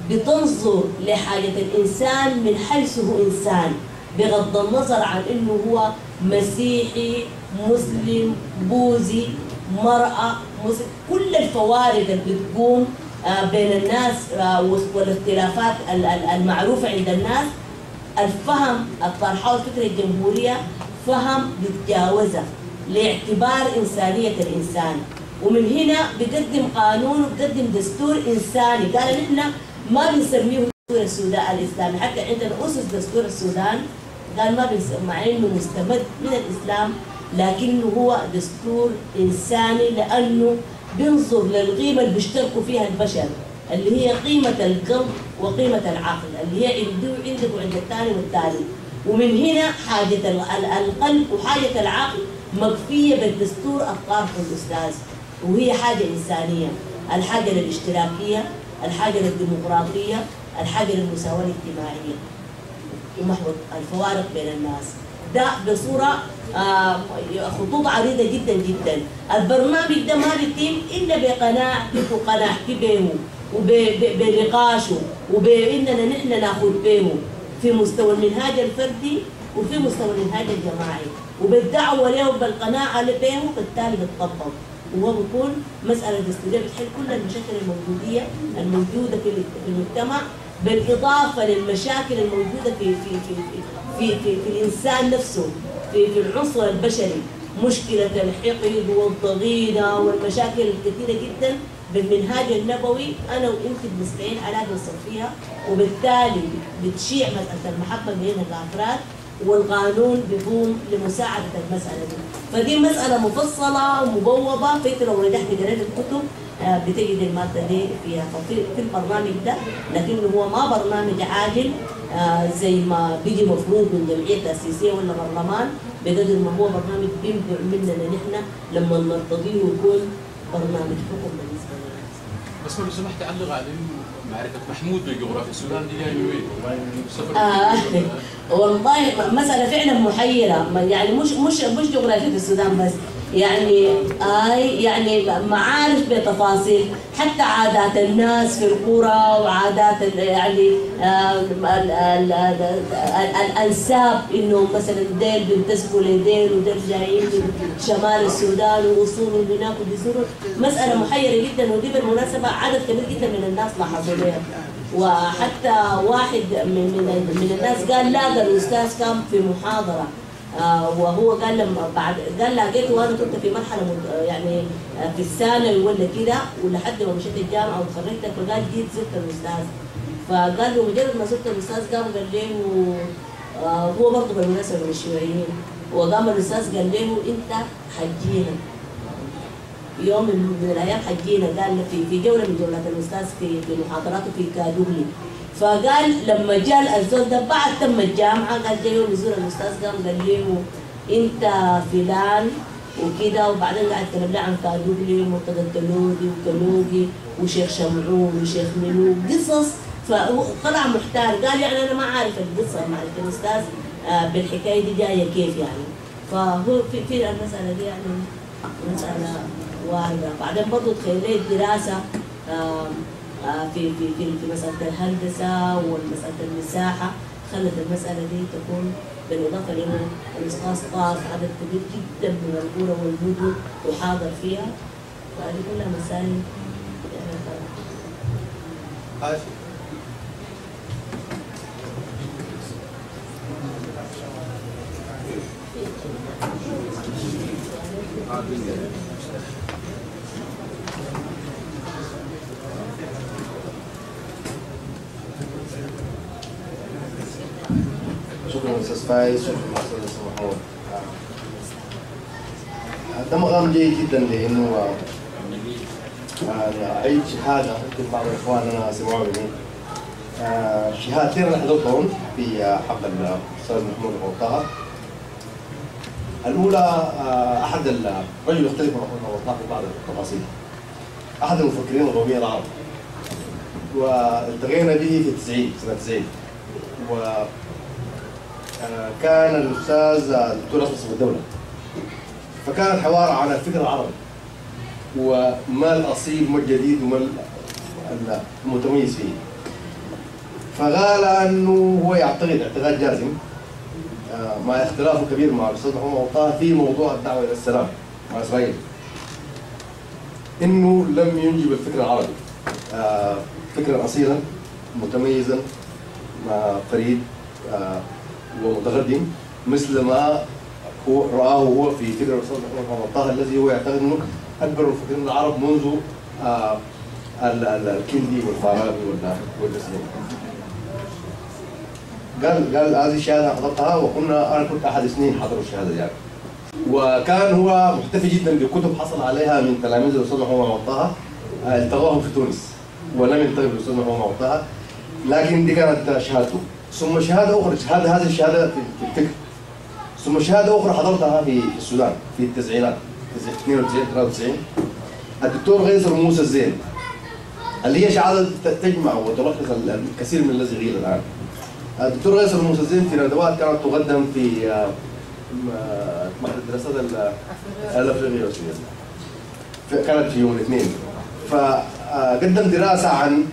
بتنظر لحاجه الإنسان من حيث هو إنسان بغض النظر عن إنه هو مسيحي مسلم بوذي مرأة مسلم كل الفوارق اللي بتقوم آه، بين الناس آه، والاختلافات ال- ال- المعروفة عند الناس الفهم الطرحة الفكرة الجمهورية فهم بيتجاوزها لاعتبار إنسانية الإنسان. ومن هنا بقدم قانون وبقدم دستور إنساني. قال نحن ما بنسميه دستور السودان الإسلامي. حتى عندنا أسس دستور السودان قال ما بنسميه مع إنه مستمد من الإسلام لكنه هو دستور إنساني لأنه بينظر للقيمة اللي بيشتركوا فيها البشر اللي هي قيمة القلب وقيمة العقل اللي هي عنده عندك وعند الثاني والثالث ومن هنا ال- القلب وحاجة العقل مكفية بالدستور الطارق الأستاذ وهي حاجة إنسانية الحاجة للاشتراكية الحاجة للديمقراطية الحاجة للمساواة الاجتماعية. ومحو الفوارق بين الناس. ده بصورة آه، خطوط عريضة جدا جدا. البرنامج ده ما بيتم إلا بقناعتك وقناعتي به وبنقاشه وبإننا نحن نأخذ به في مستوى المنهاج الفردي وفي مستوى المنهاج الجماعي. وبالدعوة له بالقناعة به بالتالي بتطبق. وهو بيكون مسألة دستورية بتحل كل المشاكل الموجودية الموجودة في المجتمع بالإضافة للمشاكل الموجودة في في في في, في, في, في الإنسان نفسه في, في العنصر البشري. مشكلة الحقد والضغينة والمشاكل الكثيرة جدا بالمنهاج النبوي. أنا وأنت بنستعين على نوصل فيها وبالتالي بتشيع مسألة المحبة بين الأفراد والقانون بيقوم لمساعدة المسألة دي. فدي مسألة مفصلة ومبوبة. فكرة لو رجعت قريت الكتب آه، بتجد المادة دي فيها في البرنامج ده لكنه هو ما برنامج عاجل آه، زي ما بيجي مفروض من جمعية تأسيسية ولا برلمان. بقدر ما هو برنامج بينبع مننا نحن لما نرتضيه ويكون برنامج حكم بالنسبة لنا. بس لو سمحت علق على انه معرفة محمود بجغرافيا السودان دي جاية من وين؟ والله من سفر آه والله مسألة فعلا محيرة. ما- يعني مش مش مش جغرافيا في السودان بس. يعني آي يعني معارف بتفاصيل. حتى عادات الناس في القرى وعادات يعني آه، ال- ال- ال- ال- الأنساب إنه مثلا ديل بينتسبوا لديل وديل جايين من شمال السودان ووصولوا هناك وبيزوروا مسألة محيرة جدا ودي بالمناسبة عدد كبير جدا من الناس لاحظوا بها. وحتى واحد من من الناس قال لا الأستاذ كان في محاضرة. وهو قال لما بعد قال لقيته وأنا كنت في مرحلة يعني آه في الثانوي ولا كده ولحد ما مشيت الجامعة وتخرجت فقال جيت زرت الاستاذ فقال له مجرد ما زرت الاستاذ قام قال له آه هو برضه بالمناسبة من الشيوعيين وقام الأستاذ قال له أنت حجينا. يوم من الأيام حجينا قال في في جولة من جولات الأستاذ في في محاضراته في كادوغلي فقال لما جاء الزول ده بعد تم الجامعة قال جاي يزور الأستاذ قام قال له أنت فلان وكده وبعدين قاعد يتكلم لي عن كادوغلي ومرتضى التلودي وكنوجي وشيخ شمعون وشيخ منو قصص فطلع محتار قال يعني أنا ما عارف القصة مع الأستاذ آه، بالحكاية دي جاية كيف يعني. فهو في في المسألة دي يعني مسألة واردة بعدين برضه آم، آه، في في في في مسألة الهندسة ومسألة المساحة. خلت المسألة دي تكون بالإضافة لأنه الأستاذ طاف عدد كبير جدا من القرى والمدن وحاضر فيها. فهذه كلها مسائل. يعني محمود آه، ده مقام جيد جدا لأنه اعيد شهاده يمكن بعض إخواننا سمعوا مني آه، شهادتين أنا حضرتهم في حفل الاستاذ محمود الغوطاء الأولى آه، أحد ال- رجل يختلف محمود الغوطاء في بعض التفاصيل. أحد المفكرين القوميين العرب. والتقينا به في 90 سنة 90 و آه، كان الأستاذ الدكتور اسمه الدولة. فكان الحوار عن الفكر العربي. وما الأصيل وما الجديد وما ال- المتميز فيه. فقال أنه هو يعتقد اعتقاد جازم آه، مع اختلافه كبير مع الأستاذ محمد طه في موضوع الدعوة إلى السلام مع إسرائيل. إنه لم ينجب الفكر العربي. آه، فكرا اصيلا متميزا فريد آه، ومتقدم مثل ما هو رآه هو في فكر الاستاذ محمد طه الذي هو يعتقد أنه أكبر المفكرين العرب منذ آه، ال- ال- الكندي والفارابي وال- والاسلام قال قال هذه الشهادة حضرتها وكنا أنا كنت أحد اثنين حضروا الشهادة يعني. وكان هو محتفي جدا بكتب حصل عليها من تلاميذ الاستاذ محمد آه، التقاهم في تونس ولم يلتقي بالاستاذ محمد طه لكن دي كانت شهادته. ثم شهادة أخرى شهادة هذه الشهادة في الفكر. ثم شهادة أخرى حضرتها في السودان في التسعينات 92 93 الدكتور غيثر موسى الزين اللي هي شهادة تجمع وتلخص ال- الكثير من الذي قيل الآن. الدكتور غيثر موسى الزين في ندوات كانت تقدم في آه، معهد الدراسات ال- الأفريقية والسوريه كانت في يوم الاثنين. فقدم دراسة عن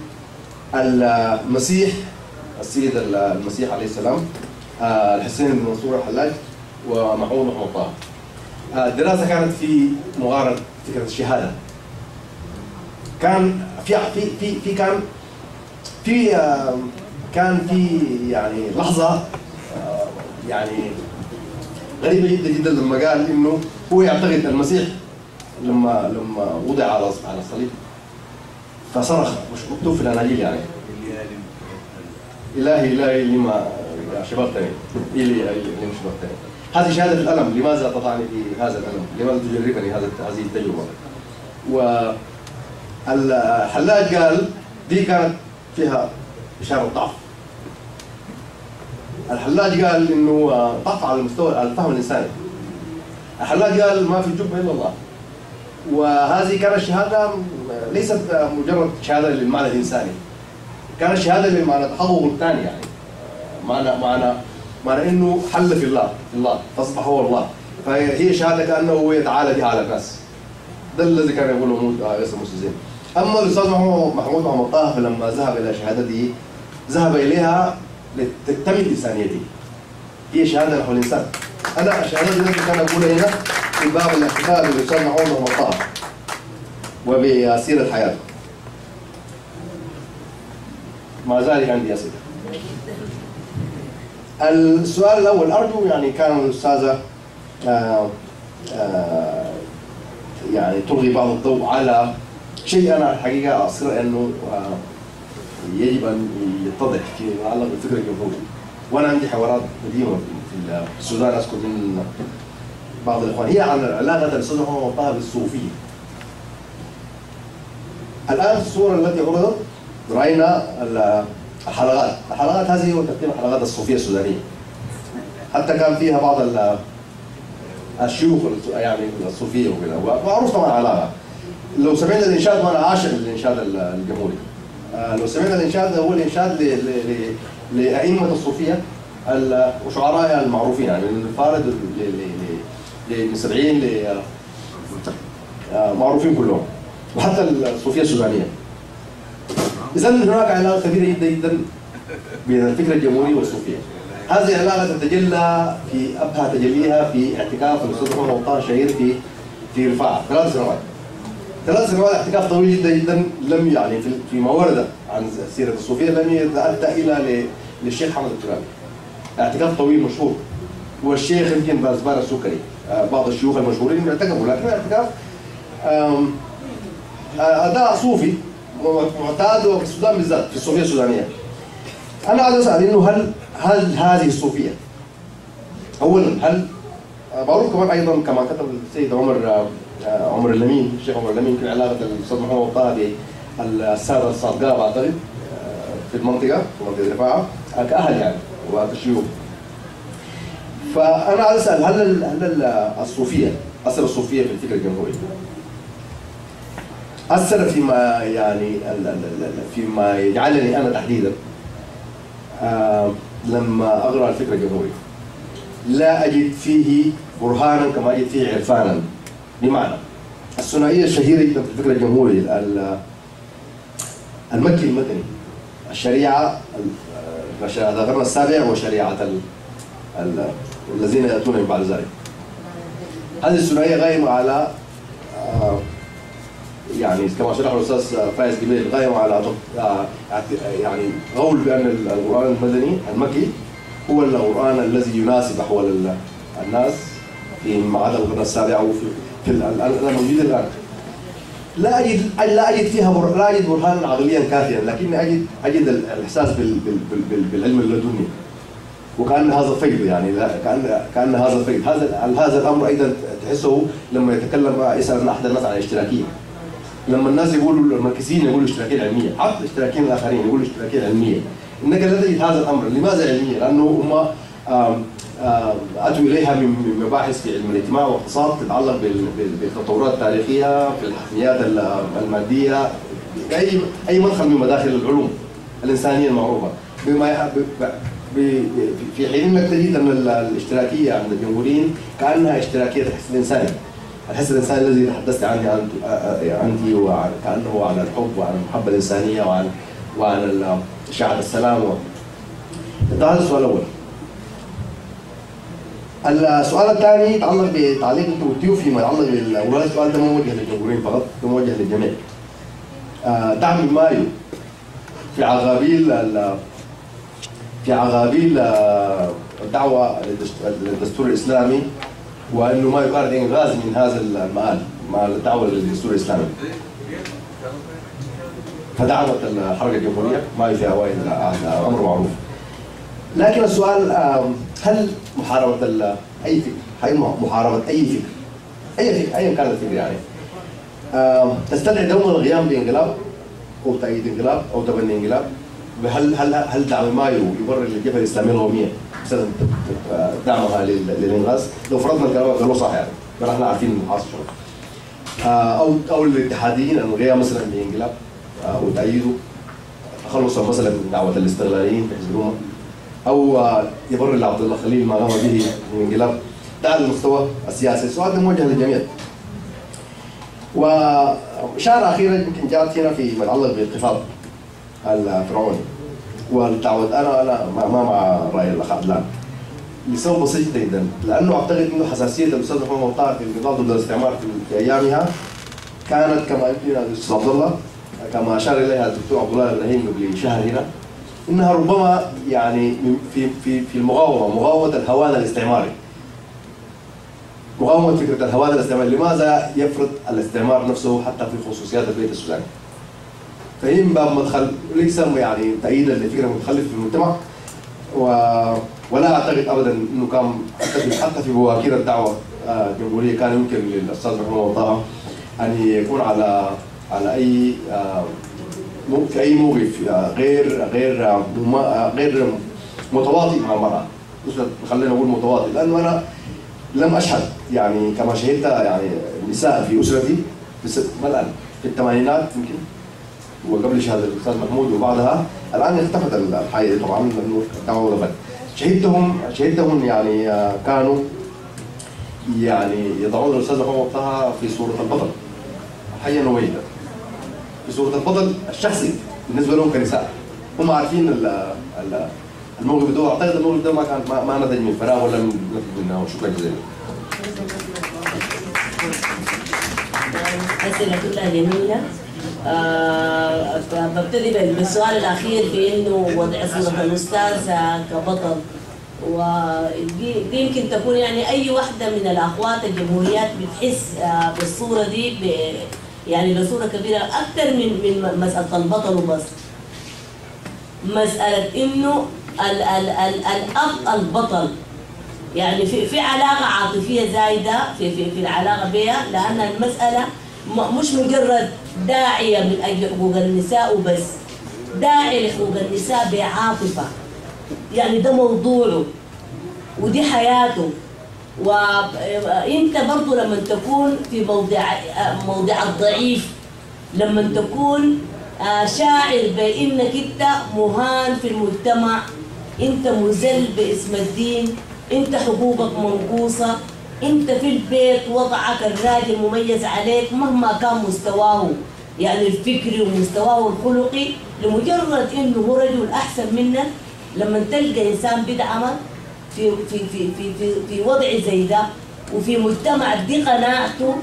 المسيح السيد المسيح عليه السلام آه، الحسين بن منصور الحلاج ومحمود محمود طه آه، الدراسة كانت في مغارة فكرة الشهادة. كان في في في في كان في آه، كان في يعني لحظة يعني غريبة جدا جدا لما قال إنه هو يعتقد المسيح لما لما وضع على على الصليب. فصرخ مش مكتوب في الأناجيل يعني. إلهي إلهي لما ثاني إلي إلي لما شباب ثاني هذه شهادة الألم. لماذا تضعني في هذا الألم؟ لماذا تجربني هذا هذه التجربه؟ والحلاج قال دي كانت فيها إشارة ضعف. الحلاج قال إنه ضعف على المستوى الفهم الإنساني. الحلاج قال ما في الجبه إلا الله. وهذه كانت شهادة ليست مجرد شهادة للمعنى الانساني كانت شهاده للمعنى التحقق الثاني يعني. معنى معنى معنى إنه حل في الله في الله فاصبح هو الله. فهي شهادة كأنه هو يتعالى بها على الناس. ده الذي كان يقوله محمود ياسر مسلم أما الأستاذ محمود محمود طه لما ذهب إلى شهادته ذهب إليها لتكتمل إنسانيته. هي شهادة نحو الإنسان. أنا شهادتي التي كان اقولها هنا في باب الاحتفال بالأستاذ محمود محمد طه وبسيره حياته مع ذلك عندي أسئلة. السؤال الأول أرجو يعني كان الأستاذة آه، آه، يعني تلغي بعض الضوء على شيء أنا الحقيقة اصر إنه آه، يجب أن يتضح فيما يتعلق بالفكر الجمهوري وأنا عندي حوارات قديمة في في السودان أذكر من بعض الإخوان. هي عن علاقه الاستاذ محمد طه بالصوفيه الآن الصورة التي عرضت رأينا ال- الحلقات. الحلقات هذه هو تقديم الحلقات الصوفية السودانية. حتى كان فيها بعض ال- الشيوخ يعني الصوفية وكذا. ومعروف طبعا علاقه لو سمعنا الإنشاد وأنا عاشق للإنشاد ال- الجمهوري. آه، لو سمعنا الإنشاد هو الإنشاد لأئمة الصوفية ال- وشعرائها المعروفين يعني من الفارد ل- ل- ل- للمستدعين ل- آه، معروفين كلهم. وحتى الصوفية السودانية. اذا هناك علاقة كبيرة جدا جدا بين الفكر الجمهوري والصوفية. هذه العلاقه تتجلى في ابهى تجليها في اعتكاف الأستاذ محمد طه الشهير في في رفاعة. ثلاث سنوات. ثلاث سنوات اعتكاف طويل جدا جدا لم يعني في فيما ورد عن سيرة الصوفية لم يتأتى إلى للشيخ حمد الترابي اعتكاف طويل مشهور. والشيخ يمكن بازبار السكري. آه، بعض الشيوخ المشهورين اعتكفوا لكن اعتكاف آه، أداء صوفي معتاد وفي السودان بالذات في الصوفية السودانية. أنا عايز أسأل إنه هل هل هذه الصوفية اولا هل آه، معروف كمان أيضا كما كتب السيد عمر آه، عمر اللمين الشيخ عمر اللمين في علاقة الأستاذ محمد طه بالسادة الصادقاء بعتقد آه، في المنطقة في منطقة رفاعة آه، كأهل يعني وكشيوخ. فأنا عايز أسأل هل هل ال- الصوفية أثر الصوفية في الفكر الجمهوري؟ أثر فيما يعني فيما يجعلني أنا تحديدا آه، لما أقرأ الفكر الجمهوري لا أجد فيه برهانا كما أجد فيه عرفانا. بمعنى الثنائية الشهيرة جدا في الفكر الجمهوري ال- المكي المدني الشريعة ال- شريعه القرن السابع وشريعه ال- ال- الذين يأتون من بعد ذلك. هذه الثنائية قائمة على آه، يعني كما شرح الأستاذ فايز قبيل قائمه على آه، يعني قول بأن القرآن المدني المكي هو القرآن الذي يناسب أحوال ال- الناس في ما عدا القرن السابع أو في في ال- ال- الموجود الآن. لا اجد لا أجد فيها بر... لا أجد برهانا عقليا كافيا لكني اجد أجد ال- الإحساس بال... بال... بال... بال... بالعلم اللدني. وكأن هذا فيض يعني كان كأن هذا فيض. هذا هذا الأمر أيضا تحسه لما يتكلم يسأل أحد الناس عن الاشتراكية. لما الناس يقولوا المركزيين يقولوا اشتراكية علمية حتى الاشتراكيين الآخرين يقولوا اشتراكية علمية. إنك تجد هذا الأمر لماذا علمية؟ لأنه هم اتوا إليها من مباحث في علم الاجتماع والاقتصاد تتعلق بال- بال- بالتطورات التاريخية في الحتميات ال- المادية اي أي مدخل من مداخل العلوم الإنسانية المعروفة. بما في حين إنك تجد أن ال- الاشتراكية عند الجمهوريين كأنها اشتراكية الحس الانساني الحس الانساني الذي تحدثت عنه انت وكانه عن الحب وعن المحبة الإنسانية وعن وعن اشاعه السلام. هذا السؤال الأول. السؤال الثاني يتعلق بتعليق أنت قلتيه فيما يتعلق وهذا السؤال ده مو موجه للجمهوريين فقط ده موجه للجميع. آه، دعم مايو في عقابيل في عقابيل آه، الدعوه للدست- للدستور الإسلامي. وانه ما يقارن انغاز من هذا المآل مع الدعوة للدستور الإسلامي. فدعمت الحركة الجمهورية ما في اوائل أمر معروف. لكن السؤال هل محاربة أي فكر؟ هي محاربة أي فكر؟ أي فكر ايا كان الفكر يعني. تستدعي دوما القيام بانقلاب أو تأييد انقلاب أو تبني انقلاب؟ هل هل هل دعم مايو يبرر للجبهة الإسلامية القومية مثلا دعمها لل- للإنغاز؟ لو فرضنا الكلام قالوا صح يعني إحنا عارفين اللي حاصل شنو. آه، أو أو الاتحاديين الغايه مثلا بانقلاب آه، وتأييده. تخلصا مثلا من دعوة الاستغلاليين في حزب أو آه، يبرر لعبد الله خليل ما قام به من انقلاب ده على المستوى السياسي. السؤال ده موجه للجميع. وإشارة أخيرة يمكن جاءت هنا في ما يتعلق بالانخفاض الفرعوني. والدعوة أنا أنا ما مع الأخ عدلان لسبب بسيط جدا. لأنه أعتقد أنه حساسية الأستاذ محمد طاهر في النضال ضد الاستعمار في- أيامها كانت كما يمكن الأستاذ عبد الله كما أشار إليها الدكتور عبد الله إبراهيم قبل شهر هنا إنها ربما يعني في في في المقاومة مقاومة الهوان الاستعماري. مقاومة فكرة الهوان الاستعماري. لماذا يفرض الاستعمار نفسه حتى في خصوصيات البيت السوداني؟ فهي من باب مدخل ليس يعني تأييدا لفكره متخلفه في المجتمع. و ولا أعتقد ابدا إنه كان حتى في بواكير الدعوة آه، الجمهورية. كان يمكن للأستاذ محمد طه أن يكون على على أي آه، في أي موقف آه، غير غير غير متواطئ مع المرأة. خلينا نقول متواطئ لأنه أنا لم أشهد يعني كما شهدت يعني نساء في أسرتي في في الثمانينات يمكن. وقبل شهادة الأستاذ محمود وبعدها الآن اختفت الحياة دي طبعا لأنه وقفت شهدتهم شهدتهم يعني آه، كانوا يعني يضعون الأستاذ محمد طه في صورة البطل. حيا وميتا. في صورة البطل الشخصي بالنسبة لهم كنساء. هم عارفين ال ال الموقف ده أعتقد الموقف ده ما كان ما, نتج من فراغ ولا من نتج من شكرا جزيلا. أسئلة كلها جميلة. آه ببتدي بال- بالسؤال الأخير في إنه وضع صورة الأستاذ كبطل. ودي دي يمكن تكون يعني أي واحدة من الأخوات الجمهوريات بتحس آه بالصورة دي يعني بصورة كبيرة أكثر من من مسألة البطل وبس. مسألة إنه ال ال ال الأب البطل. يعني في في علاقة عاطفية زايدة في في في العلاقة بها لأن المسألة م- مش مجرد داعية من أجل حقوق النساء وبس. داعي لحقوق النساء بعاطفة. يعني ده موضوعه. ودي حياته. وإنت برضو لما تكون في موضع موضع الضعيف لما تكون آه، شاعر بإنك إنت مهان في المجتمع إنت مذل باسم الدين إنت حقوقك منقوصة انت في البيت وضعك الراجل مميز عليك مهما كان مستواه يعني الفكري ومستواه الخلقي لمجرد انه هو رجل احسن منك لما تلقى انسان بيدعمك في في في في في, في وضع زي ده وفي مجتمع دي قناعته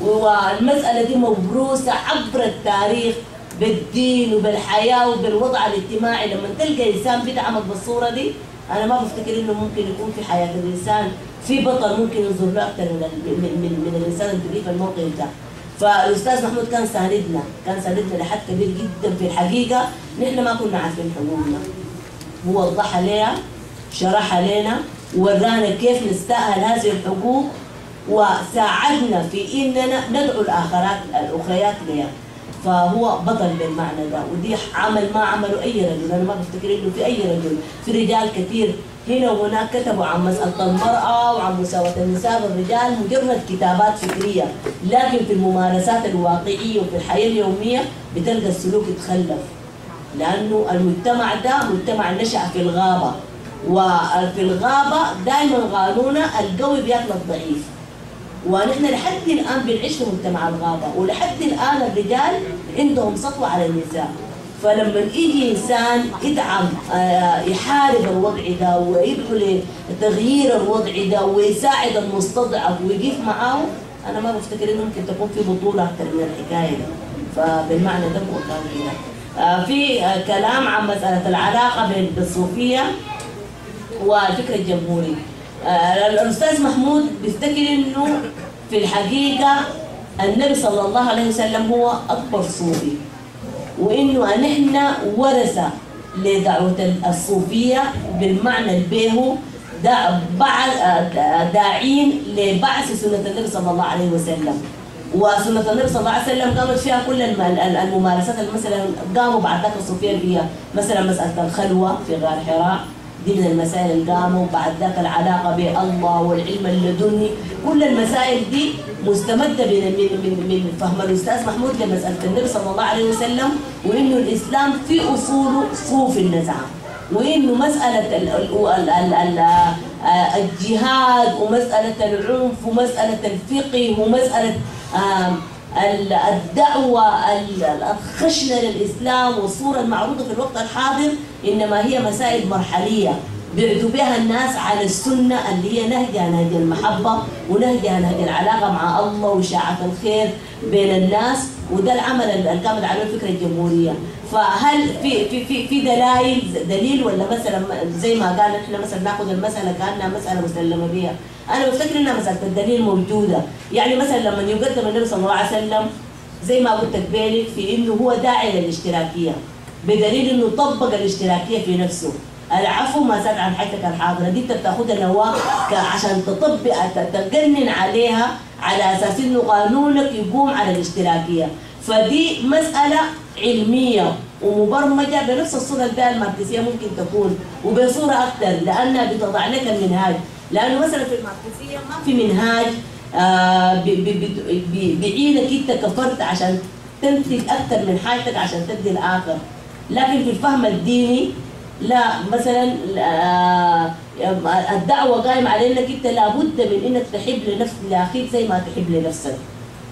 والمسألة دي مبروسة عبر التاريخ بالدين وبالحياة وبالوضع الاجتماعي لما تلقى إنسان بيدعمك بالصورة دي أنا ما بفتكر إنه ممكن يكون في حياة الإنسان في بطل ممكن ينظر له أكثر من, من, من, من الإنسان اللي في الموقف ده. فالأستاذ محمود كان ساندنا كان ساندنا لحد كبير جدا في الحقيقة. نحن ما كنا عارفين حقوقنا. هو وضحها لنا شرحها لنا ورانا كيف نستأهل هذه الحقوق وساعدنا في إننا ندعو الآخرات الأخريات لها فهو بطل بالمعنى ده ودي عمل ما عمله أي رجل. أنا ما بفتكر إنه في أي رجل في رجال كثير هنا وهناك كتبوا عن مسألة المرأة وعن مساواة النساء والرجال مجرد كتابات فكرية. لكن في الممارسات الواقعية وفي الحياة اليومية بتلقى السلوك يتخلف. لأنه المجتمع ده مجتمع نشأ في الغابة وفي الغابة دائما قانونا القوي بياكل الضعيف ونحن لحد الآن بنعيش في مجتمع الغابة ولحد الآن الرجال عندهم سطوة على النساء. فلما يجي إنسان يدعم آه، يحارب الوضع ده ويدعو لتغيير الوضع ده ويساعد المستضعف ويقف معاه أنا ما بفتكر إنه ممكن تكون في بطولة أكثر من الحكاية دي. فبالمعنى ده هو كده آه، في آه، كلام عن مسألة العلاقة بين بالصوفية والفكر الجمهوري. آه، الأستاذ محمود بيفتكر إنه في الحقيقة النبي صلى الله عليه وسلم هو أكبر صوفي وإنه نحن ورثة لدعوة الصوفية بالمعنى البيهو آه، داعين لبعث سنة النبي صلى الله عليه وسلم. وسنة النبي صلى الله عليه وسلم قامت فيها كل الم- ال- الممارسات اللي مثلا قاموا بعد ذاك الصوفية فيها مثلا مسألة الخلوة في غار حراء دي من المسائل اللي قاموا بعد ذاك العلاقة بالله والعلم اللدني. كل المسائل دي مستمدة من من من, من فهم الأستاذ محمود لمسألة النبي صلى الله عليه وسلم وإنه الإسلام في اصوله صوف النزعه وإنه مسألة ال ال ال ال ال آه، الجهاد ومسألة العنف ومسألة الفقه ال- الدعوة ال- الخشنة للإسلام والصورة المعروضة في الوقت الحاضر إنما هي مسائل مرحلية. بعدوا بها الناس على السنة اللي هي نهجها نهج المحبة ونهجها نهج العلاقة مع الله وإشاعة الخير بين الناس وده العمل اللي قامت عليه الفكرة الجمهورية. فهل في في في في دلائل دليل ولا مثلا زي ما قال إحنا مثلا ناخذ المسألة كأنها مسألة مسلمة بها أنا بفتكر إنها مساله الدليل موجودة. يعني مثلا لما يقدم النبي صلى الله عليه وسلم زي ما قلت قبالك في إنه هو داعي للاشتراكية بدليل إنه طبق الاشتراكية في نفسه. العفو ما زاد عن حياتك الحاضرة. دي أنت بتاخذها نواه عشان تطبق ت- تقنن عليها على أساس إنه قانونك يقوم على الاشتراكية. فدي مسألة علمية ومبرمجة بنفس الصورة اللي فيها الماركسيه ممكن تكون وبصورة أكثر لأنها بتضع لك المنهاج. لأنه مثلا في الماركسيه ما في منهاج آه بيعينك أنت كفرد عشان تنتج أكثر من حاجتك عشان تدي الآخر. لكن في الفهم الديني لا مثلا آه، الدعوة قائمة على إنك أنت لابد من إنك تحب لنفس لأخيك زي ما تحب لنفسك.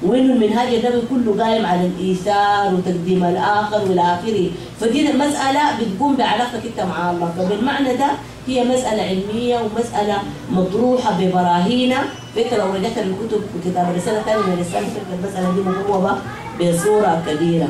وانه المنهاج النبوي كله قايم على الإيثار وتقديم الآخر والى اخره فدي مساله بتقوم بعلاقتك أنت مع الله. فبالمعنى ده هي مسألة علمية ومسألة مطروحة ببراهينها فانت لو رجعت للكتب كتاب الرساله الثانية من الاسلام تلقى المسألة دي مبوبه بصورة كبيرة.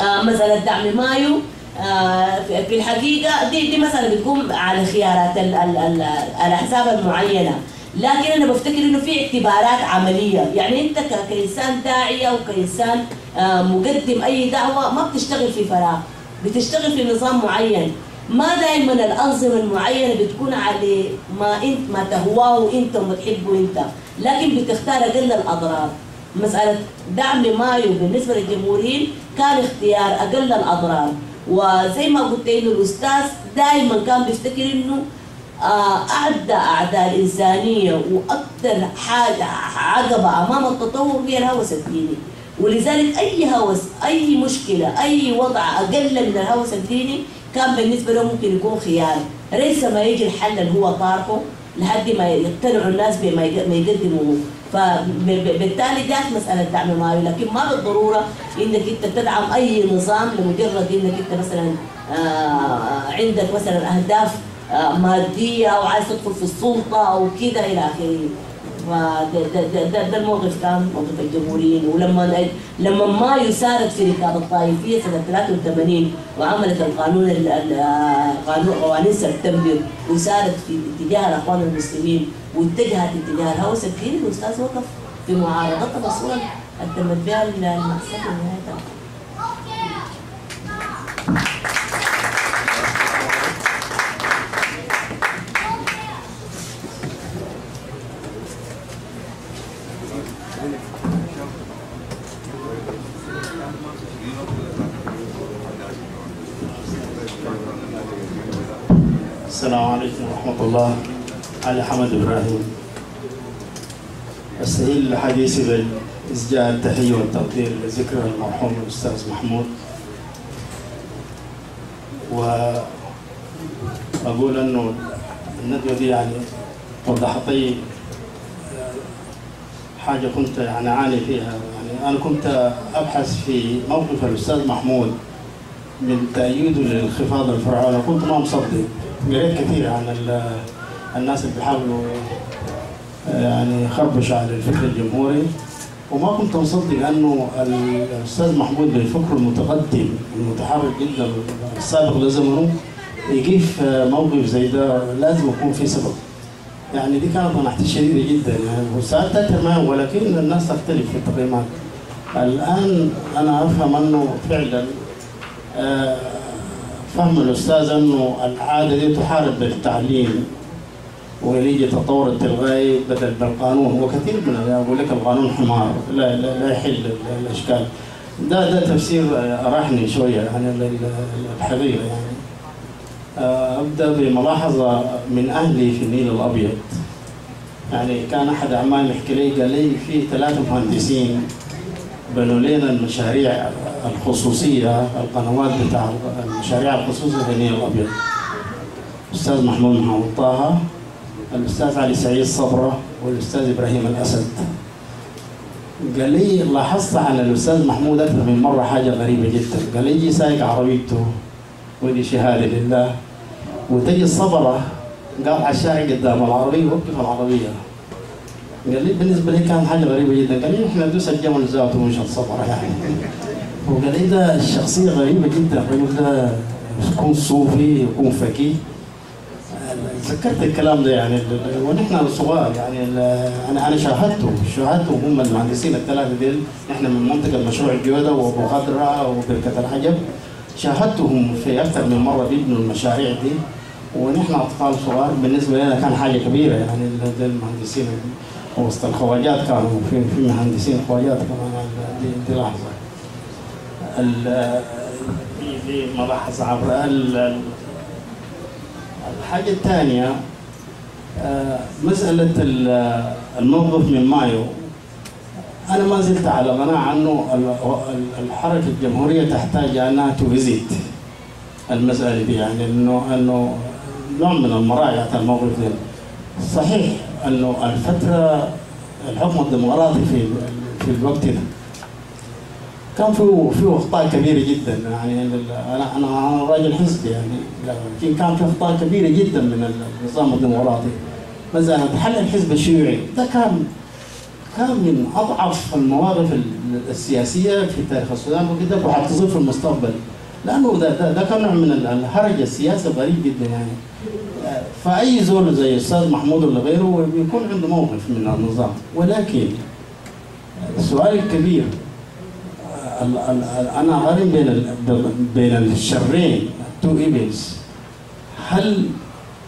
آه مسألة دعم مايو آه في الحقيقة دي دي مسألة بتقوم على خيارات ال ال ال الأحزاب المعينة. لكن أنا بفتكر إنه في اعتبارات عملية. يعني أنت ك- كإنسان داعية وكإنسان آه مقدم أي دعوة ما بتشتغل في فراغ. بتشتغل في نظام معين. ما دائما الأنظمة المعينة بتكون على ما أنت ما تهواه أنت وما تحبه أنت. لكن بتختار أقل الأضرار. مسألة دعم مايو بالنسبة للجمهوريين كان اختيار أقل الأضرار. وزي ما قلت إنه الأستاذ دائما كان بيفتكر إنه آه، أعدى أعداء الإنسانية وأكثر حاجة عقبة أمام التطور هي الهوس الديني. ولذلك أي هوس أي مشكلة أي وضع أقل من الهوس الديني كان بالنسبة له ممكن يكون خيال ليس ما يجي الحل اللي هو طارحه لحد ما يقتنعوا الناس بما يق- ما يقدموا فبالتالي جات مسألة دعم مالي لكن ما بالضرورة إنك أنت تدعم أي نظام لمجرد إنك أنت مثلا آه، عندك مثلا أهداف مادية أو عايز تدخل في السلطة أو كده إلى آخره. فده ده الموقف كان موقف الجمهوريين. ولما لما ما يسارد في ركاب الطائفية سنة 83 وعملت القانون ال- ال- قانون قوانين سبتمبر وسارت في اتجاه الأخوان المسلمين واتجهت اتجاه الهوس الديني الأستاذ وقف في معارضتها الصورة اللي تمت بها المأساة في نهايه السلام عليكم ورحمة الله علي حمد إبراهيم. أستهيل الحديث بالإسجاء التحية والتقدير لذكر المرحوم الأستاذ محمود. وأقول أنه الندوة دي يعني وضحت لي حاجة كنت يعني أعاني فيها. يعني أنا كنت أبحث في موقف الأستاذ محمود من تأييده للانخفاض الفرعوني كنت ما مصدق. قريت كثير عن ال- الناس اللي بيحاولوا يعني يخربشوا على الفكر الجمهوري. وما كنت مصدق أنه الأستاذ محمود بالفكر المتقدم المتحرك جدا السابق لزمنه يقف موقف زي ده لازم يكون في سبب. يعني دي كانت مناحتي شديدة جدا. يعني وسالتها تمام ولكن الناس تختلف في التقييمات. الآن أنا أفهم أنه فعلا آه، فهم الأستاذ أنه العادة دي تحارب بالتعليم ويجي تطور التلغائي بدل بالقانون وكثير من أقول لك القانون حمار لا لا, لا يحل ال- الأشكال. ده ده تفسير ارحني شوية ال- الحقيقة يعني. آه، أبدأ بملاحظة من أهلي في النيل الأبيض. يعني كان أحد اعمامي يحكي لي قال لي في ثلاثة مهندسين بنوا لنا المشاريع الخصوصية القنوات بتاع المشاريع الخصوصية في النيل الأبيض. الاستاذ محمود محمود طه الأستاذ علي سعيد صبرة والأستاذ إبراهيم الأسد. قال لي لاحظت عن الأستاذ محمود أكثر من مرة حاجة غريبة جدا. قال لي يجي سايق عربيته ودي شهادة لله. وتجي الصبرة قال على الشارع قدام العربية وقف العربية. قال لي بالنسبة لي كانت حاجة غريبه جدا. قال لي إحنا ندوس الجمل ذاته مش الصبره يعني. وقال لي ده الشخصية غريبة جدا. الرجل ده يكون صوفي يكون فقيه. تذكرت الكلام ده يعني ونحن صغار يعني أنا أنا شاهدته شاهدته هم المهندسين الثلاثة دول إحنا من منطقة مشروع الجوده وأبو خضرة وبركة الحجب. شاهدتهم في أكثر من مرة بيبنوا المشاريع دي. ونحن أطفال صغار بالنسبة لنا كان حاجة كبيرة يعني المهندسين وسط الخواجات كانوا في في مهندسين خواجات كمان دي, دي لحظة. ال- في في ملاحظه عبر. ال- الحاجة الثانية آه، مسألة ال- الموقف من مايو. أنا ما زلت على قناعة أنه ال- ال- الحركة الجمهورية تحتاج أنها توزيت المسألة دي يعني أنه أنه نوع من المراجعة الموقف صحيح أنه الفترة الحكم الديمقراطي في في الوقت ده كان في في أخطاء كبيرة جدا. يعني أنا أنا راجل حزب يعني لكن كان في أخطاء كبيرة جدا من النظام الديمقراطي. مثلا حل الحزب الشيوعي ده كان كان من أضعف المواقف ال- السياسية في تاريخ السودان وكده وحتصير في المستقبل. لأنه ده, ده, ده كان نوع من ال- الهرج السياسي غريب جدا يعني. فأي زول زي الأستاذ محمود ولا غيره بيكون عنده موقف من النظام. ولكن السؤال الكبير ال- ال- ال- أنا اقارن بين بين الشرين two evils هل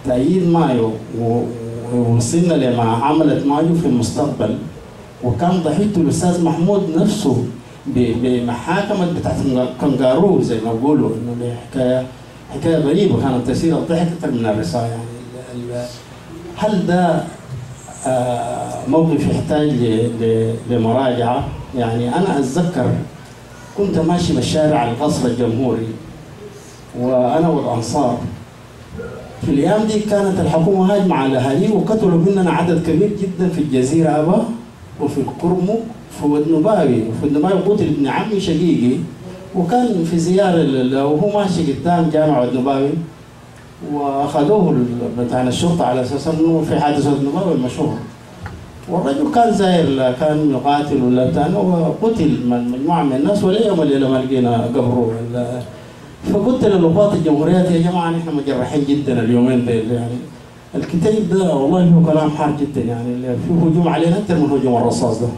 تأييد مايو ووصلنا لما عملت مايو في المستقبل؟ وكان ضحيته الأستاذ محمود نفسه بمحاكمة بتاعت كنغارو زي ما بيقولوا إنه دي حكاية غريبة كانت تثير الضحك أكثر من الرسالة يعني هل ده آه، موقف يحتاج ل- ل- لمراجعة؟ يعني أنا أتذكر كنت ماشي بالشارع القصر الجمهوري وأنا والأنصار. في الأيام دي كانت الحكومة هاجمة على أهالي وقتلوا مننا عدد كبير جدا في الجزيرة أبا وفي الكرمك في ودنباوي وفي ودنباوي قتل ابن عمي شقيقي. وكان في زيارة وهو ماشي قدام جامع ودنباوي وأخذوه ال- بتاع الشرطة على أساس إنه في حادث النبوي المشهور والرجل كان زاير كان يقاتل ولا بتاع وقتل من مجموعة من الناس ولا يوم الليلة ما لقينا قبره. فقلت للقوات الجمهوريات يا جماعة نحن مجرحين جدا اليومين ديل يعني. الكتاب ده والله هو كلام حار جدا يعني في هجوم علينا أكثر من هجوم الرصاص ده.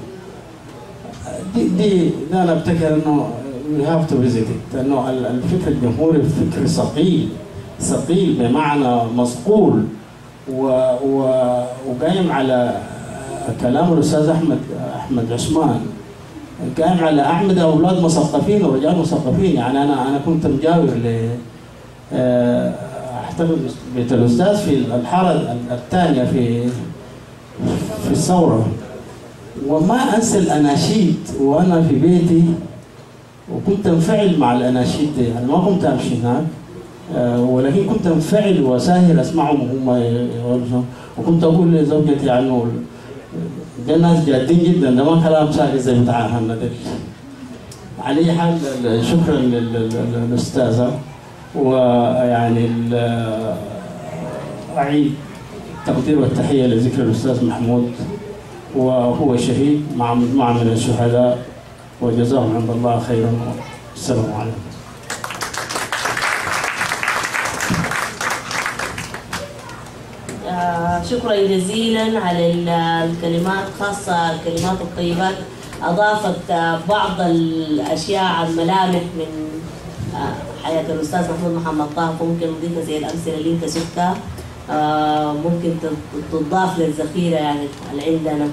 دي دي ده أنا افتكر إنه we have to visit انه ال- الفكر الجمهوري فكر ثقيل ثقيل بمعنى مصقول. و و وقايم على كلام الأستاذ احمد أحمد عثمان. قايم على أحمد أولاد مثقفين ورجال مثقفين. يعني أنا أنا كنت مجاور ل آه، اعتقد بيت الأستاذ في الحارة الثانية في في الثورة. وما أنسى الأناشيد وأنا في بيتي. وكنت أنفعل مع الأناشيد دي يعني ما كنت أمشي هناك آه، ولكن كنت أنفعل وساهر اسمعهم وهم وكنت أقول لزوجتي يعني ده ناس جادين جدا ده ما كلام ساكت زي بتاع ده على أي حال ال- شكرا لل- لل- للأستاذة ويعني أعيد التقدير والتحية لذكر الأستاذ محمود وهو شهيد مع مجموعه من الشهداء. وجزاهم عند الله خيرا السلام عليكم. آه، شكرا جزيلا على ال- الكلمات خاصة الكلمات الطيبات. أضافت آه، بعض الأشياء الملامح من آه، حياة الأستاذ محمود محمد طه ممكن نضيفها زي الأمثلة اللي أنت شفتها. ممكن تض- تضاف للذخيرة يعني اللي عندنا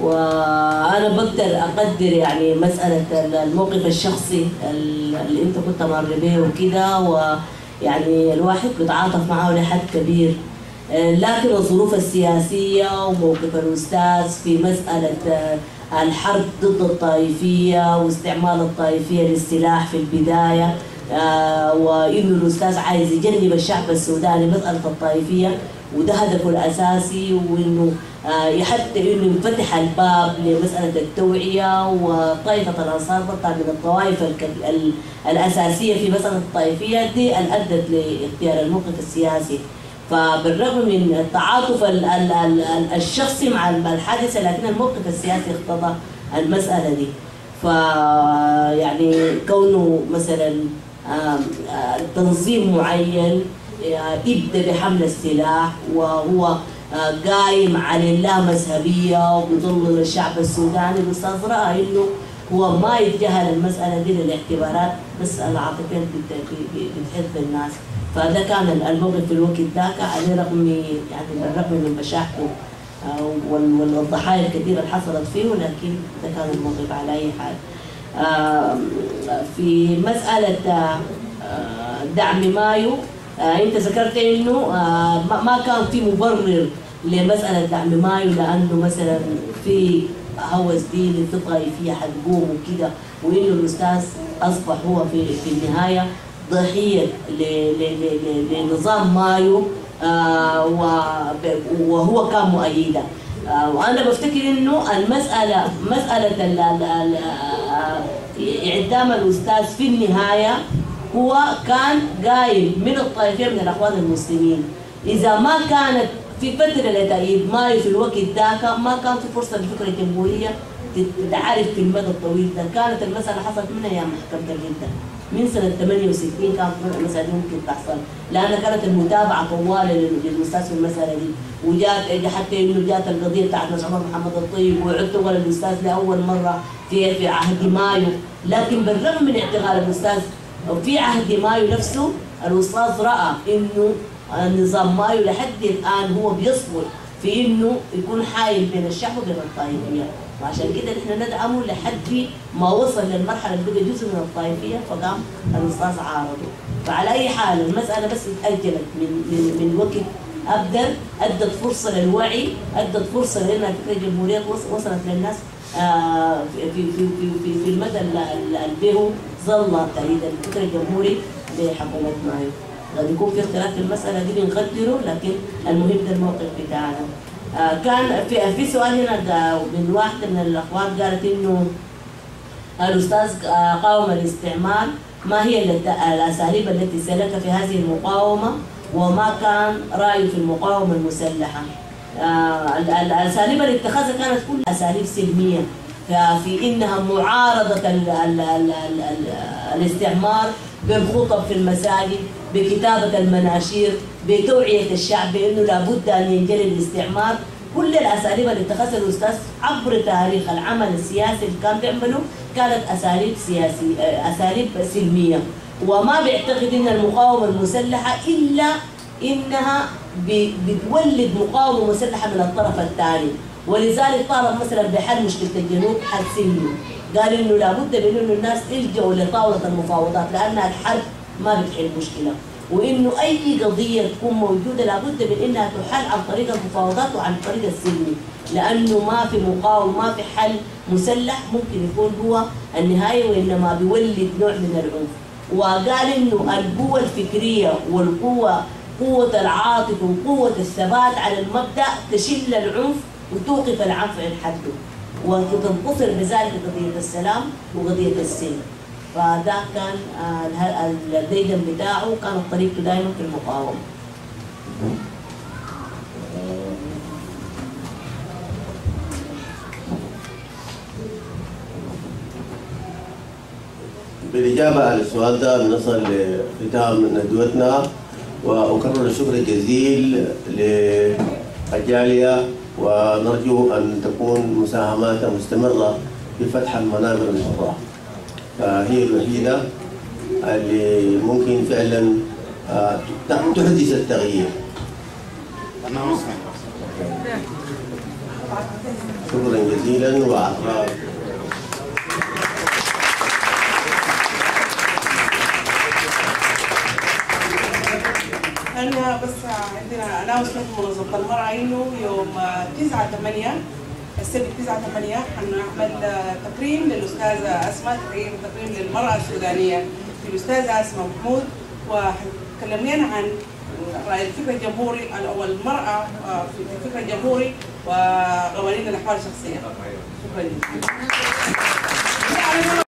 وأنا بقدر أقدر يعني مسألة الموقف الشخصي اللي أنت كنت مر به وكده ويعني الواحد بيتعاطف معه لحد كبير. آه، لكن الظروف السياسية وموقف الأستاذ في مسألة آه، الحرب ضد الطائفية واستعمال الطائفية للسلاح في البداية آه، وإنه الأستاذ عايز يجنب الشعب السوداني مسألة الطائفية وده هدفه الأساسي وإنه آه، حتى إنه يفتح الباب لمسألة التوعية وطائفة الأنصار طبعا من الطوائف الك- ال- الأساسية في مسألة الطائفية دي اللي أدت لاختيار الموقف السياسي. فبالرغم من التعاطف ال- ال- ال- ال- الشخصي مع الحادثة لكن الموقف السياسي اقتضى المسألة دي. ف يعني كونه مثلا آه، تنظيم معين آه، يبدأ بحمل السلاح وهو قايم على اللامذهبية وبيضل الشعب السوداني. الاستاذ راى إنه هو ما يتجاهل المسألة دي للاعتبارات. مساله عاطفيه بت- ب- ب- بتحب الناس. فده كان الموقف في الوقت ذاك. على رغم يعني بالرغم من مشاكله آه، وال- وال- والضحايا الكثيرة اللي حصلت فيه ولكن ده كان الموقف على أي حال. في مسألة آه، دعم مايو. انت ذكرت انه آه، ما كان في مبرر لمسألة دعم مايو لأنه مثلا في هوس ديني في طائفيه حتقوم وكده وإنه الأستاذ أصبح هو في في النهاية ضحية لنظام مايو آه، وهو كان مؤيدا آه، وأنا بفتكر إنه المسألة مسألة ال- ال- ال- آه، إعدام الأستاذ في النهاية هو كان قايم من الطائفية من الأخوان المسلمين. إذا ما كانت في فترة لتأييد مايو في الوقت ذاك ما كان في فرصة لفكرة جمهوريه تتعرف في المدى الطويل ده. كانت المسألة حصلت من أيام محكمة الجده من سنة 68 كانت المساله دي ممكن تحصل. لأن كانت المتابعة طواله لل- للأستاذ في المسألة دي. وجات حتى إنه جات القضية بتاعت عمر محمد الطيب واعتقل الأستاذ لأول مرة في في عهد مايو. لكن بالرغم من اعتقال الأستاذ في عهد مايو نفسه الأستاذ رأى إنه نظام مايو لحد الآن هو بيصبر في إنه يكون حايل بين الشعب وبين الطائفية. وعشان كده نحن ندعمه لحد ما وصل للمرحلة اللي بقى جزء من الطائفية فقام الأستاذ عارضه. فعلى أي حال المسألة بس اتأجلت من من من وقت. ابدا أدت فرصة للوعي أدت فرصة لأن الفكرة الجمهورية وص- وصلت للناس آه، في في في في, في, المدى البيهو ظل تأييد الفكر الجمهوري لحكومه مايو قد يكون في اختلاف في المسألة دي بنقدره لكن المهم ده الموقف بتاعنا. آه، كان في في سؤال هنا من واحدة من الاخوات قالت إنه الأستاذ آه، قاوم الاستعمار ما هي الأساليب التي سلك في هذه المقاومة وما كان رأيه في المقاومة المسلحة؟ آه، ال- ال- الأساليب اللي اتخذها كانت كلها أساليب سلمية. ف- في إنها معارضة ال ال ال ال ال الاستعمار بالخطب في المساجد بكتابة المناشير بتوعية الشعب بأنه لابد أن ينجلي الاستعمار. كل الأساليب اللي اتخذها الأستاذ عبر تاريخ العمل السياسي اللي كان بيعمله كانت أساليب سياسي أساليب سلمية. وما بيعتقد إن المقاومة المسلحة إلا إنها بتولد مقاومة مسلحة من الطرف الثاني. ولذلك طالب مثلا بحل مشكلة الجنوب حل سلمي قال إنه لابد من إنه الناس يلجأوا لطاولة المفاوضات لأن الحرب ما بتحل مشكلة. وإنه أي قضية تكون موجودة لابد من إنها تحل عن طريق المفاوضات وعن طريق السلمي لأنه ما في مقاوم ما في حل مسلح ممكن يكون هو النهاية وإنما بيولد نوع من العنف. وقال إنه القوة الفكرية والقوة قوة العاطفه وقوة الثبات على المبدأ تشل العنف وتوقف العنف عند حده. وتنتصر بذلك قضية السلام وقضية السلم فده كان آه، الديدن بتاعه كانت طريقته دائما في المقاومة. بالإجابة على السؤال ده بنصل لختام ندوتنا وأكرر الشكر الجزيل للجالية ونرجو أن تكون مساهماتها مستمرة في فتح المنابر الحرة فهي الوحيدة اللي ممكن فعلا آه، تحدث التغيير. شكرا جزيلا وعطاء أنا بس عندنا أناونسمنت منظمة المرأة إنه يوم 9 8 السبت 9 8 حنعمل تكريم للأستاذة أسماء تكريم تكريم للمرأة السودانية. الأستاذة أسماء محمود وحتكلم لنا عن الفكر الجمهوري أو المرأة في الفكر الجمهوري وقوانين الأحوال الشخصية. شكرا